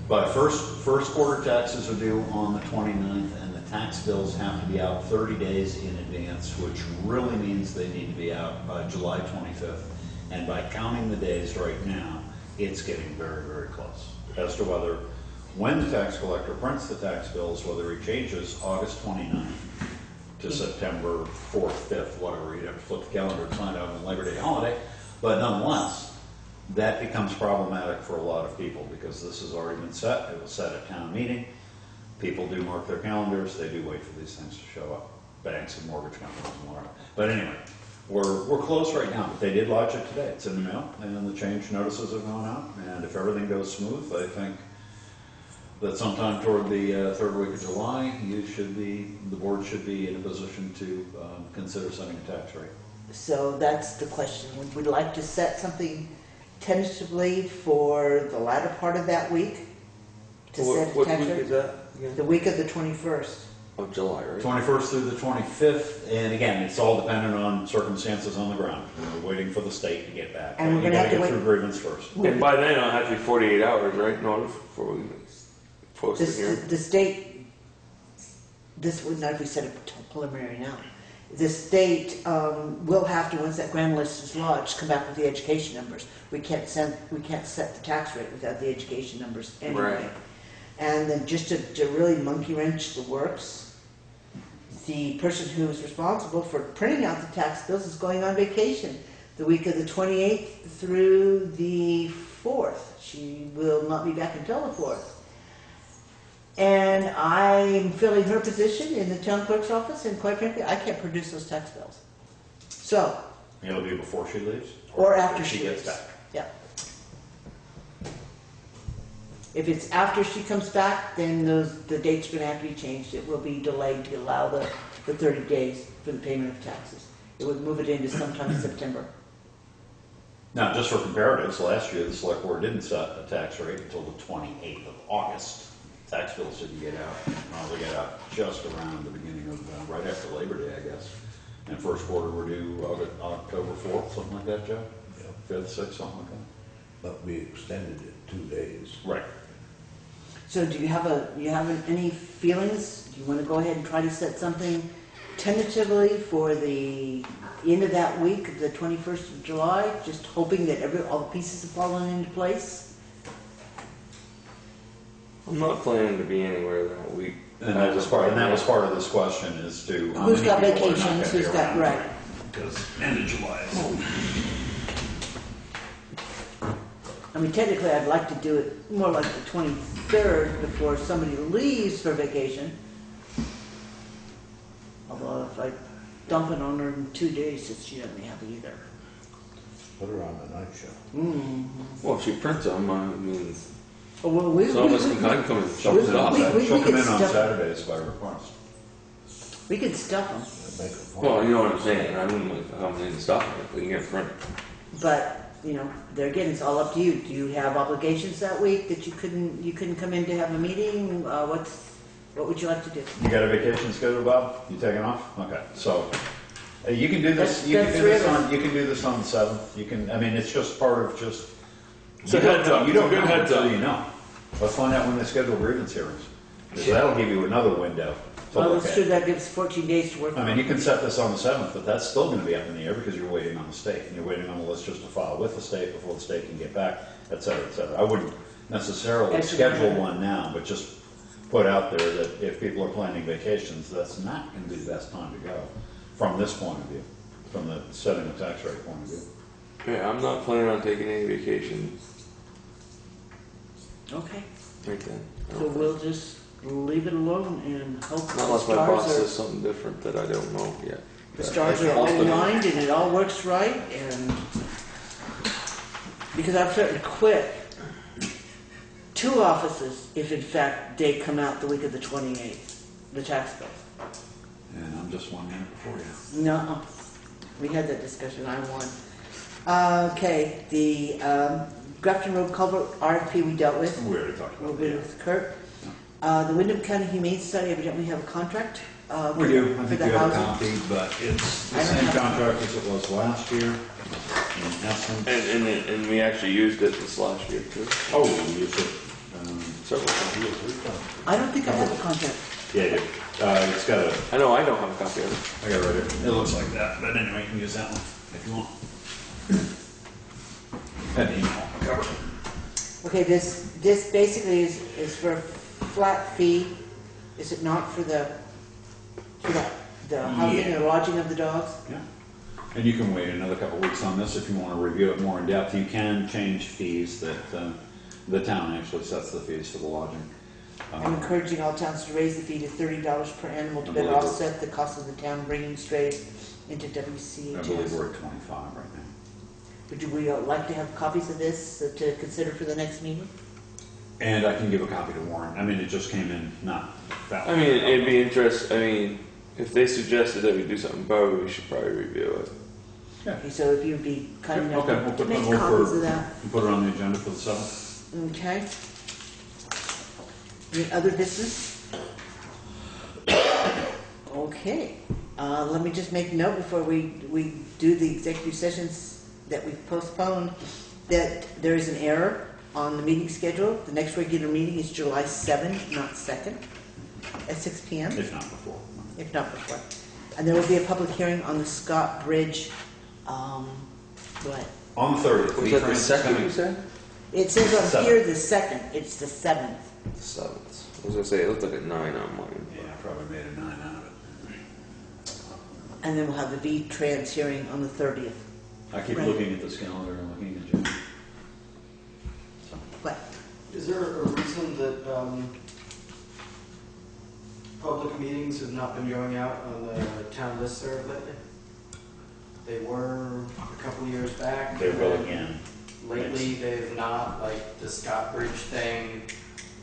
Speaker 3: But first, first quarter taxes are due on the 29th, and the tax bills have to be out 30 days in advance, which really means they need to be out by July 25th. And by counting the days right now, it's getting very, very close as to whether, when the tax collector prints the tax bills, whether he changes August 29th to September 4th, 5th, whatever, you'd have to flip the calendar to find out when Labor Day holiday. But nonetheless, that becomes problematic for a lot of people because this has already been set. It was set at town meeting. People do mark their calendars. They do wait for these things to show up. Banks and mortgage companies and whatever. But anyway, We're, we're close right now, but they did lodge it today. It's in the mail, and the change notices have gone out. And if everything goes smooth, I think that sometime toward the uh, third week of July, you should be, the board should be in a position to um, consider setting a tax rate.
Speaker 1: So that's the question. We would like to set something tentatively for the latter part of that week? To
Speaker 2: What,
Speaker 1: set a
Speaker 2: what
Speaker 1: tax
Speaker 2: week
Speaker 1: rate?
Speaker 2: is that again?
Speaker 1: The week of the twenty-first.
Speaker 2: Of July, right?
Speaker 3: Twenty-first through the twenty-fifth, and again, it's all dependent on circumstances on the ground. We're waiting for the state to get back.
Speaker 1: And we're
Speaker 3: You
Speaker 1: gonna have
Speaker 3: gotta get
Speaker 1: wait-
Speaker 3: through grievance first.
Speaker 2: And by then, it'll have to be forty-eight hours, right, in order for we post it
Speaker 1: This,
Speaker 2: here?
Speaker 1: the state, this would not be we set a preliminary now. The state, um, will have to, once that grand list is lodged, come back with the education numbers. We can't send, we can't set the tax rate without the education numbers anyway.
Speaker 2: Right.
Speaker 1: And then just to, to really monkey wrench the works, the person who is responsible for printing out the tax bills is going on vacation the week of the twenty-eighth through the fourth. She will not be back until the fourth. And I'm filling her position in the town clerk's office, and quite frankly, I can't produce those tax bills. So,
Speaker 3: It'll be before she leaves?
Speaker 1: or after she
Speaker 3: gets
Speaker 1: leaves.
Speaker 3: back.
Speaker 1: Yeah. If it's after she comes back, then those, the date's gonna have to be changed. It will be delayed to allow the, the thirty days for the payment of taxes. It would move it into sometime in September.
Speaker 3: Now, just for comparatives, last year, the select board didn't set a tax rate until the twenty-eighth of August. Tax bills didn't get out, well, they get out just around the beginning of, uh, right after Labor Day, I guess. And first quarter were due Oc- October fourth, something like that, Joe? Fifth, sixth, something like that?
Speaker 6: But we extended it two days.
Speaker 3: Right.
Speaker 1: So do you have a, you have any feelings? Do you wanna go ahead and try to set something tentatively for the end of that week, the twenty-first of July? Just hoping that every, all the pieces have fallen into place?
Speaker 2: I'm not planning to be anywhere that week.
Speaker 3: And that was part, and that was part of this question is to. how
Speaker 1: Who's
Speaker 3: many
Speaker 1: got
Speaker 3: people are not
Speaker 1: vacations,
Speaker 3: gonna be
Speaker 1: who's got,
Speaker 3: around.
Speaker 1: right.
Speaker 3: Because end of July is.
Speaker 1: I mean, technically, I'd like to do it more like the twenty-third before somebody leaves for vacation. Although if I dump it on her in two days, it's- she doesn't have either.
Speaker 6: Put her on the night show.
Speaker 1: Mm.
Speaker 2: Well, if she prints them, I mean,
Speaker 1: Oh, well, we,
Speaker 2: some of
Speaker 1: we,
Speaker 2: us can
Speaker 1: we,
Speaker 2: kind of come and
Speaker 3: She'll
Speaker 2: shove
Speaker 1: We-
Speaker 2: stuff.
Speaker 1: we- we-
Speaker 3: She'll come
Speaker 1: could
Speaker 3: in on
Speaker 1: stuff-
Speaker 3: Saturdays by request.
Speaker 1: we could stuff them,
Speaker 6: Make a phone.
Speaker 2: Well, you know what I'm saying, I wouldn't like come in and stuff it, we can get printed.
Speaker 1: but, you know, there again, it's all up to you. Do you have obligations that week that you couldn't, you couldn't come in to have a meeting? Uh, what's, what would you like to do?
Speaker 3: You got a vacation scheduled, Bob? You taking off? Okay, so, uh, you can do this,
Speaker 1: That's-
Speaker 3: you can
Speaker 1: that's
Speaker 3: do this
Speaker 1: three
Speaker 3: on, you can do this on the seventh, you can, I mean, it's just part of just.
Speaker 2: It's a
Speaker 3: you don't
Speaker 2: heads
Speaker 3: know-
Speaker 2: up.
Speaker 3: You don't
Speaker 2: It's a good
Speaker 3: know
Speaker 2: heads
Speaker 3: until
Speaker 2: up.
Speaker 3: you know. Let's find out when they schedule grievance hearings, 'Cause that'll give you another window to
Speaker 1: Well,
Speaker 3: look
Speaker 1: that's true,
Speaker 3: at.
Speaker 1: that gives fourteen days to work
Speaker 3: I mean, you can set this on the seventh, but that's still gonna be up in the air because you're waiting on the state, and you're waiting on the list just to file with the state before the state can get back, et cetera, et cetera. I wouldn't necessarily
Speaker 1: Excellent.
Speaker 3: schedule one now, but just put out there that if people are planning vacations, that's not gonna be the best time to go, from this point of view, from the setting the tax rate point of view.
Speaker 2: Yeah, I'm not planning on taking any vacation
Speaker 1: Okay,
Speaker 2: right then. I
Speaker 1: so
Speaker 2: don't
Speaker 1: we'll just leave it alone and hope the
Speaker 2: Not unless my boss
Speaker 1: stars
Speaker 2: says
Speaker 1: are,
Speaker 2: something different that I don't know yet.
Speaker 1: the stars are all aligned and it all works right and, because I'm threatened to quit two offices if in fact they come out the week of the twenty-eighth, the tax bills.
Speaker 3: And I'm just one minute before you.
Speaker 1: No, we had that discussion, I won. Uh, Okay, the um, Grafton Road culvert RFP we dealt with,
Speaker 3: We already talked
Speaker 1: a little
Speaker 3: about
Speaker 1: bit
Speaker 3: that.
Speaker 1: with Kurt. Uh, The Windham County Humane Society evidently we have a contract. uh,
Speaker 3: We do, I
Speaker 1: for
Speaker 3: think
Speaker 1: the
Speaker 3: you have a
Speaker 1: housing.
Speaker 3: copy, but it's the
Speaker 1: I don't
Speaker 3: same
Speaker 1: have
Speaker 3: contract as it was last year, in essence.
Speaker 2: And, and, it- and we actually used it this last year too,
Speaker 3: Oh, you should, um,
Speaker 2: several times.
Speaker 1: I don't think I have a contract.
Speaker 3: yeah, you do. Uh, it's got a,
Speaker 2: I know I don't have a copy of it.
Speaker 3: I got it right here. It looks like that, but anyway, you can use that one if you want. Had the email cover.
Speaker 1: Okay, this, this basically is, is for a flat fee, is it not for the, for the, the housing
Speaker 3: Yeah.
Speaker 1: and lodging of the dogs?
Speaker 3: Yeah. And you can wait another couple of weeks on this if you want to review it more in depth. You can change fees that, uh, the town actually sets the fees for the lodging.
Speaker 1: I'm
Speaker 3: Um,
Speaker 1: encouraging all towns to raise the fee to thirty dollars per animal to better
Speaker 3: Unbelievable.
Speaker 1: offset the cost of the town bringing strays into?
Speaker 3: I believe we're at twenty-five right.
Speaker 1: Would we like to have copies of this to consider for the next meeting?
Speaker 3: And I can give a copy to Warren. I mean, it just came in not that.
Speaker 2: I mean, it'd be interest, I mean, if they suggested that we do something, probably we should probably review it.
Speaker 1: Okay, so if you'd be kind enough
Speaker 3: Okay, we'll
Speaker 1: to
Speaker 3: put
Speaker 1: make
Speaker 3: that over
Speaker 1: copies
Speaker 3: for-
Speaker 1: of that.
Speaker 3: and Put it on the agenda for the seventh.
Speaker 1: Okay. Any other business? Okay, uh, let me just make note before we, we do the executive sessions that we've postponed, that there is an error on the meeting schedule. The next regular meeting is July seventh, not second, at six P M,
Speaker 3: If not before.
Speaker 1: if not before. And there will be a public hearing on the Scott Bridge, um, what?
Speaker 3: On the thirtieth.
Speaker 2: Was that the second you said?
Speaker 1: It says on
Speaker 3: Seventh.
Speaker 1: here the second, it's the seventh.
Speaker 2: Seventh. I was gonna say, it looked like a nine on mine.
Speaker 3: Yeah, I probably made a nine out of it.
Speaker 1: And then we'll have the V-Trans hearing on the 30th.
Speaker 3: I keep
Speaker 1: Right.
Speaker 3: looking at this calendar and looking at Jim. So,
Speaker 1: What?
Speaker 8: Is there a reason that um, public meetings have not been going out on the town listserv lately? They were a couple years back.
Speaker 3: They will
Speaker 8: and
Speaker 3: again.
Speaker 8: Lately, they've not, like the Scott Bridge thing,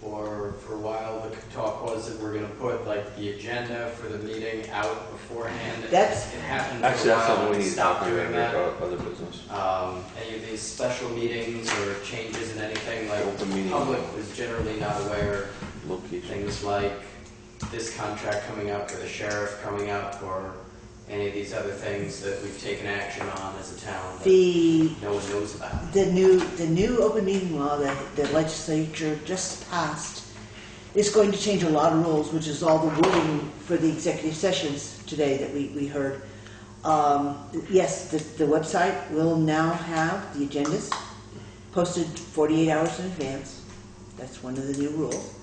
Speaker 8: or for a while, the talk was that we're gonna put like the agenda for the meeting out beforehand.
Speaker 1: That's-
Speaker 8: It happened for
Speaker 2: Actually,
Speaker 8: a
Speaker 2: that's
Speaker 8: while,
Speaker 2: something we
Speaker 8: and
Speaker 2: need to
Speaker 8: stopped doing
Speaker 2: about
Speaker 8: that.
Speaker 2: about other business.
Speaker 8: Um, any of these special meetings or changes in anything, like,
Speaker 2: Open meeting.
Speaker 8: public was generally not aware
Speaker 2: Location.
Speaker 8: things like this contract coming up, or the sheriff coming up, or any of these other things that we've taken action on as a town that
Speaker 1: The,
Speaker 8: no one knows about.
Speaker 1: the new, the new open meeting law that the legislature just passed is going to change a lot of rules, which is all the wording for the executive sessions today that we, we heard. Um, yes, the, the website will now have the agendas posted 48 hours in advance. That's one of the new rules.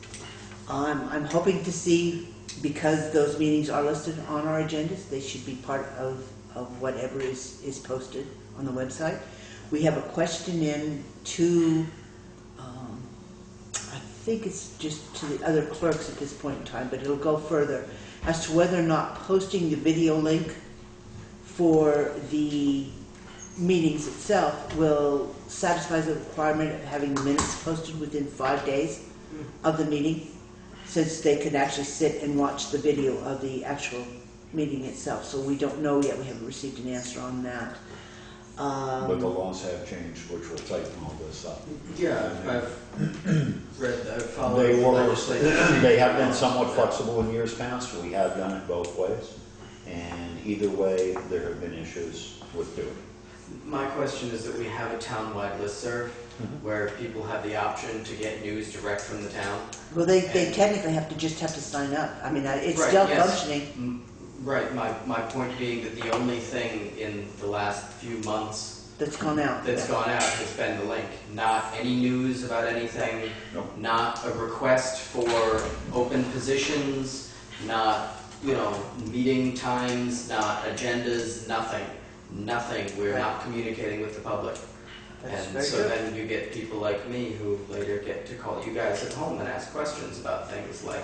Speaker 1: Um, I'm hoping to see, because those meetings are listed on our agendas, they should be part of, of whatever is, is posted on the website. We have a question in to, um, I think it's just to the other clerks at this point in time, but it'll go further, as to whether or not posting the video link for the meetings itself will satisfy the requirement of having minutes posted within five days of the meeting, since they can actually sit and watch the video of the actual meeting itself. So we don't know yet, we haven't received an answer on that.
Speaker 3: But the
Speaker 1: Um,
Speaker 3: laws have changed, which will tighten all this up.
Speaker 8: Yeah, I've read, I've followed
Speaker 3: They
Speaker 8: the
Speaker 3: were,
Speaker 8: legislature.
Speaker 3: they have been somewhat flexible in years past. We have done it both ways. And either way, there have been issues with doing it.
Speaker 8: My question is that we have a town-wide listserv
Speaker 3: Mhm.
Speaker 8: where people have the option to get news direct from the town.
Speaker 1: Well, they, they technically have to, just have to sign up. I mean, I- it's
Speaker 8: Right,
Speaker 1: still
Speaker 8: yes.
Speaker 1: functioning.
Speaker 8: Mm, Right, my, my point being that the only thing in the last few months
Speaker 1: That's gone out.
Speaker 8: that's gone out has been the link. Not any news about anything,
Speaker 3: Nope.
Speaker 8: not a request for open positions, not, you know, meeting times, not agendas, nothing. Nothing. We're not communicating with the public.
Speaker 1: That's
Speaker 8: And so
Speaker 1: good.
Speaker 8: then you get people like me who later get to call you guys at home and ask questions about things like,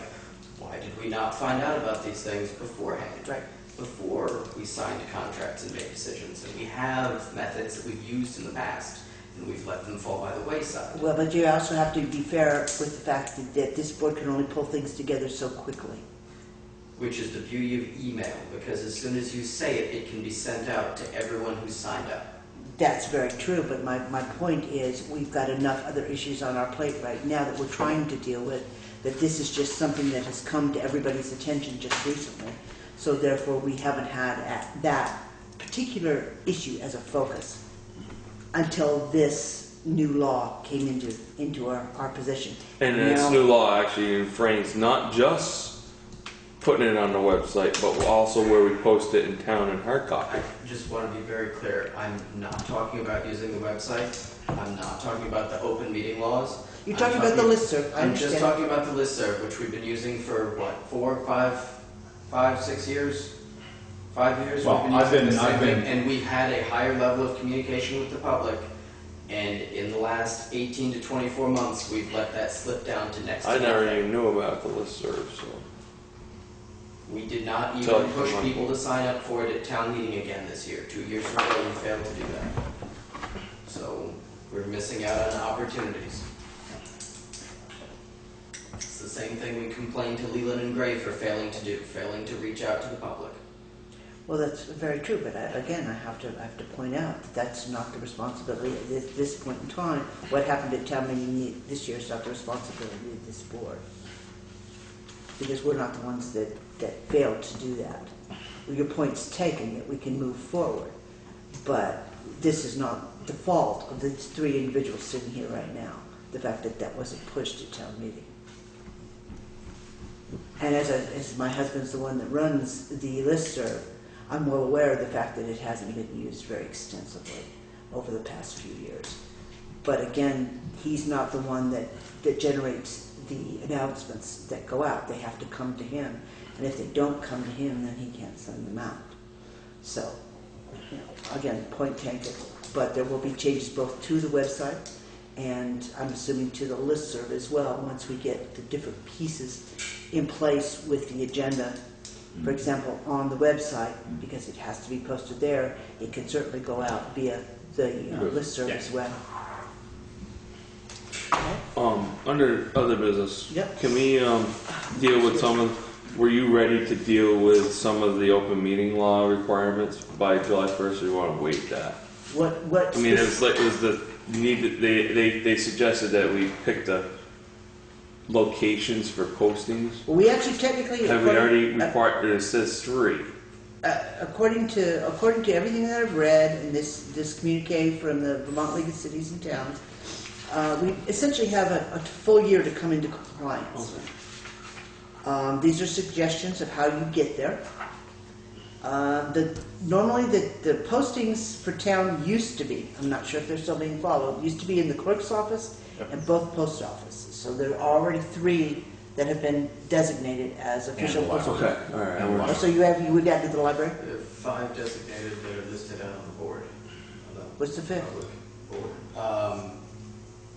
Speaker 8: why did we not find out about these things beforehand?
Speaker 1: Right.
Speaker 8: Before we signed contracts and made decisions. And we have methods that we've used in the past, and we've let them fall by the wayside.
Speaker 1: Well, but you also have to be fair with the fact that, that this board can only pull things together so quickly.
Speaker 8: Which is the beauty of email, because as soon as you say it, it can be sent out to everyone who's signed up.
Speaker 1: That's very true, but my, my point is, we've got enough other issues on our plate right now that we're trying to deal with, that this is just something that has come to everybody's attention just recently. So therefore, we haven't had at that particular issue as a focus until this new law came into, into our, our position.
Speaker 2: And this
Speaker 1: Now-
Speaker 2: new law actually frames not just putting it on the website, but also where we post it in town in hard copy.
Speaker 8: I just want to be very clear, I'm not talking about using the website, I'm not talking about the open meeting laws.
Speaker 1: You're
Speaker 8: I'm
Speaker 1: talking about the
Speaker 8: talking-
Speaker 1: listserv, I
Speaker 8: I'm just
Speaker 1: understand.
Speaker 8: talking about the listserv, which we've been using for what, four, five, five, six years? Five years?
Speaker 3: Well,
Speaker 8: we've been
Speaker 3: I've
Speaker 8: using
Speaker 3: been-
Speaker 8: the same
Speaker 3: I've
Speaker 8: thing,
Speaker 3: been-
Speaker 8: And we've had a higher level of communication with the public. And in the last eighteen to twenty-four months, we've let that slip down to next to
Speaker 2: I never
Speaker 8: nothing.
Speaker 2: even knew about the listserv, so.
Speaker 8: We did not even
Speaker 2: you
Speaker 8: push
Speaker 2: come on.
Speaker 8: people to sign up for it at town meeting again this year. Two years in a row, we failed to do that. So we're missing out on opportunities. It's the same thing we complained to Leland and Gray for failing to do, failing to reach out to the public.
Speaker 1: Well, that's very true, but I, again, I have to, I have to point out that that's not the responsibility at this, this point in time. What happened at town meeting this year is not the responsibility of this board. Because we're not the ones that, that failed to do that. Your point's taken, that we can move forward, but this is not the fault of the three individuals sitting here right now, the fact that that wasn't pushed at town meeting. And as, as my husband's the one that runs the listserv, I'm well aware of the fact that it hasn't been used very extensively over the past few years. But again, he's not the one that, that generates the announcements that go out. They have to come to him. And if they don't come to him, then he can't send them out. So, you know, again, point taken. But there will be changes both to the website and I'm assuming to the listserv as well, once we get the different pieces in place with the agenda. For example, on the website, because it has to be posted there, it can certainly go out via the uh, listserv as well.
Speaker 2: Um, under other business.
Speaker 1: Yep.
Speaker 2: Can we, um, deal with some of, were you ready to deal with some of the open meeting law requirements by July first, or you wanna wait that?
Speaker 1: What, what?
Speaker 2: I mean, it was like, it was the, you need, to- they, they, they suggested that we pick the locations for postings.
Speaker 1: Well, we actually technically.
Speaker 2: Have we already
Speaker 1: according- uh,
Speaker 2: required, it says three.
Speaker 1: Uh, according to, according to everything that I've read in this, this communique from the Vermont League of Cities and Towns, uh, we essentially have a, a full year to come into compliance. Um, these are suggestions of how you get there. Uh, the, normally the, the postings for town used to be, I'm not sure if they're still being followed, used to be in the clerk's office and both post offices. So there are already three that have been designated as official
Speaker 3: And
Speaker 1: post.
Speaker 3: library.
Speaker 2: Okay, alright.
Speaker 3: And
Speaker 1: Oh, So you have, you would add to the library?
Speaker 8: There are five designated that are listed on the board. on the
Speaker 1: What's the fifth?
Speaker 8: public board. Um,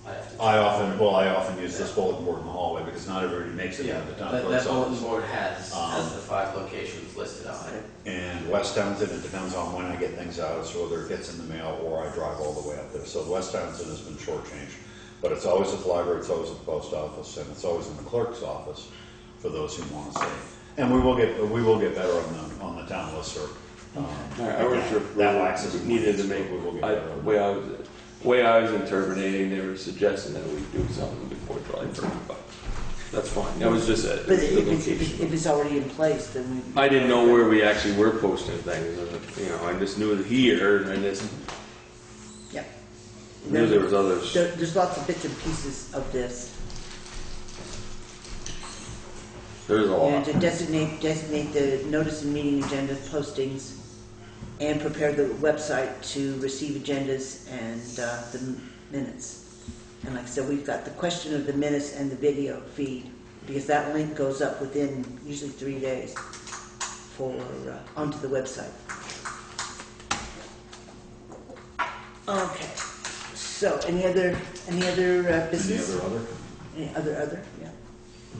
Speaker 8: I have to.
Speaker 3: I often, well, I often use this bulletin board in the hallway because not everybody makes it
Speaker 8: Yeah,
Speaker 3: into the town
Speaker 8: that, that
Speaker 3: clerk's
Speaker 8: bulletin
Speaker 3: office.
Speaker 8: board has,
Speaker 3: Um,
Speaker 8: has the five locations listed on it.
Speaker 3: And West Townshend, it depends on when I get things out, so whether it gets in the mail or I drive all the way up there. So West Townshend has been shortchanged. But it's always at the library, it's always at the post office, and it's always in the clerk's office for those who want to see. And we will get, we will get better on the, on the town listserv. Um,
Speaker 2: Alright, I wasn't sure if
Speaker 3: That
Speaker 2: we
Speaker 3: waxes and
Speaker 2: needed to
Speaker 3: wanes,
Speaker 2: make,
Speaker 3: but we will get
Speaker 2: I,
Speaker 3: better on
Speaker 2: way
Speaker 3: that.
Speaker 2: I was, way I was interpreting, they were suggesting that we do something before July first, but that's fine, that was just it.
Speaker 1: But
Speaker 2: the
Speaker 1: if it's, if it's-
Speaker 2: location.
Speaker 1: it's already in place, then we.
Speaker 2: I didn't know where we actually were posting things, and, you know, I just knew it here, and I just
Speaker 1: Yeah.
Speaker 2: knew there was others.
Speaker 1: There, there's lots of bits and pieces of this.
Speaker 2: There's a
Speaker 1: And
Speaker 2: lot.
Speaker 1: to designate, designate the notice and meeting agenda postings and prepare the website to receive agendas and, uh, the minutes. And like I said, we've got the question of the minutes and the video feed, because that link goes up within usually three days for, uh, onto the website. Okay, so any other, any other uh,
Speaker 3: Any
Speaker 1: business?
Speaker 3: other other?
Speaker 1: Any other, other, yeah.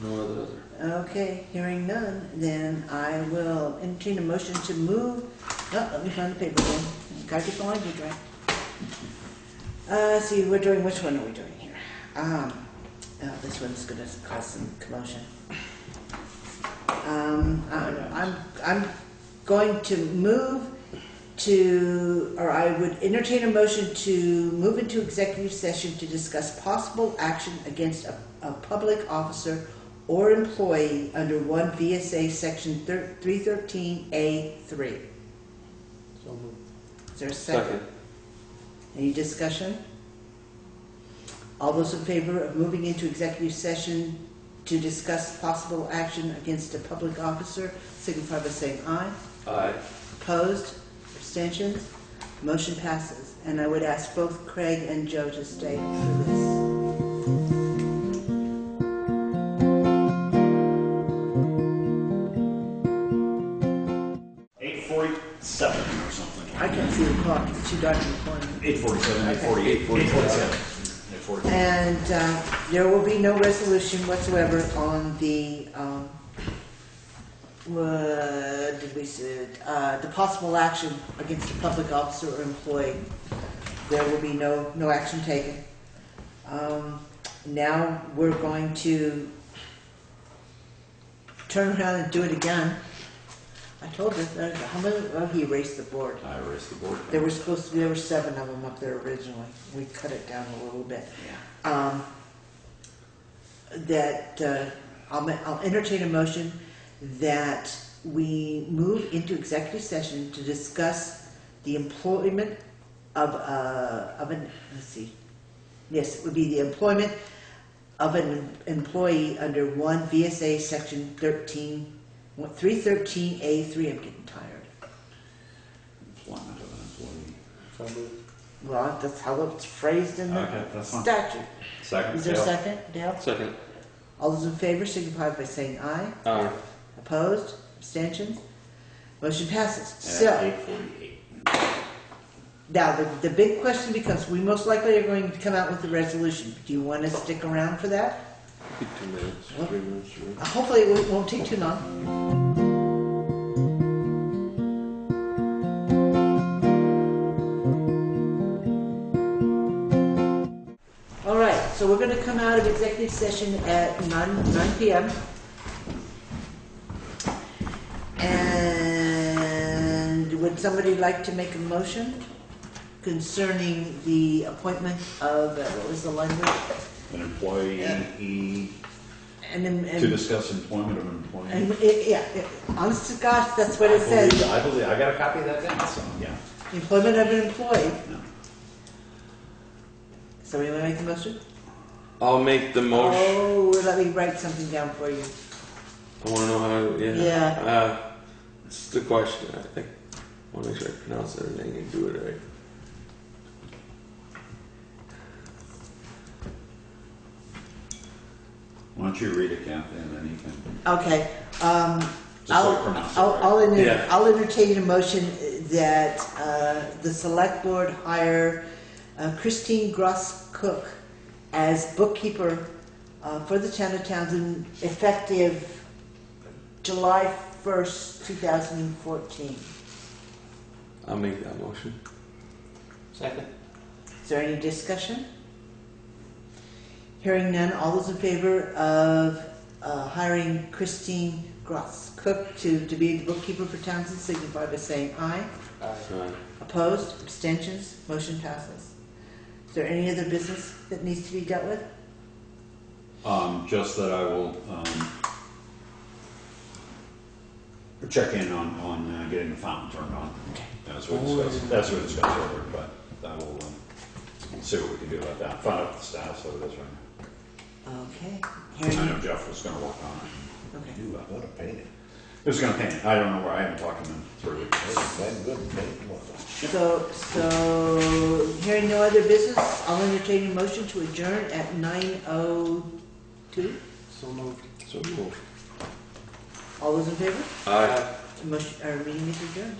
Speaker 2: No other, other.
Speaker 1: Okay, hearing none, then I will entertain a motion to move, oh, let me find the paper again, gotta get the language right. Uh, see, we're doing, which one are we doing here? Um, oh, this one's gonna cause some commotion. Um, I'm, I'm, I'm going to move to, or I would entertain a motion to move into executive session to discuss possible action against a, a public officer or employee under one VSA section three thirteen A three.
Speaker 5: So moved.
Speaker 1: Is there a second? Any discussion? All those in favor of moving into executive session to discuss possible action against a public officer, signify by saying aye.
Speaker 2: Aye.
Speaker 1: Opposed? Abstentions? Motion passes. And I would ask both Craig and Joe to stay for this. I can't see the clock, it's too dark in the corner.
Speaker 3: Eight forty-seven, eight
Speaker 1: Okay.
Speaker 2: Eight forty-seven.
Speaker 3: Eight forty-seven.
Speaker 1: And uh, there will be no resolution whatsoever on the, um, what did we say, uh, the possible action against a public officer or employee. There will be no, no action taken. Um, now we're going to turn around and do it again. I told you, that- how many, oh, he erased the board.
Speaker 3: I erased the board.
Speaker 1: There were supposed to be, there were seven of them up there originally. We cut it down a little bit. Um, that, uh, I'll, ma- I'll entertain a motion that we move into executive session to discuss the employment of, uh, of an, let's see. Yes, it would be the employment of an employee under one VSA section thirteen, three thirteen A three. I'm getting tired.
Speaker 3: Employment of an employee.
Speaker 5: So moved.
Speaker 1: Well, that's how it's phrased in
Speaker 3: Okay,
Speaker 1: the
Speaker 3: that's fine.
Speaker 1: statute.
Speaker 3: Second,
Speaker 1: Is there a
Speaker 3: Dale?
Speaker 1: second, Dale?
Speaker 2: Second.
Speaker 1: All those in favor signify by saying aye.
Speaker 2: Aye.
Speaker 1: Opposed? Abstentions? Motion passes.
Speaker 3: At
Speaker 1: So,
Speaker 3: eight forty-eight.
Speaker 1: now, the, the big question becomes, we most likely are going to come out with a resolution. Do you want to stick around for that?
Speaker 2: Be two minutes, three minutes. three minutes.
Speaker 1: Hopefully, it won't- won't take too long. All right, so we're gonna come out of executive session at nine, nine PM. And would somebody like to make a motion concerning the appointment of, uh, what was the language?
Speaker 3: An employee,
Speaker 1: And, then-
Speaker 3: to
Speaker 1: and,
Speaker 3: discuss employment of an employee.
Speaker 1: and, it- yeah, it- honest to gosh, that's what it
Speaker 3: I believe-
Speaker 1: says.
Speaker 3: I believe, I got a copy of that down, so, yeah.
Speaker 1: Employment of an employee.
Speaker 3: No.
Speaker 1: Somebody want to make the motion?
Speaker 2: I'll make the motion.
Speaker 1: Oh, let me write something down for you.
Speaker 2: I wanna know how, yeah.
Speaker 1: Yeah.
Speaker 2: Uh, it's the question, I think. I wanna make sure I pronounce everything and do it right.
Speaker 3: Why don't you read it, Kathy, and then you can,
Speaker 1: Okay, um,
Speaker 3: Just so
Speaker 1: I'll,
Speaker 3: I pronounce it
Speaker 1: I'll. I'll enter-
Speaker 2: Yeah.
Speaker 1: I'll entertain a motion that, uh, the select board hire uh, Christine Gross Cook as bookkeeper, uh, for the town of Townshend effective July first, two thousand and fourteen.
Speaker 2: I'll make that motion.
Speaker 5: Second.
Speaker 1: Is there any discussion? Hearing none, all those in favor of uh, hiring Christine Gross Cook to, to be the bookkeeper for Townshend signify by saying aye.
Speaker 5: Aye.
Speaker 2: Aye.
Speaker 1: Opposed, abstentions, motion passes. Is there any other business that needs to be dealt with?
Speaker 3: um, just that I will, um, check in on, on uh, getting the fountain turned on. As we discussed, as we discussed earlier, but I will, um, see what we can do about that, find out the status of it is right now.
Speaker 1: Hearing,
Speaker 3: I know Jeff was gonna work on it.
Speaker 1: okay.
Speaker 6: You I gonna paint it.
Speaker 3: He was gonna paint it, I don't know where, I haven't talked to him in three weeks.
Speaker 6: It's been good painting with us.
Speaker 1: So, so, hearing no other business, I'll entertain a motion to adjourn at nine oh two.
Speaker 5: So moved.
Speaker 2: So move.
Speaker 1: All those in favor?
Speaker 2: Aye.
Speaker 1: Motion, our meeting is adjourned.